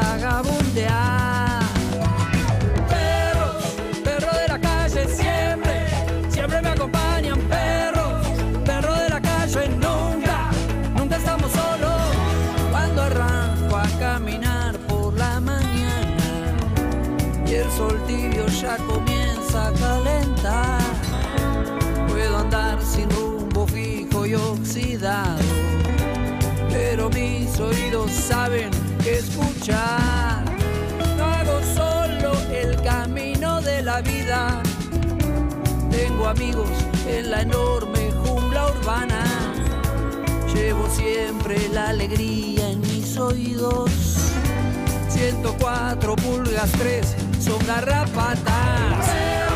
vagabundear. Perros, perros de la calle siempre, siempre me acompañan. Perros, perros de la calle nunca, nunca estamos solos. Cuando arranco a caminar por la mañana y el sol tibio ya comienza a calentar. Puedo andar sin rumbo fijo y oxidado, pero mis oídos saben hago solo el camino de la vida, tengo amigos en la enorme jungla urbana. Llevo siempre la alegría en mis oídos. 104 pulgas 3 son garrapatas.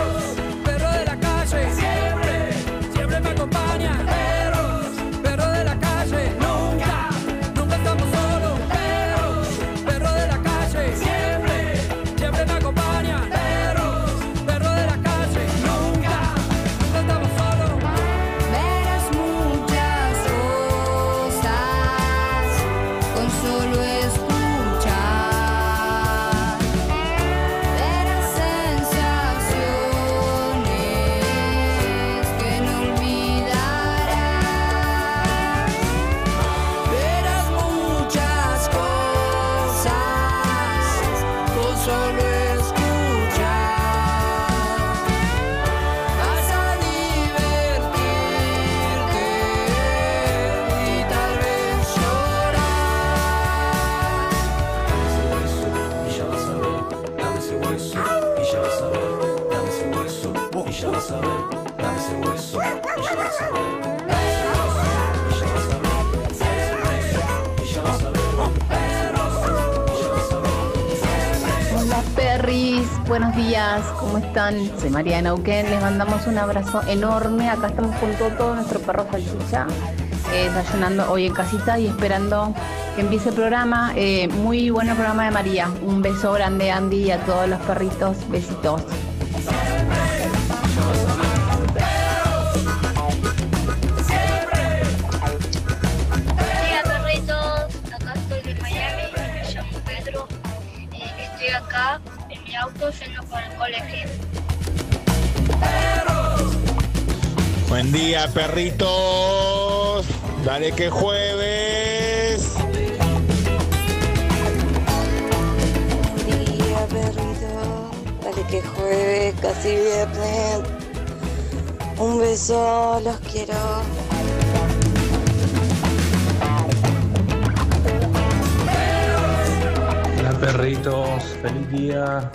Buenos días, ¿cómo están? Soy María de Nauquén, les mandamos un abrazo enorme. Acá estamos con todo nuestro perro salchicha, eh, desayunando hoy en casita y esperando que empiece el programa. Eh, muy bueno programa de María. Un beso grande Andy y a todos los perritos, besitos. Día, perritos. Dale que jueves. Buen día, perrito. Dale que jueves, casi viernes. Un beso, los quiero. Hola perritos, feliz día.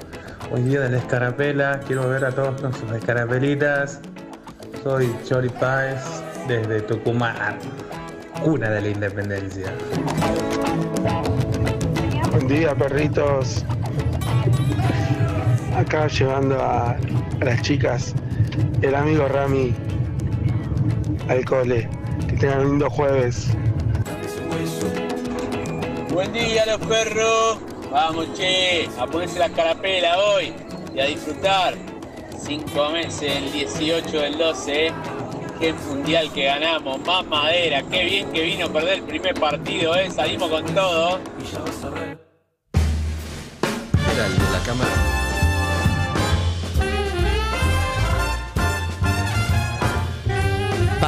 Hoy día de la escarapela. Quiero ver a todos con sus escarapelitas. Soy Chori Páez desde Tucumán, cuna de la independencia. Buen día, perritos. Acá llevando a, a las chicas, el amigo Rami al cole. Que tengan un lindo jueves. Buen día los perros. Vamos, che, a ponerse la carapela hoy y a disfrutar. Cinco meses, el 18 del 12, ¿eh? Qué mundial que ganamos, más madera, qué bien que vino a perder el primer partido, ¿eh? Salimos con todo. Era la cámara.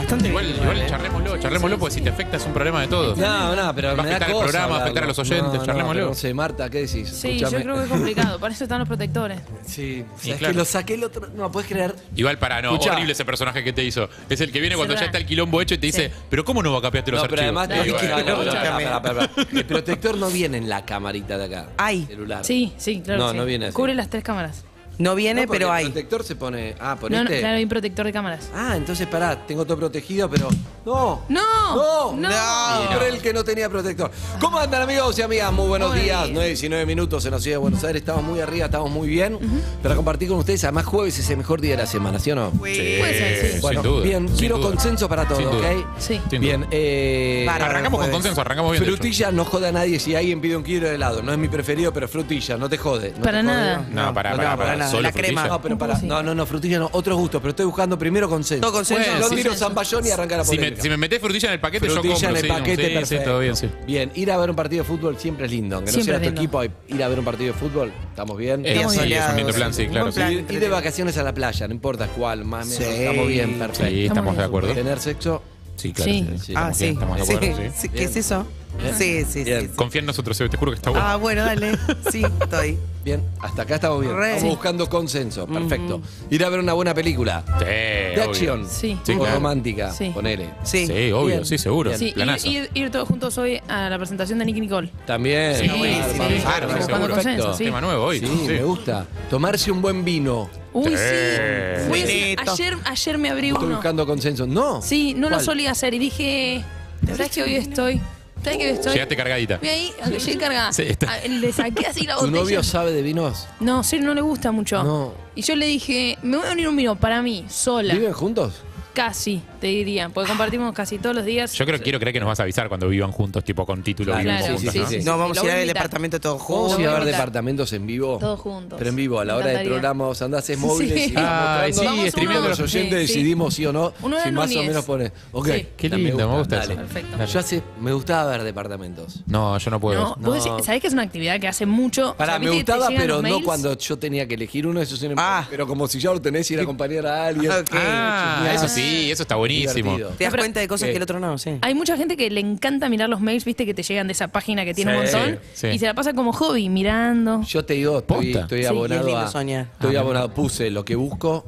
Bastante Igual, bien, igual ¿eh? charlémoslo, charlémoslo porque si te afecta es un problema de todos. No, no, pero Va a me da afectar el cosa programa, va a hablarlo. afectar a los oyentes, No, no, charlémoslo. pero No sé, Marta, ¿qué decís? Sí, yo creo que es complicado. Para eso están los protectores. Sí, Y es claro. que lo saqué el otro. No, puedes creer. Igual para no, Escuchá. horrible ese personaje que te hizo. Es el que viene cuando ya verdad. está el quilombo hecho y te dice, pero ¿cómo no capeaste los No, pero archivos? además no, bueno, no, no, bueno, no, pará, pará, pará. El protector no viene en la camarita de acá. Hay. Celular. Sí, sí, claro. No, que sí. no viene así. Cubre las tres cámaras. No viene, No, pero el hay. protector se pone. Ah, No, no, ponete. claro, hay un protector de cámaras. Ah, entonces pará, tengo todo protegido, pero. ¡No! ¡No! ¡No! ¡No! Por el que no tenía protector. ¿Cómo andan, amigos y amigas? Muy buenos Muy días. bien. 9 19 minutos en la ciudad de Buenos Aires. Estamos muy arriba, estamos muy bien. Para compartir con ustedes, además, jueves es el mejor día de la semana, ¿sí o no? Sí, Puede ser, sí. Bueno, sin duda. bien, sin quiero duda. consenso para duda. ¿ok? Sí. Bien, eh. Arrancamos con consenso, arrancamos bien. Frutilla no jode a nadie si alguien pide un kilo de helado. No es mi preferido, pero frutilla, no te jode. ¿No Para te jode? nada. No, para, no, para, no, para, nada. solo La crema. No, pero para. No, no, no, frutilla no. Otros gustos, pero estoy buscando primero consenso. Todo consenso. No tiro zamballón y arrancar a si me metés frutilla en el paquete, yo Frutilla compro. en el sí, paquete, sí, sí, perfecto. todo bien, sí. Bien, ir a ver un partido de fútbol siempre es lindo. Aunque no Siempre sea tu lindo. equipo, ir a ver un partido de fútbol, ¿estamos bien? Eh, Estamos sí, es un lindo plan, sí, claro. sí. Ir, ir de vacaciones a la playa, no importa cuál, más menos. Sí. Estamos bien, perfecto. Sí, estamos de acuerdo. Tener sexo, Sí, claro. Sí. sí, Ah, estamos sí. bien, estamos de Sí, acuerdo, sí. sí, ¿Qué es eso? Bien. Sí, sí, Bien. sí. sí. Confía en nosotros, te juro que está bueno. Ah, bueno, dale. Sí, estoy. bien. Hasta acá estamos bien. Re. Estamos Sí. buscando consenso, perfecto. Ir a ver una buena película. Sí, De obvio. acción. Sí. Sí, o claro. romántica, Sí. ponele. Sí. Sí, obvio, Bien. sí, seguro. Sí, ir, Planazo. ir, ir todos juntos hoy a la presentación de Nicky Nicole. También. Sí. Claro, Sí, vamos. claro, sí, seguro. consenso, sí. Tema nuevo hoy. Sí, me gusta. Tomarse un buen vino. Uy, Sí. sí. Voy a decir, Bonito. ayer, ayer me abrí Estoy uno. buscando consenso. No. Sí, no lo ¿Cuál? solía hacer y dije, ¿sabes que hoy estoy? ¿Sabes que estoy? Llegaste cargadita. Voy ahí, llegué cargada. Sí, está. Ah, Le saqué así la ¿Tu botella. novio sabe de vinos? No, sí, no le gusta mucho. No. Y yo le dije, me voy a unir un vino para mí, sola. ¿Viven juntos? Casi, te diría. Porque compartimos casi todos los días. Yo creo, quiero creer que nos vas a avisar cuando vivan juntos, tipo con título Claro, viven Claro, juntos, sí, ¿no? sí, sí. No, vamos Lo a ir voy a al invitar. departamento todos Vamos juntos. a ir a ver departamentos en vivo. Todos juntos. Pero en vivo, a la Me hora del encantaría. programa vos andás en móviles Sí. y vamos Ay, mostrando. sí, Vamos streameando uno los oyentes sí, sí. decidimos sí o no, Uno si de más o Núñez. menos pone. Ok, Sí. Qué me lindo, me gusta dale. eso. Perfecto. Yo hace, me gustaba ver departamentos. No, yo no puedo. No, vos decís- ¿sabés que es una actividad que hace mucho? Pará, sea, me ¿viste que te gustaba, llegan pero los no mails? cuando yo tenía que elegir uno, eso sí, Ah. pero como si ya lo tenés y ir a acompañar a alguien. Ok. Ah, Genial. eso sí, eso está buenísimo. Divertido. Te das cuenta de cosas que el otro no, sí. Hay mucha gente que le encanta mirar los mails, viste, que te llegan de esa página que tiene un Sí, montón. sí. Y se la pasa como hobby, mirando. Yo te digo, estoy, ¿Posta? estoy Sí, y es abonado lindo a. soñar. Estoy Ah, abonado, puse lo que busco.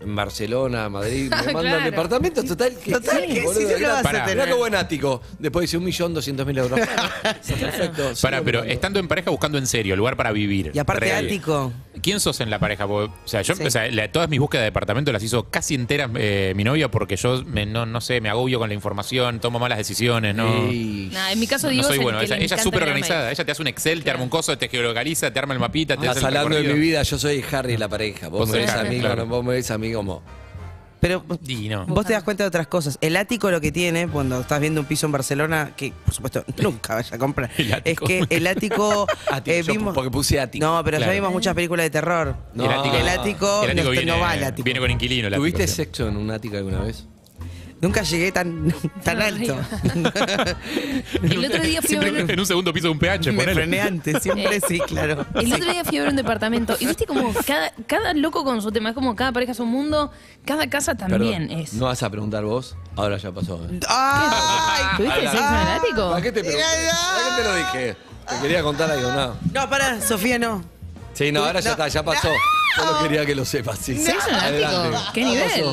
En Barcelona, Madrid, me mandan Claro. departamentos total que Total que boludo, sí, sí lo mirá, vas a Pará. mirá tener. qué buen ático. Después dice un millón doscientos mil euros. Perfecto. Para, sigo pero mirando. estando en pareja buscando en serio, lugar para vivir. Y aparte Real. ático. ¿Quién sos en la pareja? Porque, o sea, yo, Sí. o sea, la- todas mis búsquedas de departamento las hizo casi enteras eh, mi novia porque yo me- no, no sé, me agobio con la información, tomo malas decisiones, no. Ey. Nah, en mi caso No digo soy bueno. Ella, ella es súper organizada. Ella te hace un Excel, te arma un coso, te geolocaliza, te arma el mapita, te Estás hace el hablando de mi recorrido. vida, yo soy Harry la pareja. Vos, Vos me sos ves Harry, mí, claro. como- vos me ves a mí como. Pero vos te das cuenta de otras cosas. El ático lo que tiene cuando estás viendo un piso en Barcelona, que por supuesto nunca vaya a comprar, El ático. es que el ático. Ático, eh, yo vimos- porque puse ático. No, pero Claro. ya vimos muchas películas de terror. No. el ático, el ático, el ático no, viene, no va al ático. viene con inquilino. el ático, ¿Tuviste sí. sexo en un ático alguna vez? Nunca llegué tan, tan alto. El otro día fui a Siempre ver. en un segundo piso de un PH, Me ponele. frené antes, siempre Eh, sí, claro. El otro día fui a ver un departamento y viste como cada, cada loco con su tema, es como cada pareja es un mundo, cada casa también Perdón, es. ¿No vas a preguntar vos? Ahora ya pasó. ¿eh? ¡Ay! ¿Tuviste sexo en el ático? ¿Para qué te, pregunté? ¿Para qué te lo dije? Te quería contar algo, no. No, pará, Sofía no. Sí, no, ahora ya está, ya pasó. Solo quería que lo sepas. Sí. ¿Sexo en el Adelante. ático? ¿Qué nivel?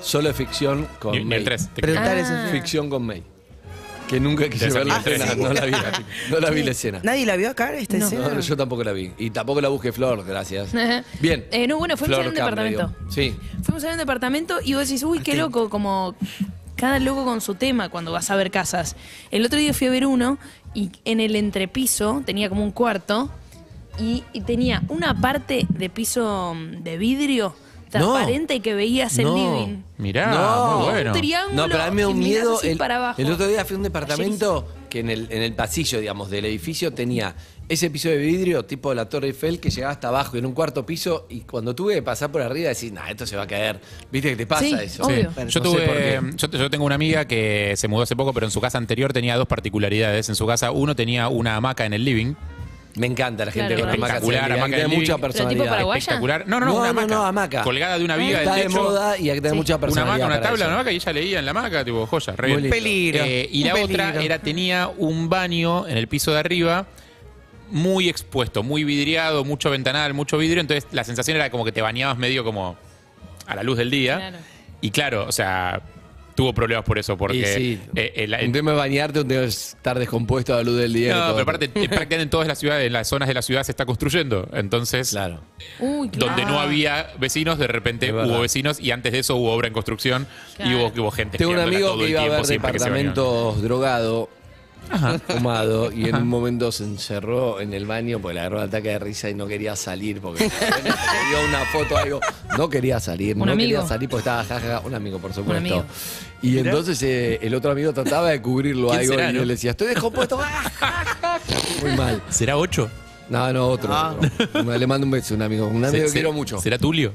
Solo es ficción con Ni- ni May. el Preguntar Ah. eso. Ficción con May. Que nunca quise ver la escena. No la vi. No la vi la escena. ¿Nadie la vio acá esta No. escena? No, yo tampoco la vi. Y tampoco la busqué Flor, gracias. Bien. Eh, no, bueno, fuimos a un le digo. departamento. Sí. Fuimos a ver un departamento y vos decís, uy, qué loco, como cada loco con su tema cuando vas a ver casas. El otro día fui a ver uno y en el entrepiso tenía como un cuarto y, y tenía una parte de piso mm, de vidrio transparente y que veías el No. living. Mirá, No. muy bueno. Un triángulo No, pero a mí me da un miedo. El, para abajo. el otro día fui a un departamento que en el, en el pasillo, digamos, del edificio tenía ese piso de vidrio tipo la Torre Eiffel que llegaba hasta abajo en un cuarto piso y cuando tuve que pasar por arriba decís, nah, esto se va a caer. ¿Viste que te pasa Sí, eso? obvio. Yo, No tuve, yo, yo tengo una amiga que se mudó hace poco, pero en su casa anterior tenía dos particularidades. En su casa, uno tenía una hamaca en el living. Me encanta la gente Claro, con. Espectacular, que hamaca el mucha living. Pero tipo personalidad. paraguaya. Espectacular. No, no, no, No, una no, hamaca. no, hamaca. Colgada de una viga Está del de techo. moda y tiene mucha Una personalidad. hamaca, una para tabla, eso. una hamaca y ella leía en la hamaca, tipo, joya, re bien. lindo. Peligro. Eh, y Un la otra peligro. era, tenía un baño en el piso de arriba muy expuesto, muy vidriado, mucho ventanal, mucho vidrio. Entonces la sensación era como que te bañabas medio como a la luz del día. Claro. Y claro, o sea, tuvo problemas por eso, porque Y sí. eh, el- Un tema es bañarte, un tema es estar descompuesto a la luz del día. no, pero aparte, eh, prácticamente en todas las ciudades, en las zonas de la ciudad se está construyendo. Entonces, Claro. Uy, claro. donde no había vecinos, de repente hubo vecinos y antes de eso hubo obra en construcción y hubo, hubo gente Tengo un amigo todo que el iba a tiempo ver departamentos drogado, fumado, y en un momento se encerró en el baño porque le agarró un ataque de risa y no quería salir porque le dio una foto algo. No quería salir, ¿Un no amigo? quería salir porque estaba jaja, un amigo, por supuesto. amigo. Y entonces eh, el otro amigo trataba de cubrirlo ¿Quién algo será, y no? él le decía, estoy descompuesto. Muy mal. ¿Será ocho? No, no, otro. otro. Le mando un beso a un amigo. Un amigo que Se- quiero mucho. ¿Será Tulio?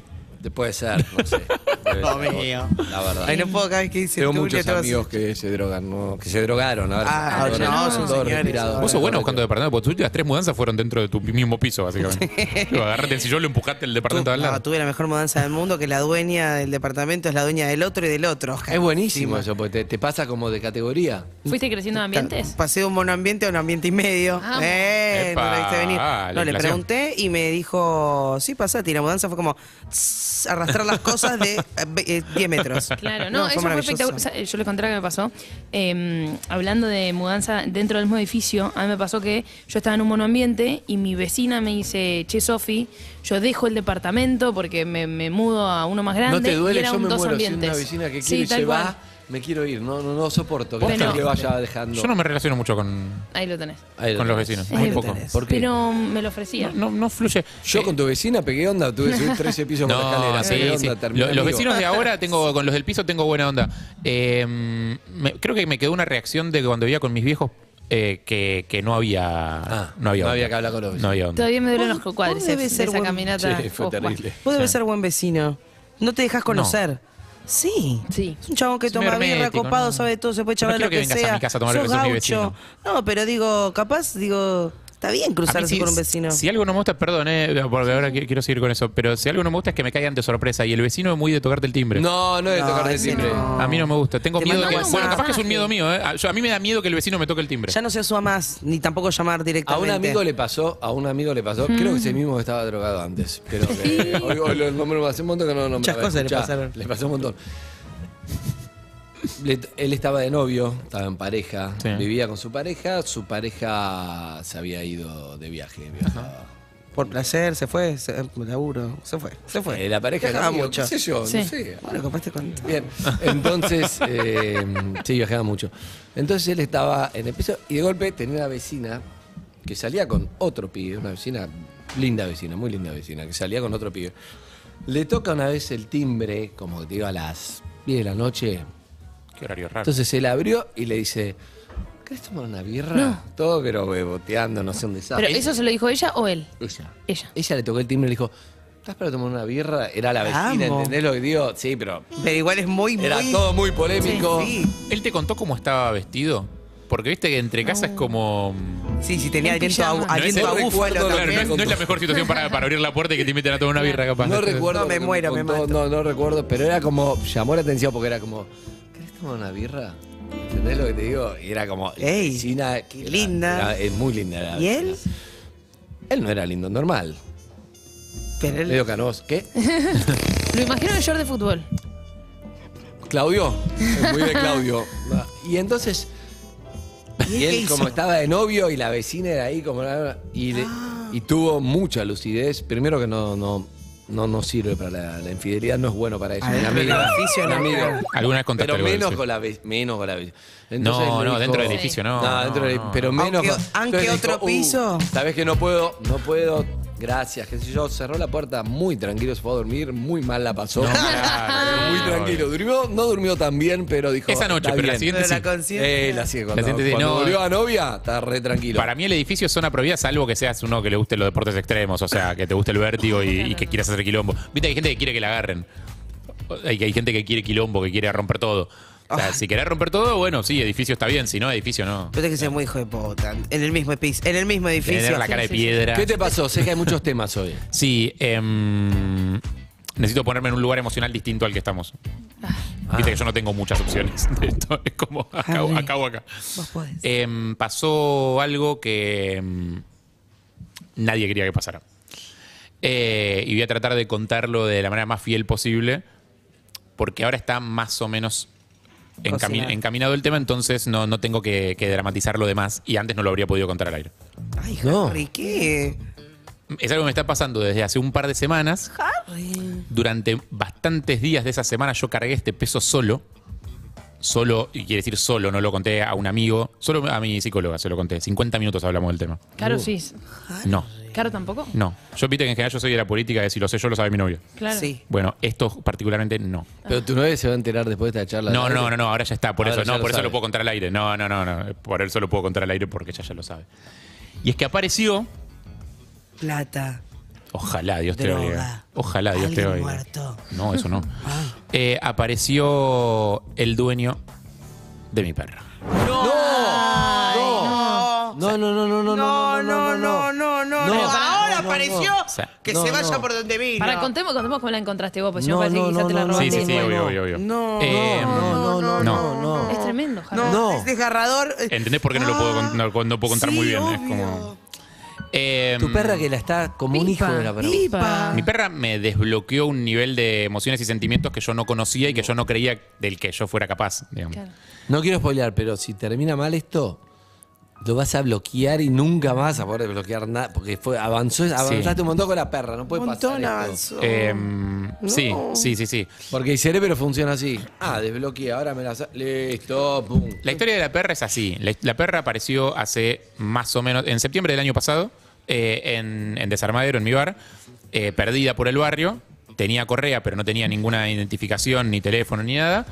Puede ser, no sé. No, mío. La verdad. Ay, no puedo cada vez que dice Tengo Tulio, muchos amigos que se drogan, ¿no? Que se drogaron. Ahora, Ah, ahora no, son son todos señores. respirados. Vos sos bueno buscando departamento, porque tus últimas tres mudanzas fueron dentro de tu mismo piso, básicamente. Lo agarraste el sillón, lo empujaste el departamento al No, lado. tuve la mejor mudanza del mundo, que la dueña del departamento es la dueña del otro y del otro. Es buenísimo eso, porque te, te pasa como de categoría. ¿Fuiste creciendo en ambientes? Pasé de un monoambiente a un ambiente y medio. Vamos. Eh, no Epa, la viste venir. ah, la no, le inflación. pregunté y me dijo, sí, pasate. Y la mudanza fue como tss, arrastrar las cosas de eh, ve- eh, 10 metros. Claro, no, eso fue espectacular. Yo les conté que me pasó. Eh, hablando de mudanza dentro del mismo edificio, a mí me pasó que yo estaba en un monoambiente y mi vecina me dice, che, Sofi, yo dejo el departamento porque me, me mudo a uno más grande. No te y duele, era yo un me dos muero. Si ambientes. una vecina que Sí, quiere y tal se cual. va, me quiero ir. No, no, no soporto que, vaya dejando. Yo no me relaciono mucho con, Ahí lo tenés. Ahí lo con los tenés. vecinos. Lo poco. tenés. ¿Por qué? Pero me lo ofrecía. No, no fluye. Yo con tu vecina pegué onda, tuve que subir 13 pisos por la escalera. No, sí, pegué sí. onda, terminé Lo- Los amigo. vecinos de ahora, tengo con los del piso tengo buena onda. Eh, me- creo que me quedó una reacción de cuando vivía con mis viejos eh, que, que no había Ah, no había no onda. había que hablar con los vecinos. No había onda. Todavía me duelen los Vos cuádriceps debes de ser esa buen- caminata. Sí, fue Oh, terrible. Vos debes ser buen vecino. No te dejas conocer. Sí. Sí. Es un chabón que Es toma birra, copado, ¿no? sabe todo, se puede no chavar lo que que vengas a sea. mi casa a tomar Sos birra, sos mi gaucho. vecino. No, pero digo, capaz, digo, está bien A cruzarse si- por un vecino. Si algo no me gusta, perdón, eh, porque ahora qui- quiero seguir con eso, pero si algo no me gusta es que me caigan de sorpresa y el vecino es muy de tocarte el timbre. No, no es de No, tocar de ese timbre. no. A mí no me gusta. Tengo Te miedo que. Bueno, capaz que es un miedo mío, ¿eh? A, yo- a mí me da miedo que el vecino me toque el timbre. Ya no se asuma más, ni tampoco llamar A directamente. un amigo le pasó, a un amigo le pasó, creo que ese mismo que estaba drogado antes, pero que hoy, hoy lo nombro hace un montón que no lo Muchas nombraba. cosas le pasaron. Le pasó un montón. Le- él estaba de novio, estaba en pareja, Sí. vivía con su pareja, su pareja se había ido de viaje. viajaba. Por placer, se fue, se, laburo, se fue, se fue. Eh, la pareja Viajaba mucho. qué sé yo, Sí. no sé. Bueno, capaz te cuento. Bien, entonces, eh, sí, viajaba mucho. Entonces él estaba en el piso y de golpe tenía una vecina que salía con otro pibe, una vecina, linda vecina, muy linda vecina, que salía con otro pibe. Le toca una vez el timbre, como que te digo, a las 10 de la noche. Qué horario raro. Entonces él abrió y le dice, ¿querés tomar una birra? No. Todo pero beboteando, no sé dónde estaba. ¿Pero eso se lo dijo ella o él? Ella. Ella. Ella le tocó el timbre y le dijo, ¿estás para tomar una birra? Era la vecina, Amo. ¿entendés lo que digo? Sí, pero Pero igual es muy, era muy... todo muy polémico. Sí, ¿Él te contó cómo estaba vestido? Porque viste que entre casa es como. sí, sí, tenía En aliento a, pijama. aliento No a es el búfalo recuerdo, Claro, también. no, es, no es la mejor situación para, para abrir la puerta y que te inviten a tomar una birra, capaz. No recuerdo. No, me que muero, me mato. No, no recuerdo, pero era como, llamó la atención porque era como, ¿querés tomar una birra? ¿Entendés lo que te digo? Y era como, Ey, vecina, qué era- linda. era- es muy linda. la ¿Y vecina. él? Él no era lindo, normal. Pero él... Medio canoso. ¿Qué? Lo imagino en short de fútbol. Claudio. Muy de Claudio. Y entonces, ¿Y él y qué él hizo? como estaba de novio y la vecina era ahí como... Y, le- y tuvo mucha lucidez. Primero que no... no no nos sirve para la, la infidelidad, no es bueno para eso. Un amigo, edificio, un amigo. Alguna vez contaste Pero menos con la menos con la No, no, dijo- dentro del edificio no. No, dentro del no, pero no. menos. Aunque- con- aunque otro dijo, piso. Uh, Sabes que no puedo, no puedo. Gracias, qué sé yo. Cerró la puerta muy tranquilo, se fue a dormir, muy mal la pasó. No, claro, muy tranquilo. Durmió, no durmió tan bien, pero dijo. Esa noche, "Está pero la bien". siguiente Pero sí. la conciencia... Eh, la sigue cuando, La siguiente sí, cuando no. volvió a novia, está re tranquilo. Para mí el edificio es zona prohibida, salvo que seas uno que le guste los deportes extremos, o sea, que te guste el vértigo y, y que quieras hacer quilombo. Viste, hay gente que quiere que la agarren. Hay, hay gente que quiere quilombo, que quiere romper todo. O sea, si querés romper todo, bueno, sí, edificio está bien, si no, edificio no. Pero que ser muy hijo de puta. En el mismo piso, en el mismo edificio. Tener la cara de piedra. ¿Qué te pasó? Sé que hay muchos temas hoy. Sí, em, necesito ponerme en un lugar emocional distinto al que estamos. Viste que yo no tengo muchas opciones de esto. Es como acá, o- Harry. acá o acá. Vos podés. Em, pasó algo que em, nadie quería que pasara. Eh, y voy a tratar de contarlo de la manera más fiel posible, porque ahora está más o menos encami- encaminado el tema, entonces no, no tengo que, que dramatizar lo demás, y antes no lo habría podido contar al aire. Ay, No. Harry, ¿qué? Es algo que me está pasando desde hace un par de semanas. Durante bastantes días de esa semana yo cargué este peso solo. Solo, y quiere decir solo, no lo conté a un amigo, solo a mi psicóloga se lo conté. 50 minutos hablamos del tema. Caro sí. No, Caro tampoco. no. Yo viste que en general yo soy de la política, de si lo sé yo lo sabe mi novio. Claro. Sí. Bueno, esto particularmente no. Pero tu novia se va a enterar después de esta charla. No, ¿no? no, no, ahora ya está, por Ahora eso, no, lo por eso sabe. lo puedo contar al aire. No, no, no, no, por eso lo puedo contar al aire porque ella ya lo sabe. Y es que apareció Plata. Ojalá Dios te oiga. Ojalá Dios te oiga. muerto. No, eso no. Eh, apareció el dueño de mi perra. No, no, Que No, se vaya no. por donde vino. Para, contemos, contemos cómo la encontraste vos, pues si no, No, parece no, que quizás no, te la no, robaste. Sí, sí, sí, obvio, obvio, obvio. No, Eh, no, no, no, no. no. Es tremendo, Javi. No, No. es desgarrador. ¿Entendés por qué no lo puedo, no, no puedo contar Sí, muy bien? Es como. Eh, Tu perra que la está como un hijo de la perra. Pipa. Mi perra me desbloqueó un nivel de emociones y sentimientos que yo no conocía y que yo no creía del que yo fuera capaz. digamos. Claro. No quiero spoilear, pero si termina mal esto, lo vas a bloquear y nunca vas a poder desbloquear nada. Porque fue, avanzó, avanzaste un montón con la perra, no puede Un montón pasar. esto. avanzó. Eh, Sí, sí, sí, sí. Porque el cerebro funciona así. Ah, desbloqueé, ahora me la sa- Listo, pum. La historia de la perra es así. La, la perra apareció hace más o menos, en septiembre del año pasado, eh, en, en Desarmadero, en mi bar, eh, perdida por el barrio. Tenía correa, pero no tenía ninguna identificación, ni teléfono, ni nada.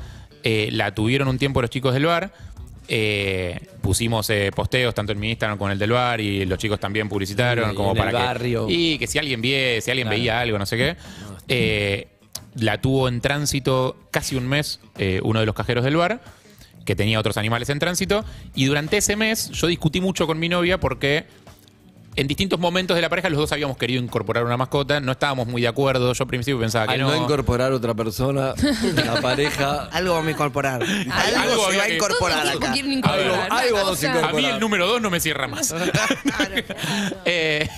Eh, la tuvieron un tiempo los chicos del bar. Eh, pusimos eh, posteos tanto en mi Instagram como en el del bar y los chicos también publicitaron Y como en para el que barrio. y que si alguien vie, si alguien Claro. veía algo, no sé qué. Eh, la tuvo en tránsito casi un mes eh, uno de los cajeros del bar, que tenía otros animales en tránsito. Y durante ese mes yo discutí mucho con mi novia porque en distintos momentos de la pareja los dos habíamos querido incorporar una mascota. No estábamos muy de acuerdo. Yo al principio pensaba que Al no. no incorporar otra persona, la pareja. Algo vamos a incorporar. Algo, Algo se va a incorporar acá. incorporar. Algo- vamos a incorporar. A mí el número dos no me cierra más. Eh,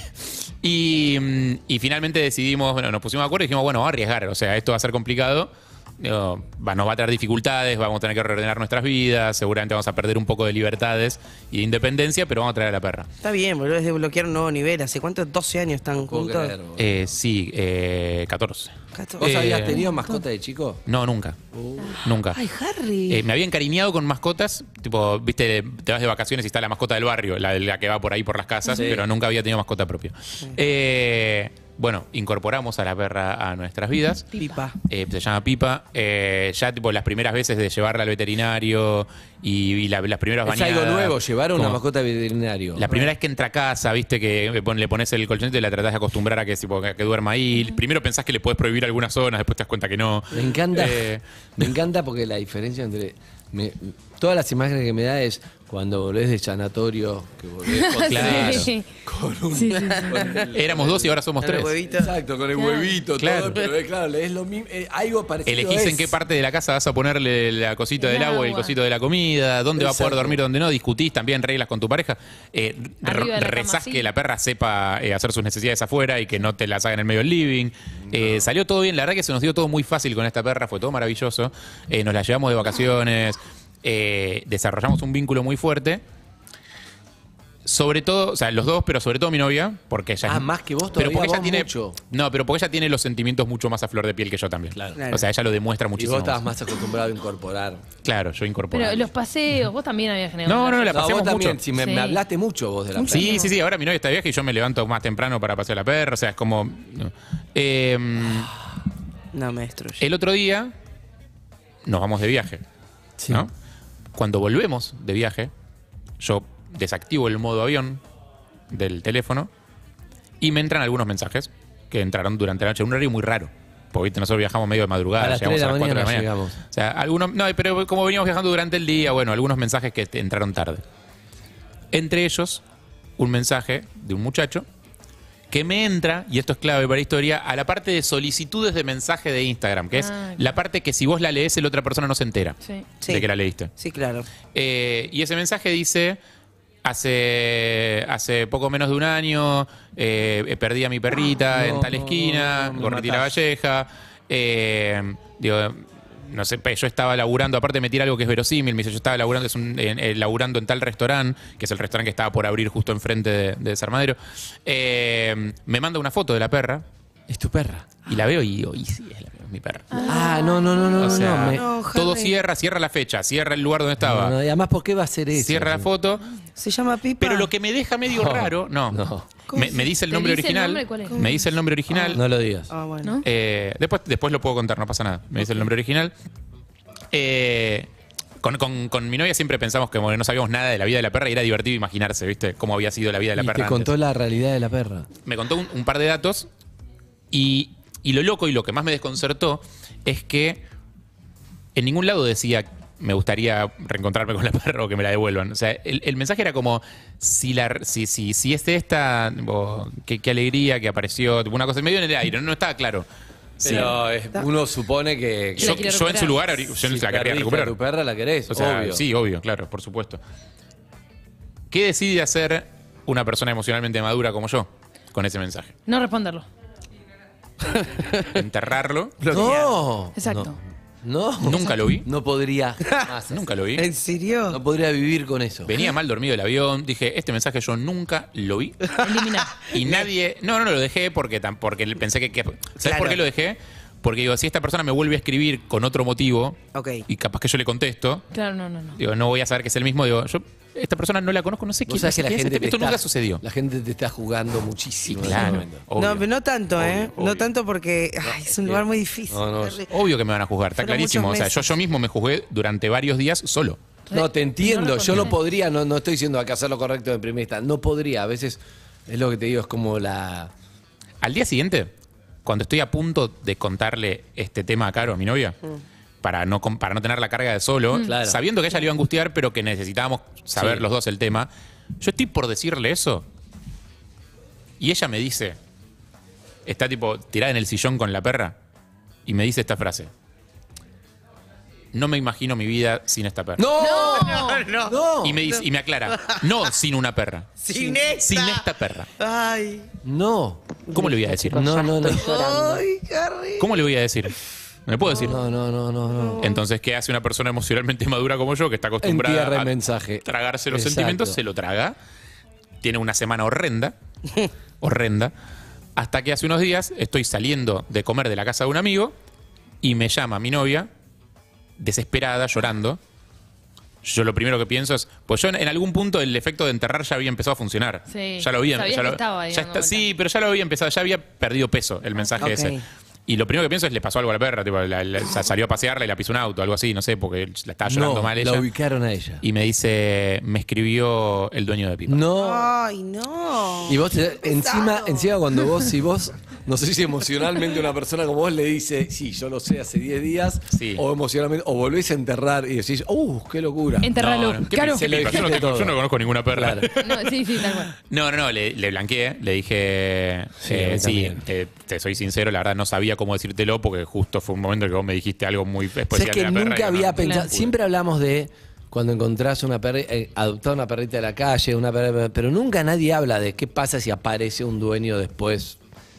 y, mm, y finalmente decidimos, bueno, nos pusimos de acuerdo y dijimos, bueno, vamos a arriesgar. O sea, esto va a ser complicado. Digo, va- nos va a traer dificultades, vamos a tener que reordenar nuestras vidas, seguramente vamos a perder un poco de libertades y de independencia, pero vamos a traer a la perra. Está bien, boludo, es desbloquear un nuevo nivel. ¿Hace cuántos? 12 años están Puedo juntos. creer, boludo. Eh, sí, eh, 14. ¿Vos Eh, habías tenido mascota de chico? No, nunca. Uh. Nunca. Ay, Harry. Eh, me había encariñado con mascotas, tipo, viste, te vas de vacaciones y está la mascota del barrio, la, la que va por ahí por las casas, Sí. pero nunca había tenido mascota propia. Eh, bueno, incorporamos a la perra a nuestras vidas. Pipa. Eh, se llama Pipa. Eh, ya tipo las primeras veces de llevarla al veterinario y, y la- las primeras Es bañadas. algo nuevo, llevar a una como- mascota al veterinario. la primera vez que entra a casa, viste, que le pon- le pones el colchonete y la tratás de acostumbrar a que, tipo, que, que duerma ahí. Primero pensás que le podés prohibir algunas zonas, después te das cuenta que no. Me encanta. Eh, Me encanta porque la diferencia entre. me- todas las imágenes que me da es cuando volvés de sanatorio, que volvés con, Claro. Sí. con un. Sí, sí, sí. con el- éramos dos y ahora somos tres. huevito. Exacto, con el Claro. huevito, Claro. todo, pero es claro, es lo mismo, eh, algo parecido. Elegís es. en qué parte de la casa vas a ponerle la cosita del El agua y el agua. cosito de la comida, dónde va a poder Exacto. dormir, dónde no, discutís también reglas con tu pareja. Eh, Arriba de la rezás cama, sí. que la perra sepa eh, hacer sus necesidades afuera y que no te las haga en el medio del living. Eh, salió todo bien, la verdad que se nos dio todo muy fácil con esta perra, fue todo maravilloso. Eh, nos la llevamos de vacaciones, eh, desarrollamos un vínculo muy fuerte. Sobre todo, o sea, los dos, pero sobre todo mi novia, porque ella Ah, es- más que vos pero todavía, porque ella vos tiene mucho. No, pero porque ella tiene los sentimientos mucho más a flor de piel que yo también. Claro. Claro. O sea, ella lo demuestra Y muchísimo. vos estabas más acostumbrado a incorporar. Claro, yo incorporo. Pero los paseos, vos también habías generado. No, no, la vos paseamos también, mucho. si me, Sí. me hablaste mucho vos de la. Sí, sí, sí. Ahora mi novia está de viaje y yo me levanto más temprano para pasear a la perra. O sea, es como. no. Eh, No, me destruye. el otro día nos vamos de viaje. Sí. ¿no? Cuando volvemos de viaje, yo desactivo el modo avión del teléfono y me entran algunos mensajes que entraron durante la noche. Un horario muy raro. Porque ¿viste? nosotros viajamos medio de madrugada, A las llegamos de la las 4 de la mañana llegamos. O sea, algunos. No, pero como veníamos viajando durante el día, bueno, algunos mensajes que entraron tarde. Entre ellos, un mensaje de un muchacho que me entra, y esto es clave para la historia, a la parte de solicitudes de mensaje de Instagram, que es Ah, la parte que si vos la lees, la otra persona no se entera Sí. Sí. de que la leíste. Sí, claro. Eh, y ese mensaje dice, hace, hace poco menos de un año eh, perdí a mi perrita No, en tal esquina, Gorriti la. Valleja. eh, digo, no sé, yo estaba laburando, aparte me tira algo que es verosímil, me dice, yo estaba laburando, es un- en, eh, laburando en tal restaurante, que es el restaurante que estaba por abrir justo enfrente de, de Desarmadero. Eh, me manda una foto de la perra Es tu perra. y la veo y digo, y sí, es, la- mi perra. Ah, no, no, no, no, o no, sea, no, me- No, todo cierra, cierra la fecha, cierra el lugar donde estaba. no, no, y además, ¿por qué va a ser eso? Cierra la foto, Se llama Pipa. pero lo que me deja medio No, raro, no, no. Me, me dice el ¿Te nombre dice el original, nombre? ¿Cuál es? me dice el nombre original, No lo digas. Ah, bueno. ¿No? eh, después, después lo puedo contar, no pasa nada, me dice el nombre original. Eh, con, con- con mi novia siempre pensamos que bueno, no sabíamos nada de la vida de la perra y era divertido imaginarse, ¿viste? Cómo había sido la vida de la y perra. te antes. contó la realidad de la perra. Me contó un, un par de datos Y, y lo loco y lo que más me desconcertó es que en ningún lado decía me gustaría reencontrarme con la perra o que me la devuelvan. O sea, el, el mensaje era como, si, la, si, si, si es esta, qué, qué alegría que apareció, tipo, una cosa medio en el aire, no, no estaba claro. Sí. Pero es- uno supone que. Yo, yo en su lugar, yo Si la perdiste recuperar. tu perra, la querés, O sea, obvio. Sí, obvio, claro, por supuesto. ¿Qué decide hacer una persona emocionalmente madura como yo con ese mensaje? No responderlo. Enterrarlo. No. Exacto. No. Nunca lo vi. No podría. jamás Nunca lo vi. ¿En serio? No podría vivir con eso. Venía mal dormido el avión. Dije, este mensaje yo nunca lo vi. Eliminar. Y nadie. No, no, no lo dejé porque, tam- porque pensé que. que- ¿Sabes Claro. por qué lo dejé? Porque digo, si esta persona me vuelve a escribir con otro motivo Ok. y capaz que yo le contesto, Claro, no, no, no. digo, no voy a saber que es el mismo. Digo, yo, esta persona no la conozco, no sé quién que la quién es gente este- te Esto está- nunca sucedió. La gente te está jugando muchísimo. en momento. Obvio. No, pero no tanto, ¿eh? No tanto porque ay, es un lugar muy difícil. No, no. Obvio que me van a juzgar, está Fueron clarísimo. O muchos sea, yo, meses. yo mismo me juzgué durante varios días solo. No, te entiendo. No Yo no podría, no, no estoy diciendo que hacer lo correcto de primera instancia. No podría. A veces es lo que te digo, es como la. Al día siguiente, cuando estoy a punto de contarle este tema a Caro, a mi novia, para, no, para no tener la carga de solo, Claro. sabiendo que ella le iba a angustiar, pero que necesitábamos saber Sí. los dos el tema, yo estoy por decirle eso. Y ella me dice, está tipo tirada en el sillón con la perra, y me dice esta frase. No me imagino mi vida sin esta perra. ¡No! No, no. ¡No! Y me, dice, y me aclara, no sin una perra. Sin esta. Sin esta perra. Ay. No. ¿Cómo le voy a decir? No, no, no. Ay, Harry. ¿Cómo le voy a decir? ¿No le puedo decir? No, no, no, no, no. Entonces, ¿qué hace una persona emocionalmente madura como yo, que está acostumbrada Entierra el a mensaje. tragarse los Exacto. sentimientos? Se lo traga. Tiene una semana horrenda. horrenda. Hasta que hace unos días estoy saliendo de comer de la casa de un amigo y me llama mi novia, desesperada, llorando. Yo lo primero que pienso es, pues yo en, en algún punto el efecto de enterrar ya había empezado a funcionar. Sí. Ya lo había, Sabías ya que lo- estaba ahí ya dando está- sí, pero ya lo había empezado, ya había perdido peso el mensaje Ok. ese. Y lo primero que pienso es le pasó algo a la perra, tipo, la- la- sa- salió a pasearla y la pisó un auto, algo así, no sé, porque la estaba llorando No, mal la ella. ubicaron a ella. Y me dice, me escribió el dueño de Pipa. No. Ay, no. Y vos te- encima, encima cuando vos, si vos, no sé si emocionalmente una persona como vos le dice, sí, yo lo sé hace 10 días, Sí. o emocionalmente, o volvés a enterrar y decís, uh, qué locura. Enterralo. No, no, ¿qué Claro. pipa? Lo Yo no, yo conozco ninguna perra. Claro. No, sí, sí, tal cual. No, no, no, le, le blanqueé, le dije, Sí, eh, a mí sí, también. te, te soy sincero, la verdad no sabía cómo decírtelo porque justo fue un momento que vos me dijiste algo muy especial de la nunca había no pensado, siempre hablamos de cuando encontrás una perrita, adoptar una perrita de la calle, una perra- pero nunca nadie habla de qué pasa si aparece un dueño después.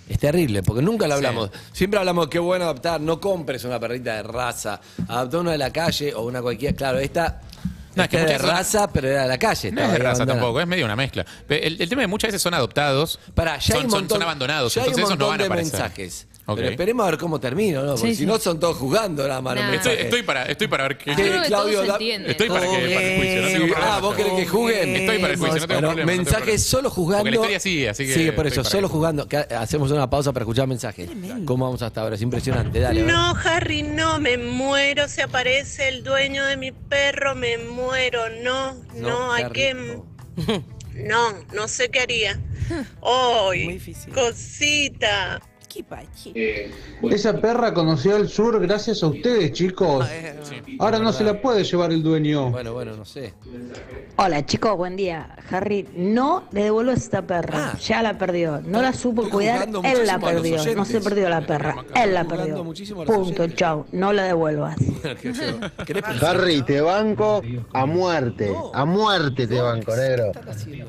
Es terrible, porque nunca lo hablamos. Siempre hablamos de qué bueno adoptar, no compres una perrita de raza, adoptar una de la calle o una cualquiera. Claro, esta, No, es que esta de son- raza, pero era de la calle. No es de raza abandonada. tampoco, es medio una mezcla. El, el tema es que muchas veces son adoptados, Pará, ya hay son, un son- montón, son abandonados, ya hay un entonces esos no van a de aparecer. mensajes. Ok. Pero esperemos a ver cómo termina, ¿no? Porque Sí, si sí. no son todos jugando nada más. Nah. Estoy, para, estoy para ver qué. Que Yo creo que Claudio todos da- entienden. Estoy para que para el juicio, no tengo problema. ah, vos querés que juzguen. Estoy para el juicio, no tengo Bueno, problema. no tengo mensajes problema. solo jugando. Porque la historia sigue, así que. Sí, por estoy eso, para solo jugando. Que Hacemos una pausa para escuchar mensajes. ¿Cómo vamos hasta ahora? Es impresionante. Dale. a ver. No, Harry, no, me muero si aparece el dueño de mi perro, me muero, no, no, hay Harry, que... no. No, no sé qué haría. Muy ¡Ay, difícil. cosita! Qué pachi. Esa perra conoció el sur gracias a ustedes, chicos. Ahora no se la puede llevar el dueño. Bueno, bueno, no sé. Hola chicos, buen día. Harry, no le devuelvas esta perra. Ah. ya la perdió. No la supo cuidar. Él la perdió. No se perdió la perra. Él la perdió. Punto, chao. No la devuelvas. Harry, te banco a muerte, a muerte te banco, negro.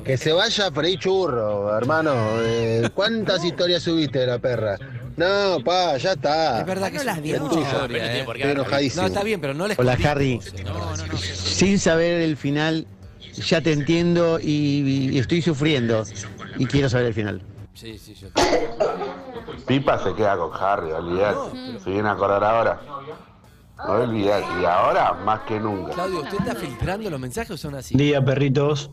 Que se vaya a freír churro, hermano. Eh, ¿Cuántas historias subiste de la perra? No, pa, ya está. Es verdad que No es las vio. es mucha No, historia, no ¿eh? Estoy enojadísimo. No, está bien, pero no les Hola. Harry, sin saber el final, ya te entiendo y, y estoy sufriendo y quiero saber el final. Sí, sí, yo. Pipa se queda con Harry, olvidate. Se viene a acordar ahora. No olvidate. Y ahora más que nunca. Claudio, ¿usted está filtrando los mensajes o son así? Día, perritos.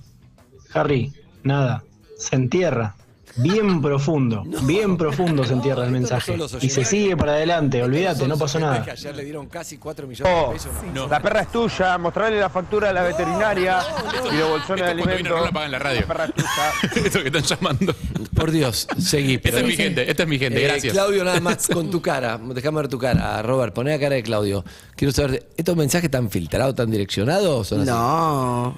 Harry, nada. Se entierra. Bien profundo, bien profundo se entierra el mensaje. Y se sigue para adelante, olvídate, no pasó Que nada. ayer le dieron casi 4 millones Oh, de pesos. La perra es tuya, mostrarle la factura a la veterinaria y los bolsones de alimentos. no la pagan en la radio. La perra es tuya. Esto que están llamando. Por Dios, seguí. Esta es mi gente, esta es mi gente, Eh, gracias. Claudio, nada más con tu cara. Déjame ver tu cara. Robert, poné la cara de Claudio. Quiero saber, ¿estos mensajes están filtrados, tan direccionados así? No.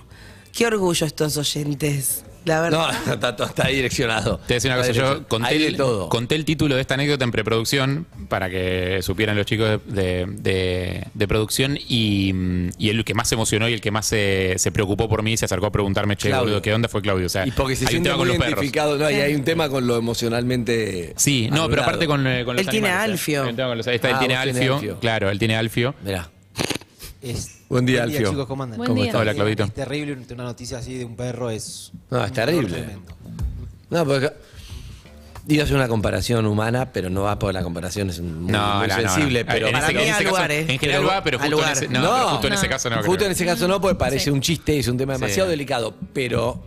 Qué orgullo estos oyentes. La verdad. No, está, todo- está direccionado. Te voy a decir una cosa, yo conté el, todo. conté el título de esta anécdota en preproducción para que supieran los chicos de, de- producción y, mm, y el que más se emocionó y el que más se, se preocupó por mí se acercó a preguntarme, che, Claudio. boludo, ¿qué onda fue Claudio? O sea, Y porque se hay un siente tema con muy los perros. identificado. No, y hay un tema con lo emocionalmente. Sí, no, pero aparte con, eh, con los Él tiene animales, ¿eh? alfio. Hay un tema con los- ahí está, él Ah, tiene alfio, alfio. Claro, él tiene alfio. Mirá. Es- Buen día, Alfio. chicos, ¿cómo andan? Buen ¿Cómo día. estás? Hola, Claudito. Es terrible una noticia así de un perro, es... No, es terrible. No, porque. A hacer una comparación humana, pero no va por la comparación, es muy, No, muy no, no, sensible. no. Pero En ese- en ese caso- en general va, pero justo en ese- no, pero justo en ese caso no Justo creo. en ese caso no, porque parece Sí. un chiste, es un tema Sí. demasiado delicado. Pero.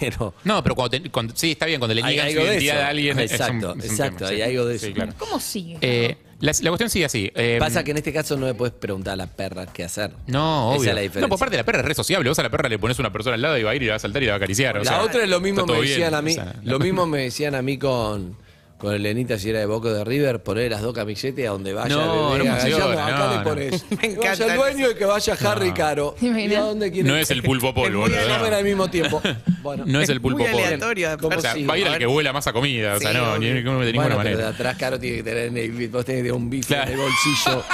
Pero. No, pero cuando, te- cuando- sí, está bien, cuando le niegan su algo de identidad eso. a alguien. es un- Exacto, es un exacto, tema, hay sí. algo de Sí, eso. claro. ¿Cómo sigue? Eh, la, la cuestión sigue así. eh, Pasa que en este caso no le puedes preguntar a la perra qué hacer. No, Esa obvio. es la diferencia. No, por parte de la perra es re sociable. Vos a la perra le pones una persona al lado y va a ir y va a saltar y la va a acariciar. o La sea, otra es lo mismo está me bien, decían a mí. o sea, lo mismo me decían a mí con, con Elenita si era de Boca de River, poner las dos camisetas y a donde vaya No, el bebé. no funciona, acá no, le no. pones. Me que vaya encanta el dueño y que vaya Harry Caro. ¿Y a dónde quiere No es el pulpo polvo, comer al mismo tiempo. Bueno, No es el pulpo polvo. aleatorio. ¿Cómo O sea, sigue? va a ir A el ver. que vuela más a comida. O sea, Sí, no, ni, de ninguna Bueno, pero de manera. atrás Caro tiene que tener, vos tenés que tener un bife Claro. en el bolsillo.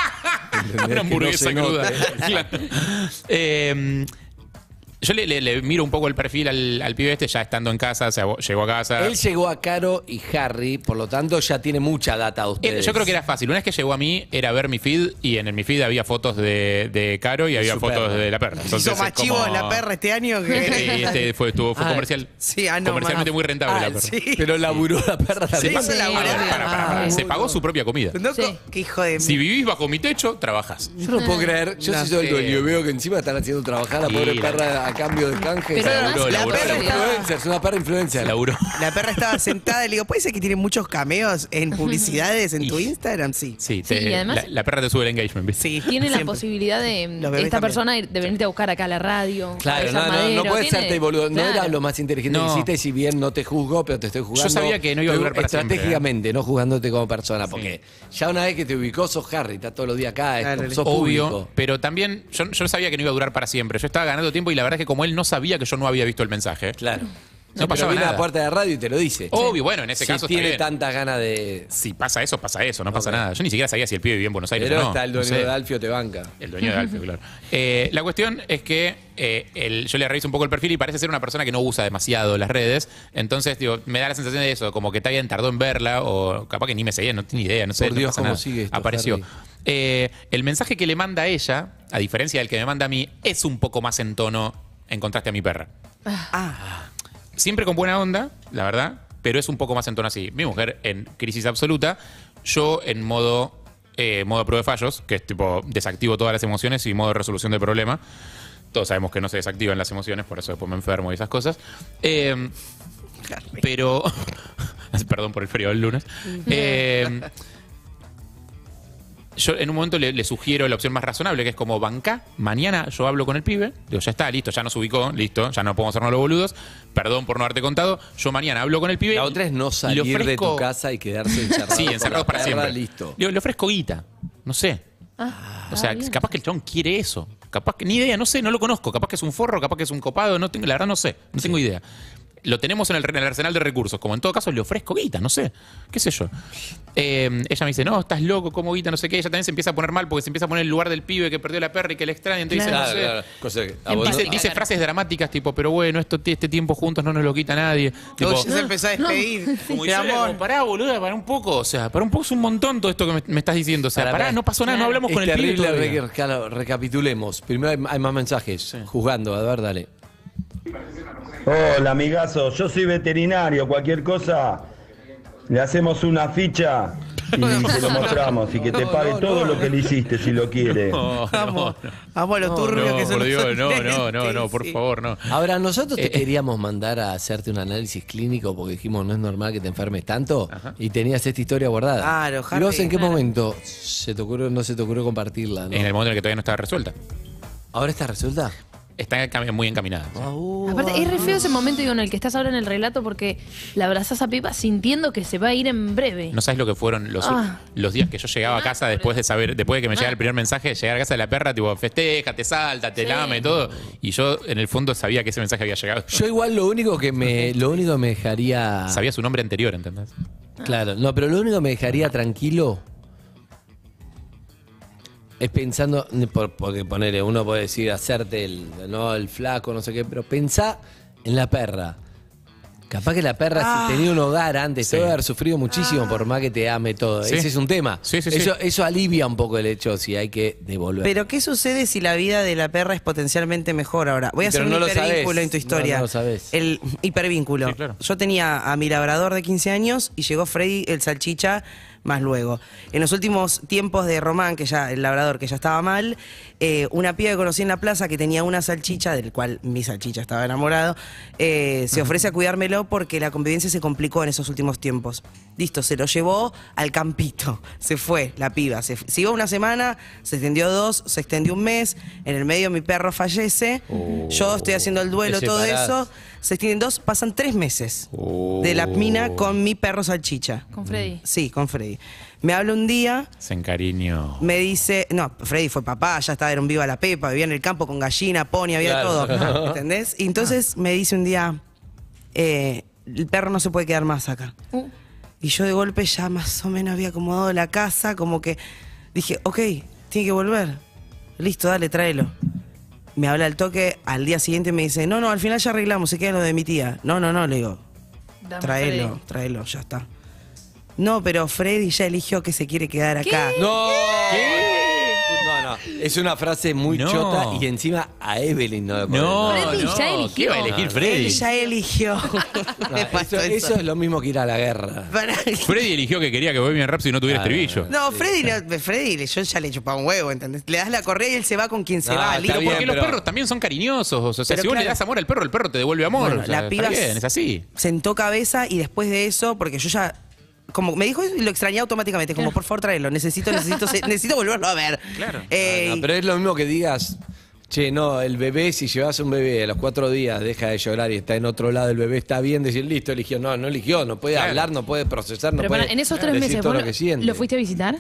Una no hamburguesa cruda. Claro. Eh, yo le, le- le miro un poco el perfil al, al pibe este ya estando en casa, o sea, llegó a casa. Él llegó a Caro y Harry, por lo tanto ya tiene mucha data de Eh, ustedes. Yo creo que era fácil. Una vez que llegó a mí, era ver mi feed y en el- mi feed había fotos de, de Caro y había su fotos perra. de la perra. Hizo más es como- chivo la perra este año Sí, que. este fue, estuvo, fue Ah, comercial, sí, ah, no, comercialmente muy rentable Ah, la perra. sí. Pero laburó la perra Sí, laburar. Para, para, para. Se pagó su propia comida. No, Qué hijo de. Si vivís bajo mi techo, trabajas. Yo no puedo creer, yo No soy el dueño y veo que encima están haciendo trabajar a la pobre perra a cambio de canje. Pero además, Laburó, la laburó, perra laburó. estaba- una perra influencer. Laburó. La perra estaba sentada y le digo, ¿puede ser que tiene muchos cameos en publicidades en tu Instagram? Sí. Sí, Sí, te- y además- la, la perra te sube el engagement, ¿viste? Sí. Tiene la siempre. posibilidad de Los bebés esta también. persona ir- de venirte a buscar acá a la radio. Claro, no, no, no puedes serte boludo. No Claro. era lo más inteligente No. que hiciste, si bien no te juzgo, pero te estoy jugando. Yo sabía que no iba a durar para siempre, ¿eh? Estratégicamente, no jugándote como persona, porque ya una vez que te ubicó, sos Harry, está todos los días acá, es Claro, sos Obvio, público. pero también yo, yo sabía que no iba a durar para siempre. Yo estaba ganando tiempo y la verdad que como él no sabía que yo no había visto el mensaje. Claro. No pasaba a nada. la puerta de la radio y te lo dice. Obvio, bueno, en ese si caso está tiene bien. tantas ganas de. Si pasa eso, pasa eso, no pasa nada. Yo ni siquiera sabía si el pibe vivía en Buenos Aires Pero o no. está el No dueño sé. de Alfio, te banca. El dueño de Alfio, claro. Eh, la cuestión es que eh, el- yo le reviso un poco el perfil y parece ser una persona que no usa demasiado las redes. Entonces, digo, me da la sensación de eso, como que está bien, tardó en verla, o capaz que ni me seguía, no tiene idea, no sé. Por no Dios, pasa ¿cómo nada. sigue esto, Apareció. Eh, el mensaje que le manda a ella, a diferencia del que me manda a mí, es un poco más en tono en contraste a mi perra. Ah, Siempre con buena onda, la verdad, pero es un poco más en tono así. Mi mujer en crisis absoluta, yo en modo, eh, modo prueba de fallos, que es tipo desactivo todas las emociones y modo de resolución de problema. Todos sabemos que no se desactivan las emociones, por eso después me enfermo y esas cosas. Eh, pero. Perdón por el frío del lunes. Eh, yo en un momento le, le sugiero la opción más razonable, que es como banca. Mañana yo hablo con el pibe. Digo, ya está, listo, ya nos ubicó, listo, ya no podemos hacernos los boludos. Perdón por no haberte contado. Yo mañana hablo con el pibe. La otra es no salir de tu casa y quedarse encerrado. Sí, la para perra, siempre. Listo. Digo, le ofrezco guita. No sé. Ah, O sea, capaz que el chabón quiere eso. Capaz que, ni idea, no sé, no lo conozco. Capaz que es un forro, capaz que es un copado, no tengo, la verdad no sé, no tengo idea. Lo tenemos en el, en el arsenal de recursos. Como en todo caso, le ofrezco guita, no sé. ¿Qué sé yo? Eh, ella me dice, no, estás loco, como guita, no sé qué. Ella también se empieza a poner mal porque se empieza a poner en el lugar del pibe que perdió la perra y que le extraña. Entonces Claro, dice, no sé. claro. Cosa que a vos Dice, no- dice frases dramáticas tipo, pero bueno, esto, este tiempo juntos no nos lo quita nadie. Tipo, ya se empezó a despedir. como amor. pará, boluda, pará un poco. O sea, pará un poco, es un montón todo esto que me, me estás diciendo. O sea, pará, no pasó nada, no hablamos es con el pibe terrible, todavía. re- claro, recapitulemos. Primero hay, hay más mensajes. Jugando, a ver, dale. Hola, amigazo. Yo soy veterinario. Cualquier cosa, le hacemos una ficha y se lo mostramos y que te pague todo lo que le hiciste si lo quiere. No, no, Amo a lo turbio no, que son por los Dios, no, no, no, no, por favor, no. Ahora, nosotros te Eh, queríamos mandar a hacerte un análisis clínico porque dijimos no es normal que te enfermes tanto y tenías esta historia guardada. Claro, ¿Y vos en qué claro. momento se te ocurrió, no se te ocurrió compartirla? no? En el momento en el que todavía no estaba resuelta. ¿Ahora está resuelta? Está cam- muy encaminada. Aparte, es re feo ese momento digo, en el que estás ahora en el relato porque la abrazás a Pipa sintiendo que se va a ir en breve. No sabes lo que fueron los, Ah. los días que yo llegaba a casa después de saber, después de que me llegara el primer mensaje, llegar a casa de la perra, tipo, festeja, te salta, te Sí. lame, todo. Y yo en el fondo sabía que ese mensaje había llegado. Yo igual lo único que me, lo único que me dejaría. Sabía su nombre anterior, ¿entendés? Claro, no, pero lo único que me dejaría tranquilo es pensando, por- porque ponerle, uno puede decir hacerte el, no, el flaco, no sé qué, pero pensá en la perra. Capaz que la perra, Ah. si tenía un hogar antes, debe haber sufrido muchísimo por más que te ame todo. Sí. Ese es un tema. Sí, sí, sí. eso, eso alivia un poco el hecho si hay que devolver. Pero ¿qué sucede si la vida de la perra es potencialmente mejor ahora? Voy a hacer Pero un no lo hipervínculo en tu No, historia. no lo sabés. El hipervínculo. Sí, claro. Yo tenía a mi labrador de 15 años y llegó Freddy el salchicha más luego. En los últimos tiempos de Román, que ya el labrador que ya estaba mal, eh, una piba que conocí en la plaza que tenía una salchicha, del cual mi salchicha estaba enamorado, eh, se ofrece a cuidármelo porque la convivencia se complicó en esos últimos tiempos. Listo, se lo llevó al campito. Se fue la piba. Se, se iba una semana, se extendió dos, se extendió un mes. En el medio mi perro fallece. Yo estoy haciendo el duelo, todo eso. Se extienden dos, pasan tres meses de la mina con mi perro salchicha. Con Freddy. Sí, con Freddy. Me habla un día, Se encariño. me dice, no, Freddy fue papá, ya estaba, era un viva la pepa, vivía en el campo con gallina, pony, había Claro. todo. ¿Entendés? Y entonces me dice un día, eh, el perro no se puede quedar más acá. Uh. Y yo de golpe ya más o menos había acomodado la casa, como que dije, ok, tiene que volver. Listo, dale, tráelo. Me habla al toque, al día siguiente me dice, no, no, al final ya arreglamos, se queda lo de mi tía. No, no, no, le digo, Dame tráelo, Freddy. tráelo, ya está. No, pero Freddy ya eligió que se quiere quedar acá. ¡No! No, no. Es una frase muy No. chota y encima a Evelyn no le No, Freddy no. ya eligió. ¿Qué va a elegir Él Freddy? ya eligió. No, Me pasó eso, eso es lo mismo que ir a la guerra. Para- Freddy eligió que quería que Bohemian Rhapsody no tuviera Claro. estribillo. No, Freddy, no, Freddy, yo ya le chupaba un huevo, ¿entendés? Le das la correa y él se va con quien se No, va. está listo. bien, Porque los pero- perros también son cariñosos. O sea, Pero si vos le claro. das amor al perro, el perro te devuelve amor. Bueno, O sea, la piba está bien, es así. sentó cabeza y después de eso, porque yo ya. Como me dijo y lo extrañé automáticamente, como por favor tráelo, necesito, necesito, necesito volverlo a ver. Claro. Eh, Ah, no, pero es lo mismo que digas, che, no, el bebé, si llevas un bebé a los cuatro días, deja de llorar y está en otro lado, el bebé está bien, decir, listo, eligió. No, no eligió, no puede Claro. hablar, no puede procesar, no Pero puede para, en esos tres decir meses, todo ¿vos lo que siente. ¿lo fuiste a visitar?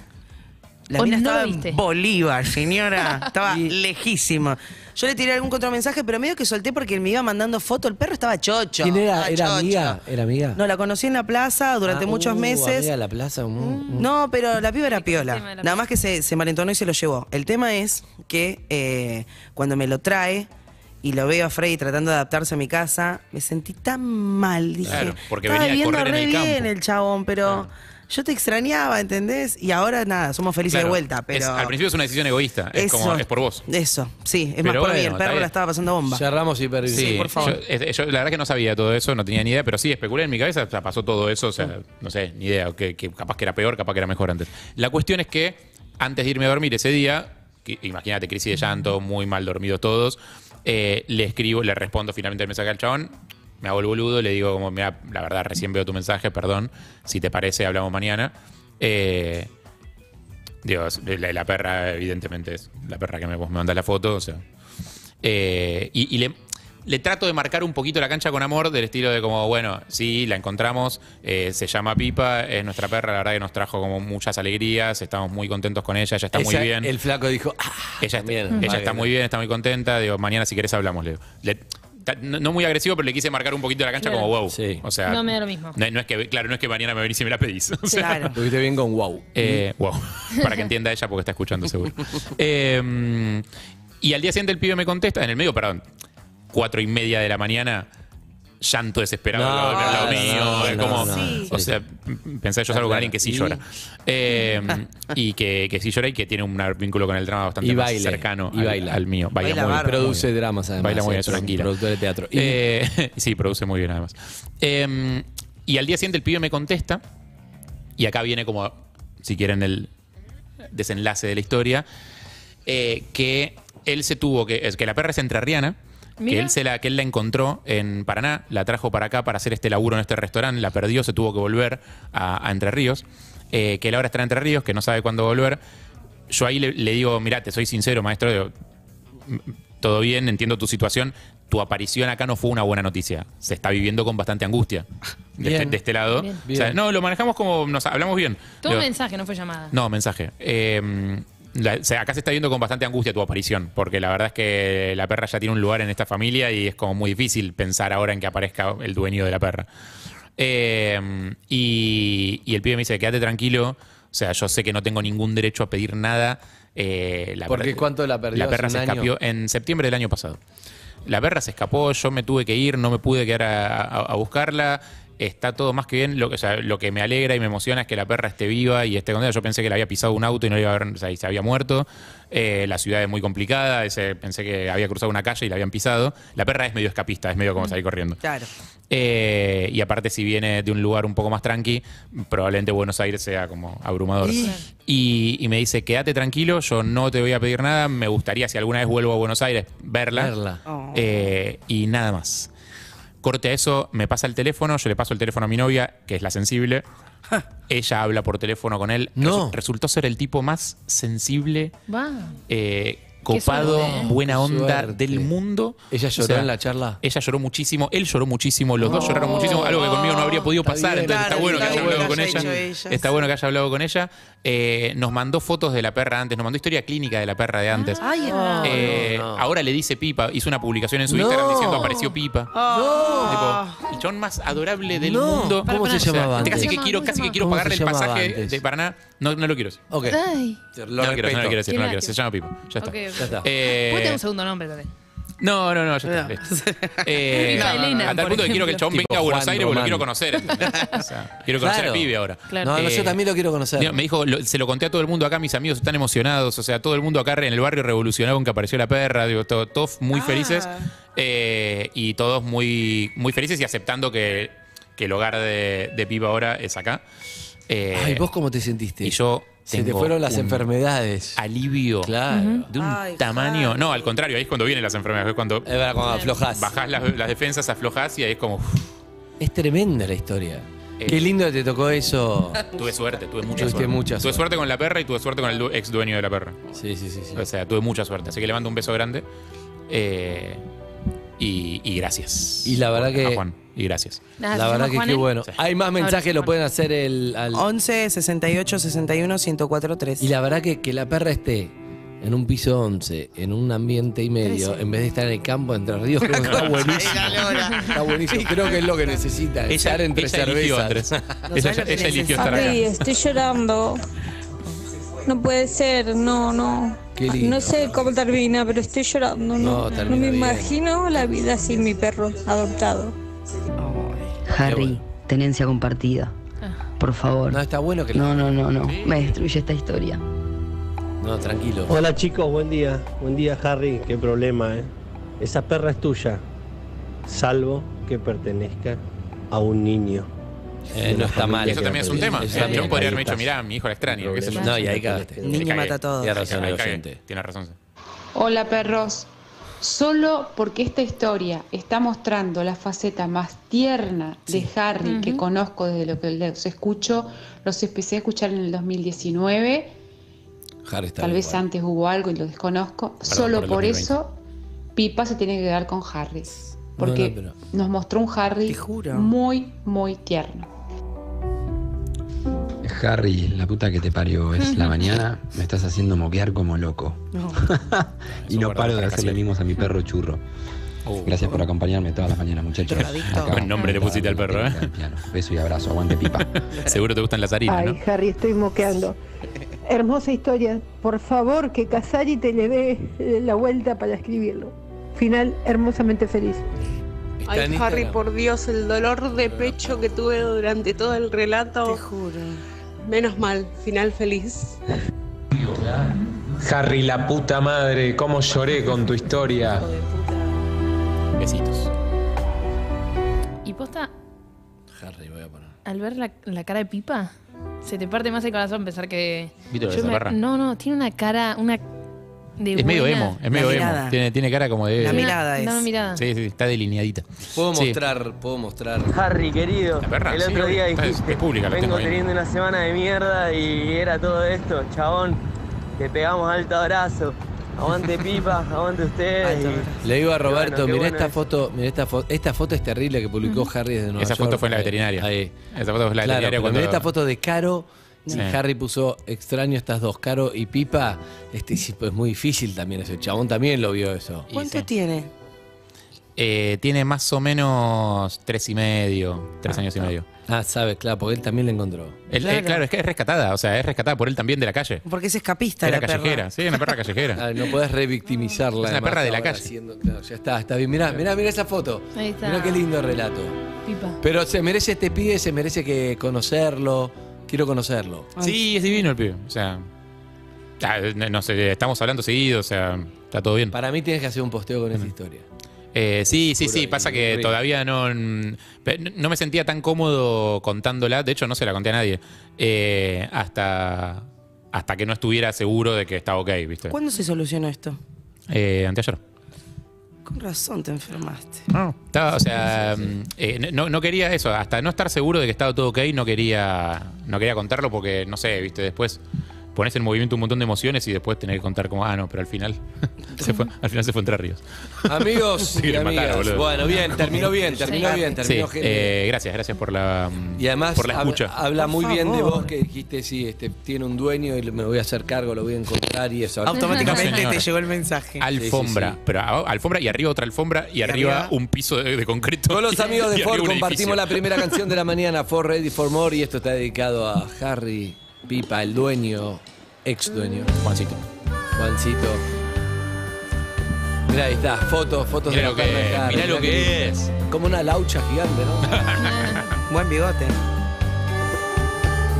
La ¿O mina no estaba viste? en Bolívar, señora. Estaba lejísima. Yo le tiré algún contramensaje, pero medio que solté porque me iba mandando foto. El perro estaba chocho. ¿Quién era? ¿Era chocho. amiga? ¿Era amiga? No, la conocí en la plaza durante Ah, muchos uh, meses. amiga de la plaza. mm, mm. No, pero la piba era piola. Nada más que se, se malentonó y se lo llevó. El tema es que eh, cuando me lo trae y lo veo a Freddy tratando de adaptarse a mi casa, me sentí tan mal. Dije, Claro, porque venía a correr en el bien campo". el chabón, pero yo te extrañaba, ¿entendés? Y ahora nada, somos felices Claro. de vuelta, pero... Es- al principio es una decisión egoísta. Es, como, es por vos. Eso, sí, es Pero más por mí. bueno, El está perro bien. la estaba pasando bomba. Cerramos y perdimos. Sí, por favor. Yo, yo la verdad que no sabía todo eso, no tenía ni idea, pero sí especulé en mi cabeza, o sea, pasó todo eso, o sea, no sé, ni idea, que, que capaz que era peor, capaz que era mejor antes. La cuestión es que antes de irme a dormir ese día, que- imagínate, crisis de llanto, muy mal dormidos todos, eh, le escribo, le respondo finalmente el mensaje al chabón, me hago el boludo, le digo como, mira, la verdad recién veo tu mensaje, perdón, si te parece hablamos mañana. Eh, digo, la, la perra evidentemente es la perra que me, vos me la foto, o sea, eh, y, y le, le trato de marcar un poquito la cancha con amor, del estilo de como, bueno, sí, la encontramos, eh, se llama Pipa, es nuestra perra, la verdad que nos trajo como muchas alegrías, estamos muy contentos con ella, ella está muy bien. El flaco dijo, ah, ella también, ella vale, está muy bien, está muy contenta, digo, mañana si querés hablamos, le no, no muy agresivo, pero le quise marcar un poquito la cancha Claro. como wow. Sí. O sea, No me da lo mismo. No, no es que, claro, no es que mañana me venís y me la pedís. O sea, Claro. Lo viste bien con wow. eh, wow. Para que entienda ella porque está escuchando seguro. Eh, y al día siguiente el pibe me contesta, en el medio, perdón, cuatro y media de la mañana, llanto desesperado No, al lado- al lado no, mío. no, es no, como, no. Sí. o sea, pensé yo salgo con alguien que sí llora. Eh, y que, que sí llora y que tiene un vínculo con el drama bastante Y más baile, cercano y al, baila. al mío. Baila, Baila muy bien. Produce dramas además. Baila muy bien, eh, es una anguila. Productor de teatro. Eh, sí, produce muy bien además. Eh, y al día siguiente el pibe me contesta y acá viene como si quieren, el desenlace de la historia, eh, que él se tuvo que, es que la perra es entrerriana, que él, se la, que él la encontró en Paraná, la trajo para acá para hacer este laburo en este restaurante, la perdió, se tuvo que volver a, a Entre Ríos, eh, que él ahora está en Entre Ríos, que no sabe cuándo volver. Yo ahí le, le digo, mira, te soy sincero, maestro, digo, "M- todo bien, entiendo tu situación. Tu aparición acá no fue una buena noticia. Se está viviendo con bastante angustia de, este, de este lado. Bien. O sea, no, lo manejamos como nos hablamos bien. Todo Digo, mensaje, no fue llamada. no, mensaje. Eh, la- o sea, acá se está viendo con bastante angustia tu aparición, porque la verdad es que la perra ya tiene un lugar en esta familia y es como muy difícil pensar ahora en que aparezca el dueño de la perra. Eh, y, y el pibe me dice, quédate tranquilo, o sea, yo sé que no tengo ningún derecho a pedir nada. Eh, la Porque perra- ¿cuánto la perdió? La perra ¿Hace se año? escapó en septiembre del año pasado. La perra se escapó, yo me tuve que ir, no me pude quedar a, a- a buscarla. Está todo más que bien. Lo, que- o sea, lo que me alegra y me emociona es que la perra esté viva y esté contenta. Yo pensé que le había pisado un auto y no le iba a ver, o sea, y se había muerto. Eh, la ciudad es muy complicada. ese- pensé que había cruzado una calle y la habían pisado. La perra es medio escapista, es medio como salir corriendo. Claro. Eh, y aparte, si viene de un lugar un poco más tranqui, probablemente Buenos Aires sea como abrumador. Y me dice, quédate tranquilo, yo no te voy a pedir nada, me gustaría si alguna vez vuelvo a Buenos Aires verla. Verla. Oh. Eh, y nada más. Corte a eso, me pasa el teléfono, yo le paso el teléfono a mi novia, que es la sensible. Ella habla por teléfono con él. No. Resu- resultó ser el tipo más sensible, Va. eh, copado, suerte, ¿eh? buena onda suerte. del mundo. ¿Ella O lloró sea, en la charla? ella lloró muchísimo, él lloró muchísimo, los dos lloraron muchísimo, algo que conmigo no habría podido Está pasar, bien. entonces está bueno que está haya bien hablado que con haya ella. Está bueno que haya hablado con ella. Eh, nos mandó fotos de la perra antes, nos mandó historia clínica de la perra de antes. Ay, Eh, no, no. Ahora le dice Pipa, hizo una publicación en su No. Instagram diciendo apareció Pipa. Oh. Tipo, el chabón más adorable del No. mundo. ¿Cómo se O sea, llamaba Casi que quiero, ¿Cómo se casi que quiero ¿Cómo pagarle el pasaje antes? de Paraná. No, no lo quiero decir. Ok. Lo no, lo quiero, no lo quiero decir, no lo quiero decir. Se llama Pipa. Ya está. Ya está. Eh, Puede tener un segundo nombre también. no, no, no, ya está. listo. Eh, Pipa Elena, a tal por punto que quiero que el chabón venga a Buenos Aires porque lo quiero conocer. ¿entendés? O sea, quiero conocer Claro. al pibe ahora. Claro. No, no, yo Eh, también lo quiero conocer. Me dijo, lo- se lo conté a todo el mundo acá, mis amigos están emocionados, o sea, todo el mundo acá en el barrio revolucionado con que apareció la perra, digo, todo- todos muy Ah. felices eh, y todos muy, muy felices y aceptando que, que el hogar de, de Pipa ahora es acá. Eh, Ay, ¿vos cómo te sentiste? y yo Se te fueron las enfermedades. alivio Claro. de un Ay, tamaño. No, al contrario, ahí es cuando vienen las enfermedades, es cuando Es verdad, cuando aflojas. bajás las, las defensas, aflojás y ahí es como. uf, Es tremenda la historia. Eh. Qué lindo que te tocó eso. tuve suerte, tuve mucha Tuviste suerte. mucha tuve suerte. suerte con la perra y tuve suerte con el du- ex dueño de la perra. Sí, sí, sí. sí. O sea, tuve mucha suerte. Así que le mando un beso grande. Eh, y, y gracias. Y la verdad A que- Juan, y gracias. ¿se La verdad que qué bueno. Sí. Hay más mensajes, lo pueden hacer el, al- 11 68 61 1043 3. Y la verdad que, que la perra esté en un piso 11, en un ambiente y medio, en vez de estar en el campo Entre Ríos, creo que está buenísimo. Está buenísimo. Creo que es lo que necesita. estar entre ella eligió, cervezas. Andrés. No ella ella eligió estar acá. Estoy llorando. No puede ser, no, no. Qué lindo. No sé cómo termina, pero estoy llorando. No, No, termina no me bien. imagino la vida sin mi perro adoptado. Harry, tenencia compartida. Por favor. No, está bueno que No, no, no, no. Me destruye esta historia. No, tranquilo. Hola chicos, buen día. Buen día Harry, qué problema, ¿eh? Esa perra es tuya, salvo que pertenezca a un niño. Eh, no está mal. Eso también es un tema. Yo podría haberme dicho, mirá, mi hijo sé yo. No, y ahí cagaste. Niño mata todo. Tiene razón. Tiene razón. Hola perros. Solo porque esta historia está mostrando la faceta más tierna de Harry que conozco desde lo que los escucho, los empecé a escuchar en el 2019, Harry está tal vez igual. antes hubo algo y lo desconozco. Solo por el por 2020. eso Pipa se tiene que quedar con Harry, porque No, no, nos mostró un Harry muy, muy tierno. Harry, la puta que te parió, es la mañana, me estás haciendo moquear como loco. No. y no paro de hacerle mimos a mi perro churro. Uh. Gracias por acompañarme todas las mañanas, muchachos. Buen nombre le pusiste al perro, ¿eh? Beso y abrazo, aguante pipa. Seguro te gustan las harinas, ¿no? Ay, Harry, estoy moqueando. Hermosa historia. Por favor, que Casari te le dé la vuelta para escribirlo. Final hermosamente feliz. Ay, Harry, por Dios, el dolor de pecho que tuve durante todo el relato. Te juro. Menos mal, final feliz. Harry, la puta madre, cómo lloré con tu historia. Besitos. Y posta, Harry, voy a poner. Al ver la, la cara de Pipa, se te parte más el corazón pensar que. ¿Viste lo de me- no, no, tiene una cara, una. De Es medio emo, es medio emo. Tiene, tiene cara como de. La mirada es. mirada. Sí, sí, está delineadita. Puedo Sí. mostrar, puedo mostrar. Harry, querido, La perra, el sí, otro día es- dijiste, es pública, vengo teniendo una semana de mierda y era todo esto, chabón, te pegamos alto abrazo, aguante pipa, aguante ustedes. y- Le digo a bueno, Roberto, bueno esta es. foto, mira esta foto, esta foto es terrible que publicó Harry desde Nueva Esa York. foto fue en la Eh, veterinaria. Ahí. Esa foto fue en la Claro, veterinaria cuando. mirá esta foto de Caro. Y Sí. Harry puso extraño estas dos, Caro y Pipa. Este sí, pues muy difícil también ese chabón también lo vio eso. ¿Cuánto tiene? Eh, tiene más o menos tres y medio, tres años y medio. Ah, sabes, claro, porque él también la encontró. Él- eh, Claro. claro. es que es rescatada, o sea, es rescatada por él también de la calle. Porque es escapista Es la la callejera, perra. sí, una perra callejera. Ah, no podés revictimizarla. Es una perra de la calle. haciendo- claro, ya está, está bien. Mirá, mirá, mirá esa foto. Ahí está. Mirá qué lindo relato. Pipa. Pero se merece este pibe, se merece que conocerlo. Quiero conocerlo. Sí, es divino el pibe. O sea, ah, no, no sé, estamos hablando seguido, o sea, está todo bien. Para mí tienes que hacer un posteo con esa historia. Eh, sí, sí, sí, pasa que todavía no, mm, pe- no me sentía tan cómodo contándola, de hecho no se la conté a nadie, eh, hasta, hasta que no estuviera seguro de que estaba ok, ¿viste? ¿Cuándo se solucionó esto? Eh, anteayer. Con razón te enfermaste. Estaba, o sea, mm, eh, no, no quería eso, hasta no estar seguro de que estaba todo ok, no quería, no quería contarlo porque, no sé, viste, después pones en movimiento un montón de emociones y después tenés que contar como, ah, no, pero al final se fue, al final se fue entre ríos. Amigos y matar, amigas. bueno, bien, terminó bien, terminó bien, terminó Sí, eh, gracias, gracias por la, mm, Y además por la hab- escucha. habla Por muy bien de vos que dijiste, sí, este tiene un dueño y me voy a hacer cargo, lo voy a encontrar y eso. Automáticamente te llegó el mensaje. Alfombra, Sí, sí, sí. pero alfombra y arriba otra alfombra y, arriba, arriba- un piso de, de concreto. Con los amigos de Ford compartimos la primera canción de la mañana, Ford Ready for More, y esto está dedicado a Harry Pipa, el dueño, ex dueño. Juancito. Juancito. Mirá, ahí está, fotos, fotos Mirá de lo la que, Harry, mirá lo que es. Como una laucha gigante, ¿no? Buen bigote.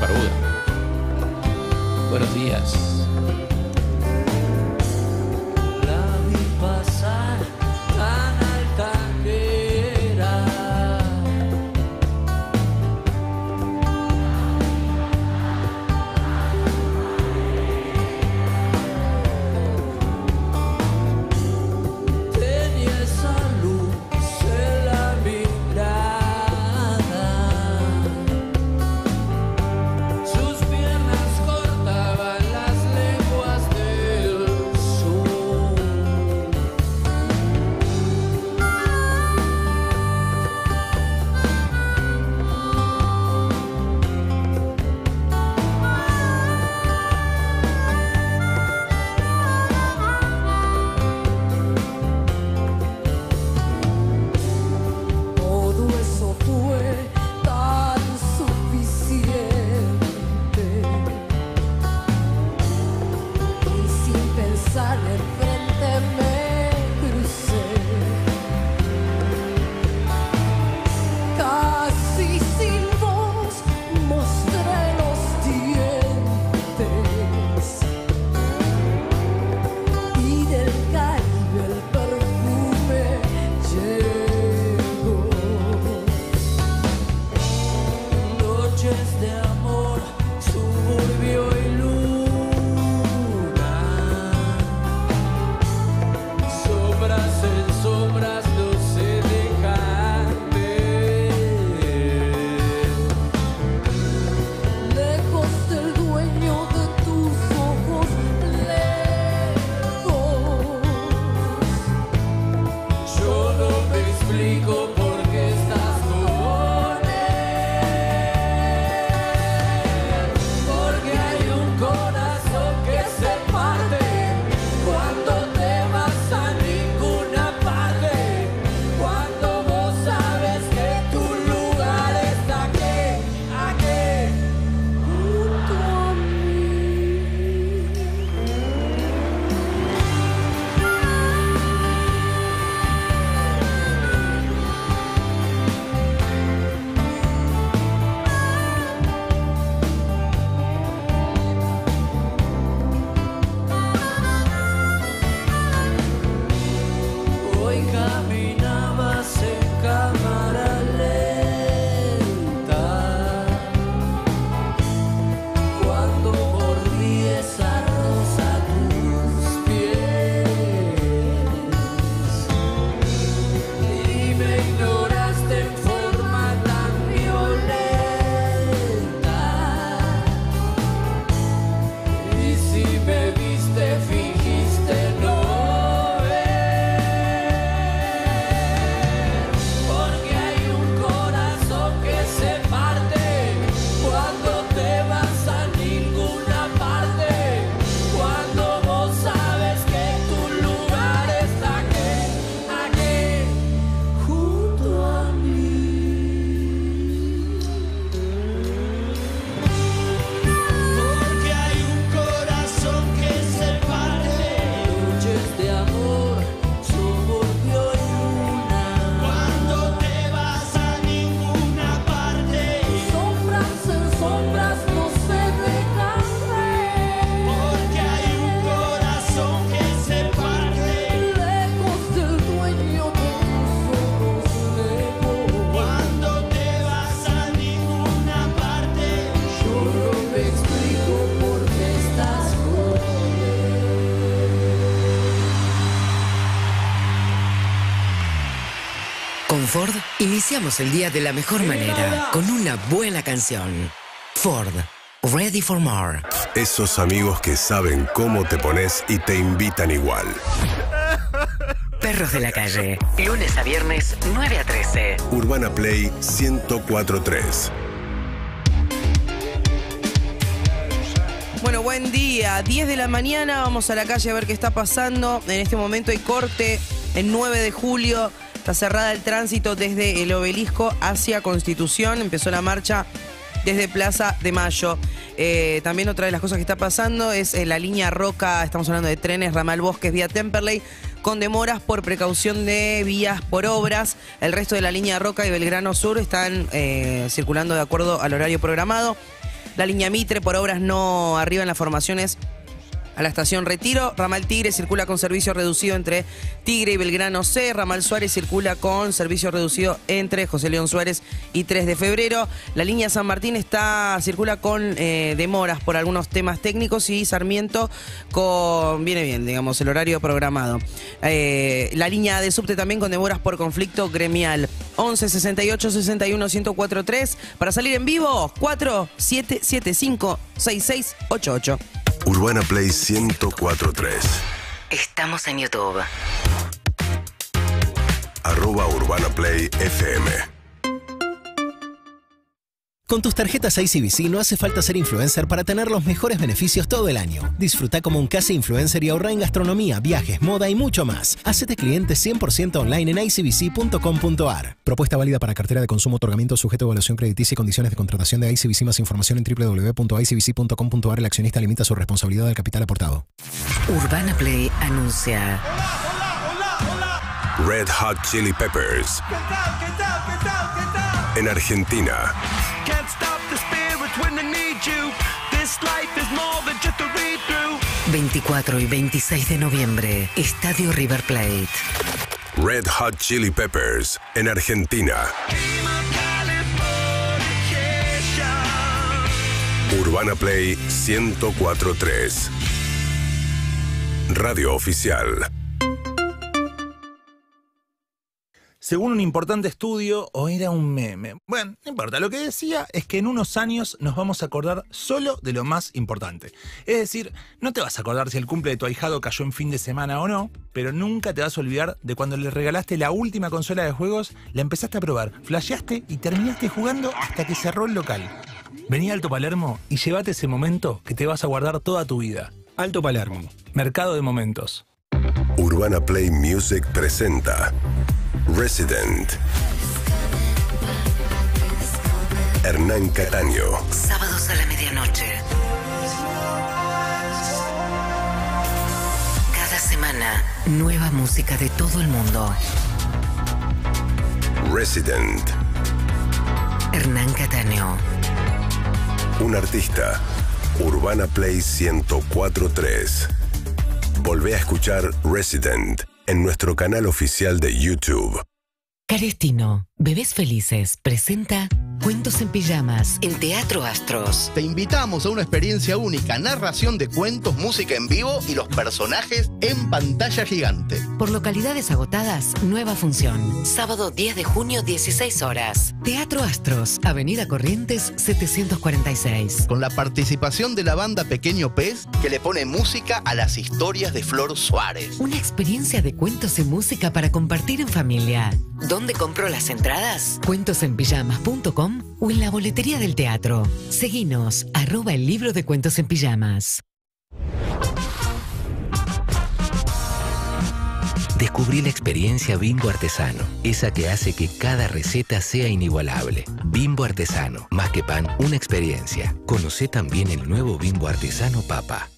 Barbuda. Buenos días. Iniciamos el día de la mejor manera, con una buena canción. Ford, Ready for More. Esos amigos que saben cómo te pones y te invitan igual. Perros de la calle, lunes a viernes, 9 a 13. Urbana Play 1043. Bueno, buen día. 10 de la mañana, vamos a la calle a ver qué está pasando. En este momento hay corte. El 9 de julio está cerrada el tránsito desde el obelisco hacia Constitución. Empezó la marcha desde Plaza de Mayo. Eh, también otra de las cosas que está pasando es eh, la línea Roca, estamos hablando de trenes, ramal Bosques, vía Temperley, con demoras por precaución de vías por obras. El resto de la línea Roca y Belgrano Sur están eh, circulando de acuerdo al horario programado. La línea Mitre por obras no arriba en las formaciones a la estación Retiro. Ramal Tigre circula con servicio reducido entre Tigre y Belgrano C. Ramal Suárez circula con servicio reducido entre José León Suárez y 3 de febrero. La línea San Martín está circula con eh, demoras por algunos temas técnicos y Sarmiento con viene bien, digamos, el horario programado. Eh, la línea de subte también con demoras por conflicto gremial. 11 68 61 1043 para salir en vivo 4 7 7 5 6 6 8 8. Urbana Play 1043. Estamos en YouTube. Arroba Urbana Play FM. Con tus tarjetas ICBC no hace falta ser influencer para tener los mejores beneficios todo el año. Disfruta como un casi influencer y ahorra en gastronomía, viajes, moda y mucho más. Hacete cliente 100% online en icbc.com.ar. Propuesta válida para cartera de consumo, otorgamiento sujeto a evaluación crediticia y condiciones de contratación de ICBC. Más información en www.icbc.com.ar. El accionista limita su responsabilidad del capital aportado. Urbana Play anuncia. Red Hot Chili Peppers. En Argentina. 24 y 26 de noviembre, Estadio River Plate. Red Hot Chili Peppers. En Argentina. Urbana Play 1043. Radio Oficial. Según un importante estudio, o era un meme. Bueno, no importa, lo que decía es que en unos años nos vamos a acordar solo de lo más importante. Es decir, no te vas a acordar si el cumple de tu ahijado cayó en fin de semana o no, pero nunca te vas a olvidar de cuando le regalaste la última consola de juegos, la empezaste a probar, flasheaste y terminaste jugando hasta que cerró el local. Vení a Alto Palermo y llévate ese momento que te vas a guardar toda tu vida. Alto Palermo, mercado de momentos. Urbana Play Music presenta Resident. Hernán Cataño. Sábados a la medianoche. Cada semana, nueva música de todo el mundo. Resident. Hernán Cataño. Un artista. Urbana Play 1043. Volvé a escuchar Resident en nuestro canal oficial de YouTube. Calestino, Bebés Felices, presenta Cuentos en Pijamas en Teatro Astros. Te invitamos a una experiencia única, narración de cuentos, música en vivo y los personajes en pantalla gigante. Por localidades agotadas, nueva función. Sábado 10 de junio, 16 horas. Teatro Astros, Avenida Corrientes 746. Con la participación de la banda Pequeño Pez, que le pone música a las historias de Flor Suárez. Una experiencia de cuentos y música para compartir en familia. ¿Dónde compró las entradas? Cuentosenpijamas.com o en la boletería del teatro. Seguinos, arroba el libro de cuentos en pijamas. Descubrí la experiencia Bimbo Artesano, esa que hace que cada receta sea inigualable. Bimbo Artesano, más que pan, una experiencia. Conoce también el nuevo Bimbo Artesano Papa.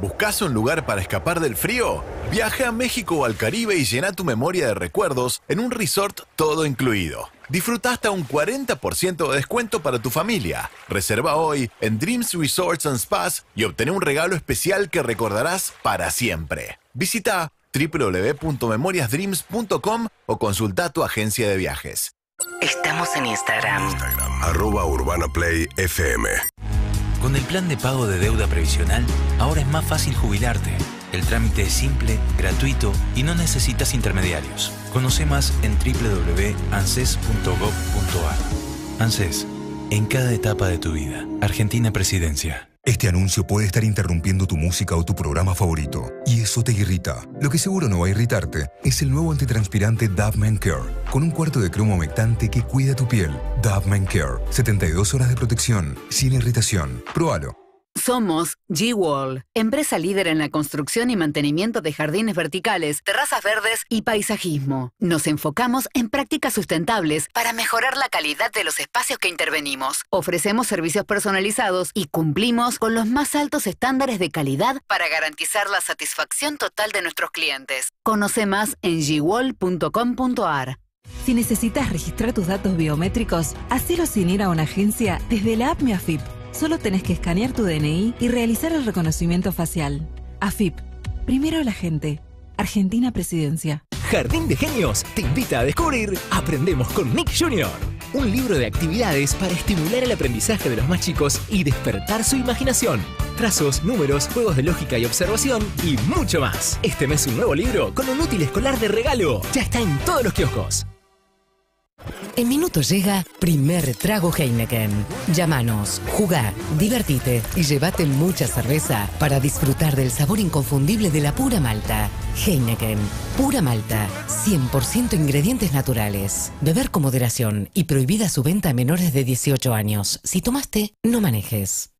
¿Buscas un lugar para escapar del frío? Viaja a México o al Caribe y llena tu memoria de recuerdos en un resort todo incluido. Disfruta hasta un 40% de descuento para tu familia. Reserva hoy en Dreams Resorts and Spas y obtén un regalo especial que recordarás para siempre. Visita www.memoriasdreams.com o consulta a tu agencia de viajes. Estamos en Instagram. Arroba Urbana Play FM. Con el plan de pago de deuda previsional, ahora es más fácil jubilarte. El trámite es simple, gratuito y no necesitas intermediarios. Conoce más en www.anses.gov.ar. ANSES, en cada etapa de tu vida. Argentina Presidencia. Este anuncio puede estar interrumpiendo tu música o tu programa favorito, y eso te irrita. Lo que seguro no va a irritarte es el nuevo antitranspirante Dove Care, con un cuarto de cromo humectante que cuida tu piel. Dove Care, 72 horas de protección, sin irritación. Próbalo. Somos G-Wall, empresa líder en la construcción y mantenimiento de jardines verticales, terrazas verdes y paisajismo. Nos enfocamos en prácticas sustentables para mejorar la calidad de los espacios que intervenimos. Ofrecemos servicios personalizados y cumplimos con los más altos estándares de calidad para garantizar la satisfacción total de nuestros clientes. Conoce más en gwall.com.ar. Si necesitas registrar tus datos biométricos, hacelo sin ir a una agencia desde la app Mi AFIP. Solo tenés que escanear tu DNI y realizar el reconocimiento facial. AFIP. Primero la gente. Argentina Presidencia. Jardín de Genios te invita a descubrir Aprendemos con Nick Jr., un libro de actividades para estimular el aprendizaje de los más chicos y despertar su imaginación. Trazos, números, juegos de lógica y observación y mucho más. Este mes un nuevo libro con un útil escolar de regalo. Ya está en todos los kioscos. En minuto llega Primer Trago Heineken. Llámanos, jugá, divertite y llévate mucha cerveza para disfrutar del sabor inconfundible de la pura malta. Heineken, pura malta, 100% ingredientes naturales. Beber con moderación y prohibida su venta a menores de 18 años. Si tomaste, no manejes.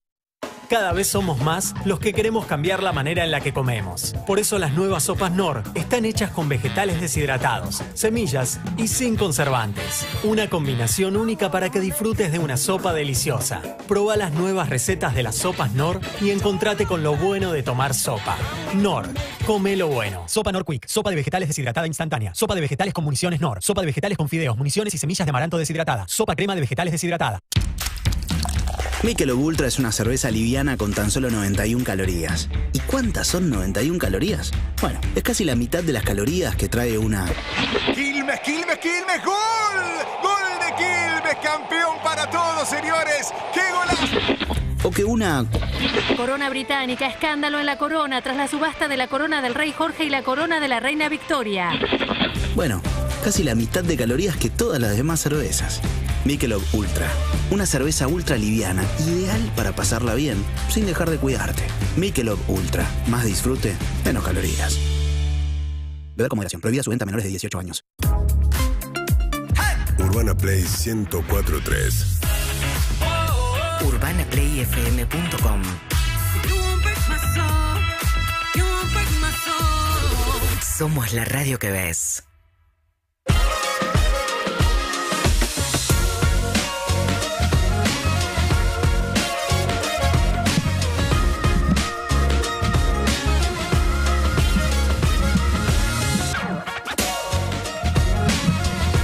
Cada vez somos más los que queremos cambiar la manera en la que comemos. Por eso las nuevas sopas Nor están hechas con vegetales deshidratados, semillas y sin conservantes. Una combinación única para que disfrutes de una sopa deliciosa. Proba las nuevas recetas de las sopas Nor y encontrate con lo bueno de tomar sopa. Nor, come lo bueno. Sopa Nor Quick, sopa de vegetales deshidratada instantánea, sopa de vegetales con municiones Nor, sopa de vegetales con fideos, municiones y semillas de amaranto deshidratada, sopa crema de vegetales deshidratada. Michelob Ultra es una cerveza liviana con tan solo 91 calorías. ¿Y cuántas son 91 calorías? Bueno, es casi la mitad de las calorías que trae una... Quilmes, Quilmes, Quilmes, gol. Gol de Quilmes, campeón para todos, señores. ¡Qué golazo! O que una... Corona británica, escándalo en la corona tras la subasta de la corona del rey Jorge y la corona de la reina Victoria. Bueno, casi la mitad de calorías que todas las demás cervezas. Michelob Ultra, una cerveza ultra liviana, ideal para pasarla bien, sin dejar de cuidarte. Michelob Ultra, más disfrute, menos calorías. Bebé con moderación, prohibida su venta a menores de 18 años. Urbana Play 1043. UrbanaPlayFM.com Somos la radio que ves.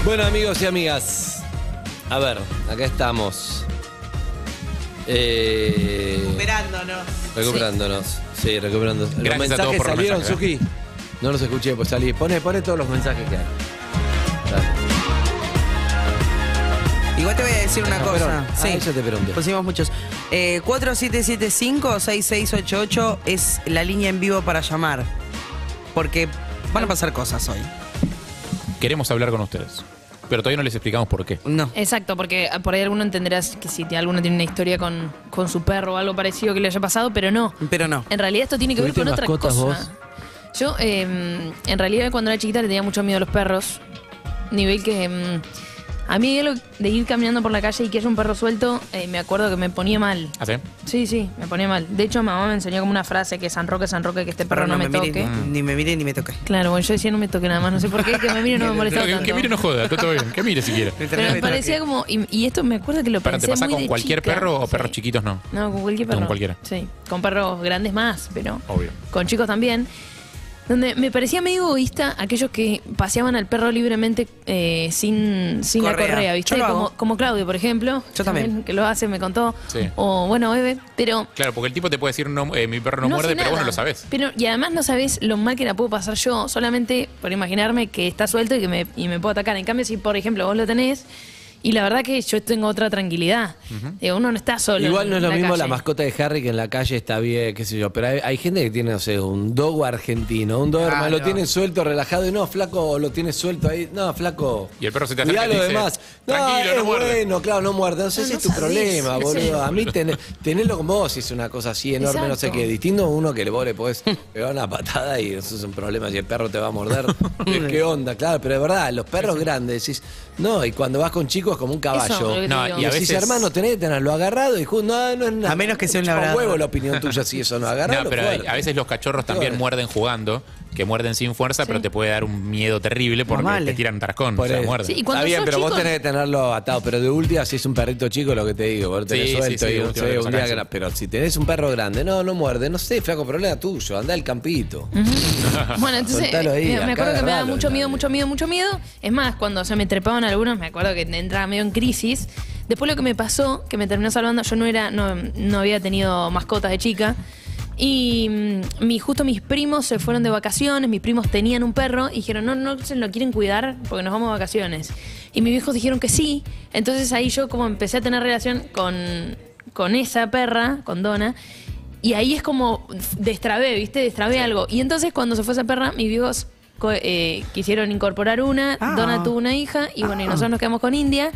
Bueno, amigos y amigas. A ver, acá estamos. Eh, Recuperándonos. recuperándonos. Sí, recuperándonos. ¿Los Gracias a mensajes todos por los salieron, mensajes, Suki? No los escuché, pues salí. Pone, pone todos los mensajes que hay. Dale. Igual te voy a decir una Ah, cosa. Perón. Ah, ella te pregunté. pusimos muchos. Eh, 4775-6688 es la línea en vivo para llamar. Porque van a pasar cosas hoy. Queremos hablar con ustedes. Pero todavía no les explicamos por qué. No. Exacto, porque por ahí alguno entenderás que si alguno tiene una historia con, con su perro o algo parecido que le haya pasado, pero no. Pero no. En realidad esto tiene que ver ¿Tuviste con otra cosa. vos? Yo, eh, en realidad, cuando era chiquita le tenía mucho miedo a los perros. Nivel que. mm, a mí lo de ir caminando por la calle y que haya un perro suelto, eh, me acuerdo que me ponía mal. ¿Ah, sí? Sí, sí, me ponía mal. De hecho, mamá me enseñó como una frase que San Roque, San Roque, que este perro no, me, mire, toque. ni, ni me mire ni me toque. Claro, bueno, yo decía no me toque nada más, no sé por qué, que me mire no me molesta No, que, tanto. que mire no joda, todo bien. Que mire si quiere. Pero me parecía como, y, y esto me acuerdo que lo Pero, pensé ¿te pasa muy con de cualquier chica. perro o perros chiquitos no? No, con cualquier perro. Con cualquiera. Sí, con perros grandes más, pero Obvio. con chicos también. Donde me parecía medio egoísta aquellos que paseaban al perro libremente eh, sin, sin la Correa. ¿viste? Como, Claudio, por ejemplo. Yo también. Que lo hace, me contó. Sí. O bueno, Eve. Pero Claro, porque el tipo te puede decir, no, eh, mi perro no, No muerde, pero vos no lo sabés. Pero, y además no sabes lo mal que la puedo pasar yo, solamente por imaginarme que está suelto y que me, y me puedo atacar. En cambio, si por ejemplo vos lo tenés Y la verdad que yo tengo otra tranquilidad. Digo, uno no está solo. Igual en no es lo la mismo la mascota de Harry que en la calle está bien, qué sé yo. Pero hay, hay gente que tiene, no sé, un dogo argentino, un doberman, Claro. lo tiene suelto, relajado, y no, flaco, lo tiene suelto ahí. No, flaco. Y el perro se te acerca y lo demás. No, "Tranquilo, es no muerde". bueno, claro, no muerde. No sé No, si no es tu sabés. problema, boludo. A mí ten- tenerlo con vos si es una cosa así enorme, no sé qué. Distinto a uno que le vos le podés pegar una patada y eso es un problema. Si el perro te va a morder, ¿qué onda? Claro, pero de verdad, los perros grandes decís, no, y cuando vas con chicos como un caballo. Eso, No, y a decís, veces- hermano, tenés que tenerlo agarrado y no, no es nada. A menos que sea un labrador. huevo la opinión tuya si eso no agarra. No, pero hay- a veces los cachorros también muerden jugando, que muerden sin fuerza, pero te puede dar un miedo terrible porque te tiran un tarascón, Por o sea, muerden. Sí, Está bien, pero vos tenés que tenerlo atado. Pero de última, si es un perrito chico, lo que te digo, vos tenés Sí, sí, suelto y un, un día no- Pero si tenés un perro grande, no, no muerde, no sé, flaco, problema tuyo, anda al campito. Bueno, entonces ahí, me acá acuerdo que me daba mucho miedo, mucho miedo, mucho miedo. Es más, cuando se me trepaban algunos, me acuerdo que entraba medio en crisis. Después lo que me pasó, que me terminó salvando, yo no era, no, no había tenido mascotas de chica. Y mm, mi, justo mis primos se fueron de vacaciones, mis primos tenían un perro y dijeron, no, no se lo quieren cuidar porque nos vamos de vacaciones. Y mis viejos dijeron que sí. Entonces ahí yo como empecé a tener relación con, con esa perra, con Donna. Y ahí es como destrabé, ¿viste? Destrabé algo. Y entonces cuando se fue esa perra, mis viejos eh, quisieron incorporar una, Ah. Donna tuvo una hija y bueno, y nosotros nos quedamos con India.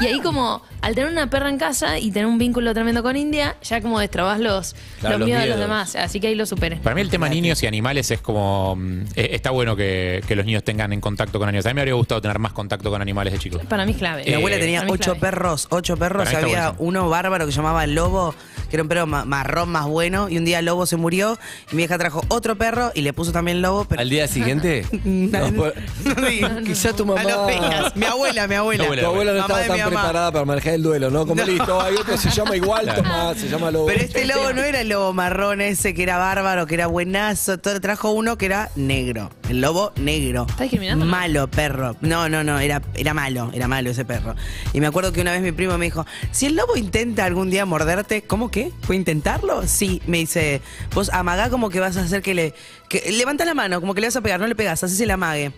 Y ahí como, al tener una perra en casa y tener un vínculo tremendo con India, ya como destrabás los, Claro, los los miedos de los demás. Así que ahí lo superé. Para mí el tema niños y animales es como... mm, eh, Está bueno que, que los niños tengan en contacto con animales. A mí me habría gustado tener más contacto con animales de chicos. Para mí es clave. Mi Eh, abuela tenía mí es ocho clave. perros, ocho perros, había buenísimo. uno bárbaro que se llamaba Lobo, que era un perro ma- marrón más bueno, y un día Lobo se murió, y mi hija trajo otro perro y le puso también Lobo, pero ¿Al día siguiente? No, No, pues, no. Quizás tu mamá. A los. Mi abuela, mi abuela. Tu Tu abuela no Mamá estaba de tan mamá. preparada para manejar el duelo, ¿no? Como No. listo, hay otro se llama igual, Tomás, se llama Lobo. Pero este lobo no era el lobo marrón ese que era bárbaro, que era buenazo. Todo, trajo uno que era negro. El lobo negro. ¿Estás discriminando? Malo perro. No, no, no, era, era malo, era malo ese perro. Y me acuerdo que una vez mi primo me dijo, si el lobo intenta algún día morderte, ¿cómo qué? ¿Fue intentarlo? Sí, me dice, vos amagá como que vas a hacer que le... Que, levanta la mano, como que le vas a pegar, no le pegas, así se le amague.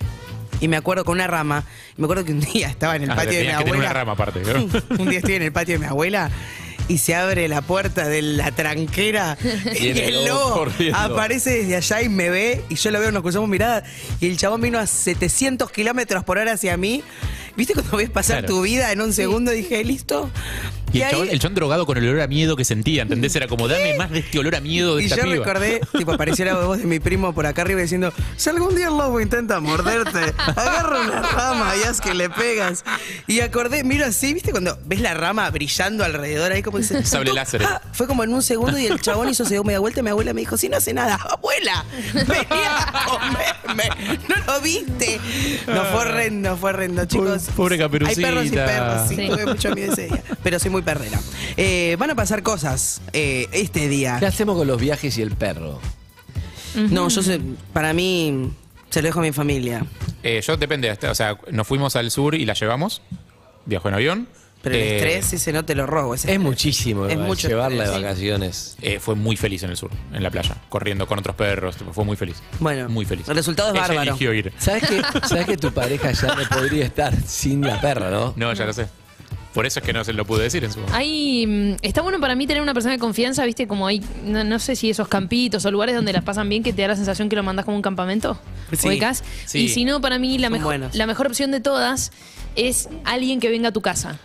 Y me acuerdo con una rama, me acuerdo que un día estaba en el Ah, patio de mi abuela. una rama aparte. ¿no? un día estoy en el patio de mi abuela y se abre la puerta de la tranquera y el lobo aparece desde allá y me ve y yo lo veo, nos cruzamos miradas y el chabón vino a 700 kilómetros por hora hacia mí. ¿Viste cuando ves pasar Claro. tu vida en un segundo? Dije, listo. Y el ahí- chabón, el chabón drogado con el olor a miedo que sentía, ¿entendés? Era como, dame más de este olor a miedo de Y esta yo piba. recordé, tipo, apareció la voz de mi primo por acá arriba diciendo, si algún día el lobo intenta morderte, agarra una rama y haz que le pegas. Y acordé, miro así, ¿viste? Cuando ves la rama brillando alrededor ahí como dice... Sable láser. "Ah", fue como en un segundo y el chabón hizo, se dio media vuelta y mi abuela me dijo, si no hace nada, abuela, venía a comerme, no lo viste. No fue horrendo, fue horrendo, chicos. Pobre Hay perros y Caperucita. perros, sí, Sí. tuve mucho miedo ese día. Pero soy muy perrera. Eh, van a pasar cosas eh, este día. ¿Qué hacemos con los viajes y el perro? No, yo sé, para mí se lo dejo a mi familia. Eh, yo depende, o sea, nos fuimos al sur y la llevamos, viajó en avión. Pero el Eh, estrés, ese no te lo robo. ese Es muchísimo, Es mucho llevarla de estrés, vacaciones. eh, fue muy feliz en el sur, en la playa, corriendo con otros perros, tipo, fue muy feliz. Bueno, Muy feliz. el resultado es Ella bárbaro. eligió ir. ¿Sabes que, ¿Sabes que tu pareja ya no podría estar sin la perra, no? No, ya lo sé. Por eso es que no se lo pude decir en su momento. Hay, mm, está bueno para mí tener una persona de confianza, ¿viste? Como hay, no, no sé si esos campitos o lugares donde las pasan bien que te da la sensación que lo mandas como un campamento. Sí, ubicás. sí. Y si no, para mí la Son mejor, buenos. la mejor opción de todas es alguien que venga a tu casa.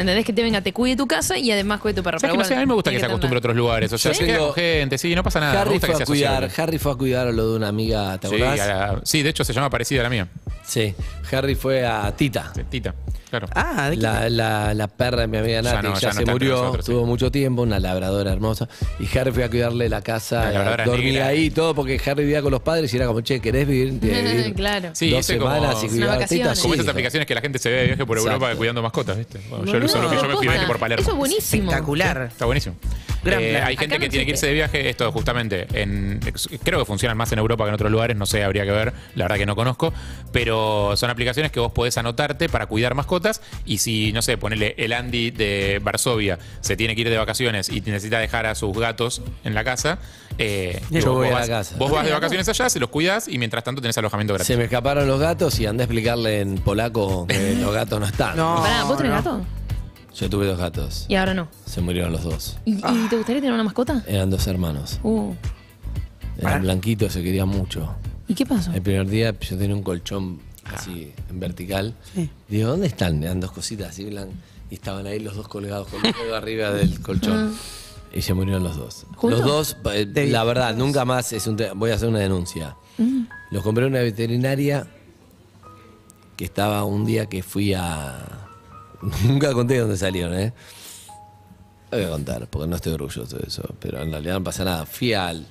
¿Entendés? Que te venga, te cuide tu casa y además cuide tu perro. ¿Sabes Pero que no sé? A mí me gusta que se acostumbre a otros lugares. O sea, Yo se queda con gente, sí, no pasa nada. me Harry gusta fue, que a cuidar. Harry fue a cuidar a lo de una amiga, ¿te Sí, acordás? a la- sí, de hecho se llama parecida a la mía. Sí, Harry fue a Tita. Sí, Tita, claro. Ah, ¿de qué? La, la, la perra de mi amiga Ya Nati, no, ya, ya no se está entre murió, nosotros, sí. tuvo mucho tiempo, una labradora hermosa. Y Harry fue a cuidarle la casa, labradora dormía negra. ahí y todo, porque Harry vivía con los padres y era como, che, ¿querés vivir? Que vivir claro. Sí, dos ese como- semanas y cuidar sí, Como esas dijo. aplicaciones que la gente se ve de viaje por Europa cuidando mascotas, ¿viste? Bueno, yo lo uso lo que yo me fui de viaje por Palermo. Eso es buenísimo. Espectacular. Está buenísimo. Gran Eh, plan. hay gente Acá que no tiene que irse de viaje, esto justamente, en, creo que funcionan más en Europa que en otros lugares, no sé, habría que ver, la verdad que no conozco, pero son aplicaciones que vos podés anotarte para cuidar mascotas. Y si, no sé, ponele el Andy de Varsovia se tiene que ir de vacaciones y necesita dejar a sus gatos en la casa, eh, Yo vos voy a la vas- casa. Vos vas de vacaciones allá, se los cuidás y mientras tanto tenés alojamiento gratis. Se me escaparon los gatos y andé a explicarle en polaco que los gatos no están. Pará, ¿vos tenés gato? Yo tuve dos gatos. Y ahora no. Se murieron los dos. ¿Y, y te gustaría tener una mascota? Eran dos hermanos. Uh, Eran blanquitos, se querían mucho. ¿Y qué pasó? El primer día yo tenía un colchón así en vertical. Digo, ¿dónde están? Eran dos cositas así blancas. Y estaban ahí los dos colgados con el dedo arriba del colchón. Y se murieron los dos. ¿Juntos? Los dos, eh, la verdad, nunca más es un te- voy a hacer una denuncia. Mm. Los compré en una veterinaria que estaba un día que fui a. Nunca conté de dónde salieron, ¿eh? Lo voy a contar, porque no estoy orgulloso de eso. Pero en realidad no pasa nada. Fui al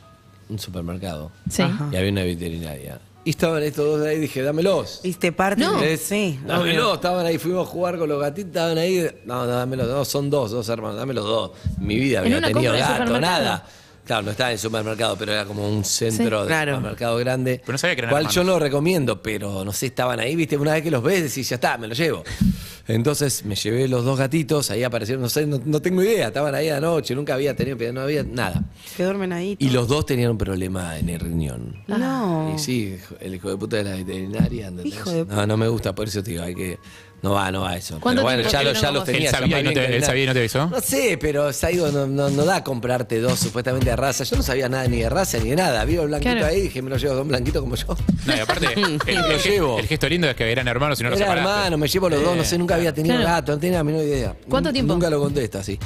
un supermercado Sí. Ajá. y había una veterinaria. Y estaban estos dos ahí y dije, dámelos. ¿Viste parte? No. de- Sí. Dámelos, estaban ahí, fuimos a jugar con los gatitos, estaban ahí. No, no, dámelos, no, son dos, dos hermanos, dámelos dos. Mi vida ¿En había una tenido compra de gato, supermercado? nada. Claro, no estaba en el supermercado, pero era como un centro Sí. de Claro. supermercado grande. Pero no sabía que eran Cual yo hermanos. no recomiendo, pero no sé, estaban ahí, viste, una vez que los ves, decís, ya está, me los llevo. Entonces me llevé los dos gatitos, ahí aparecieron, no sé, no, no tengo idea, estaban ahí anoche, nunca había tenido, no había nada. Que duermen ahí. Y los dos tenían un problema en el riñón. No. Y sí, el hijo de puta de la veterinaria. ¿entendés? Hijo de No, no me gusta, por eso te digo, hay que. No va, no va eso. ¿Cuánto Pero bueno, tiempo ya, lo- ya los vos? tenía. ¿Él sabía ya y no te- bien él que sabía y no te avisó? No sé, pero Saigo no, no, no da comprarte dos supuestamente de raza. Yo no sabía nada ni de raza ni de nada. Vi el blanquito Claro. ahí y dije, me lo llevo dos blanquitos como yo. No, y aparte, el, el- lo llevo. el gesto lindo es que eran hermanos y no los Era separaste. hermano, me llevo los dos, no sé, nunca había tenido Claro. gato, no tenía la menor idea. ¿Cuánto tiempo? Nunca lo contesta, así.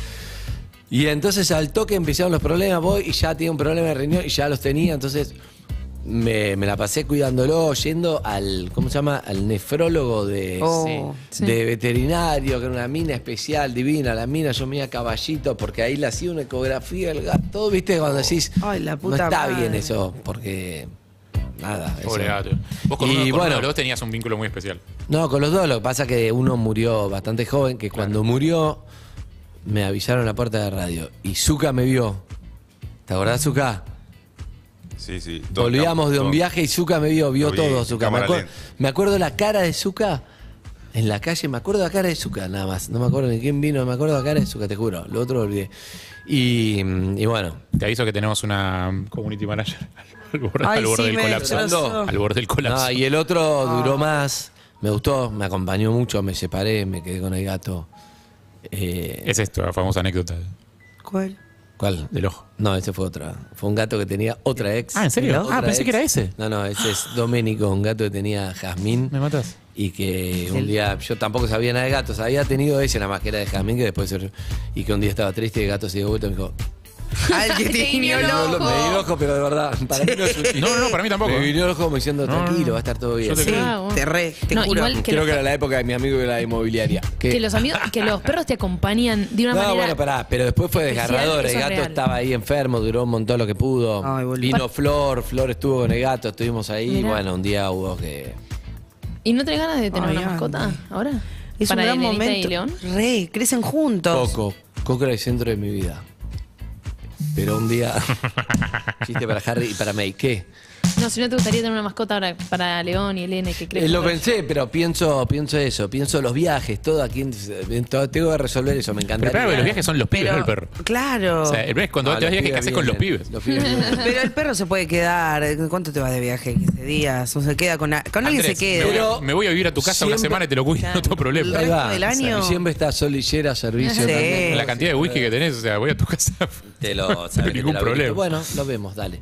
Y entonces al toque empezaron los problemas, voy y ya tenía un problema de riñón y ya los tenía, entonces me, me la pasé cuidándolo, yendo al, ¿cómo se llama? Al nefrólogo de, Oh. Sí. de veterinario, que era una mina especial, divina, la mina, yo me iba a caballito, porque ahí le hacía una ecografía, el gato, todo, viste, cuando decís, Ay, la no está madre. bien eso, porque nada. Pobre gato. Vos con, Y uno, con uno bueno, de los dos tenías un vínculo muy especial. no, con los dos, lo que pasa es que uno murió bastante joven, que cuando murió me avisaron en la puerta de radio y Zuka me vio. ¿Te acordás, Zuka? Sí, sí. Todo Volvíamos de un todo- viaje y Zuka me vio, vio todo, Zuka. Me, acuer- me acuerdo la cara de Zuka en la calle, me acuerdo la cara de Zuka nada más. No me acuerdo ni quién vino, me acuerdo la cara de Zuka, te juro. Lo otro lo olvidé. Y, y bueno, Te aviso que tenemos una community manager al borde, Ay, al borde sí, del colapso. destrozó. Al borde del colapso. No, y el otro duró más, me gustó, me acompañó mucho, me separé, me quedé con el gato. Eh, Es esto, la famosa anécdota ¿Cuál? ¿Cuál? del ojo. No, ese fue otra. Fue un gato que tenía otra ex. Ah, ¿en serio? Ah, pensé ex. que era ese. No, no, ese es Doménico, un gato que tenía Jazmín. ¿Me matas? Y que un día, yo tampoco sabía nada de gatos, había tenido ese nada más que era de Jazmín, que después se- y que un día estaba triste y el gato se dio vuelta y me dijo, Al que te guiñó el me ojo. dio el ojo, pero de verdad, para mí no es un chiste. No, no, no, para mí tampoco. Me vino el ojo como diciendo, No, no, tranquilo, no. va a estar todo bien. Yo te Sí, creo. Ah, te re, te No, juro. igual que Creo los, que era la época de mi amigo de la inmobiliaria. que los amigos, que los perros te acompañan de una no, manera. bueno, pará, pero después fue especial, desgarrador. El eso es gato real. estaba ahí enfermo, duró un montón lo que pudo. Ay, boludo. Vino Flor, Flor estuvo con el gato, estuvimos ahí. Mirá. bueno, un día hubo que. ¿Y no tenés ganas de tener Ay, una Andy. mascota ahora? Es Para un gran Elenita momento. León. Re, crecen juntos. Coco. Coco era el centro de mi vida. Pero un día. chiste para Harry y para May. No, si no te gustaría tener una mascota ahora para León y Elena que Eh, crezcan. lo pensé, pero pienso, pienso eso. Pienso los viajes, todo aquí. en- todo- tengo que resolver eso, me Pero encantaría. claro, los viajes son los pibes, Pero- no el perro. Claro. O sea, el problema es cuando No, te vas de los viaje, ¿qué pibes haces con los vienen, pibes? los pibes vienen. Pero el perro se puede quedar. ¿Cuánto te vas de viaje? 15 días. O se queda con, a- con alguien Andrés, se me queda. voy, a, Pero me voy a vivir a tu casa una siempre- semana y te lo cuido, no tengo problema. Ahí va. del año. Siempre está solillera, servicio. Sí. también. La cantidad de whisky que tenés, o sea, voy a tu casa. Te lo sabes, ningún te lo habilito. problema. Bueno, lo vemos, dale.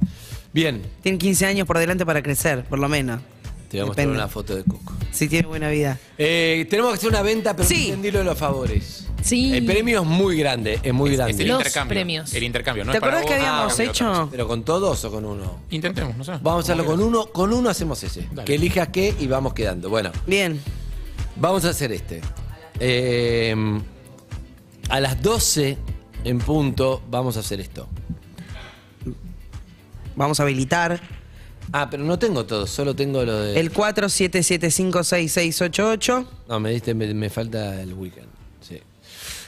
Bien, Tienen 15 años por delante para crecer, por lo menos. te voy a mostrar Depende. una foto de Coco. Si tiene buena vida. Eh, tenemos que hacer una venta, pero Sí. sí. entendí lo de los favores. Sí. El premio es muy grande, es muy Es grande. el Los intercambio. premios. El intercambio, ¿no? ¿Te es para acordás que vos, habíamos ah, hecho? ¿Pero con todos o con uno? Intentemos, no sé. Vamos a hacerlo con uno, con uno hacemos ese. Dale. Que elijas qué y vamos quedando. Bueno, Bien. vamos a hacer este. Eh, a las 12 en punto vamos a hacer esto. Vamos a habilitar. Ah, pero no tengo todo, solo tengo lo de... El 47756688. No, me diste, me, me falta el weekend. Sí.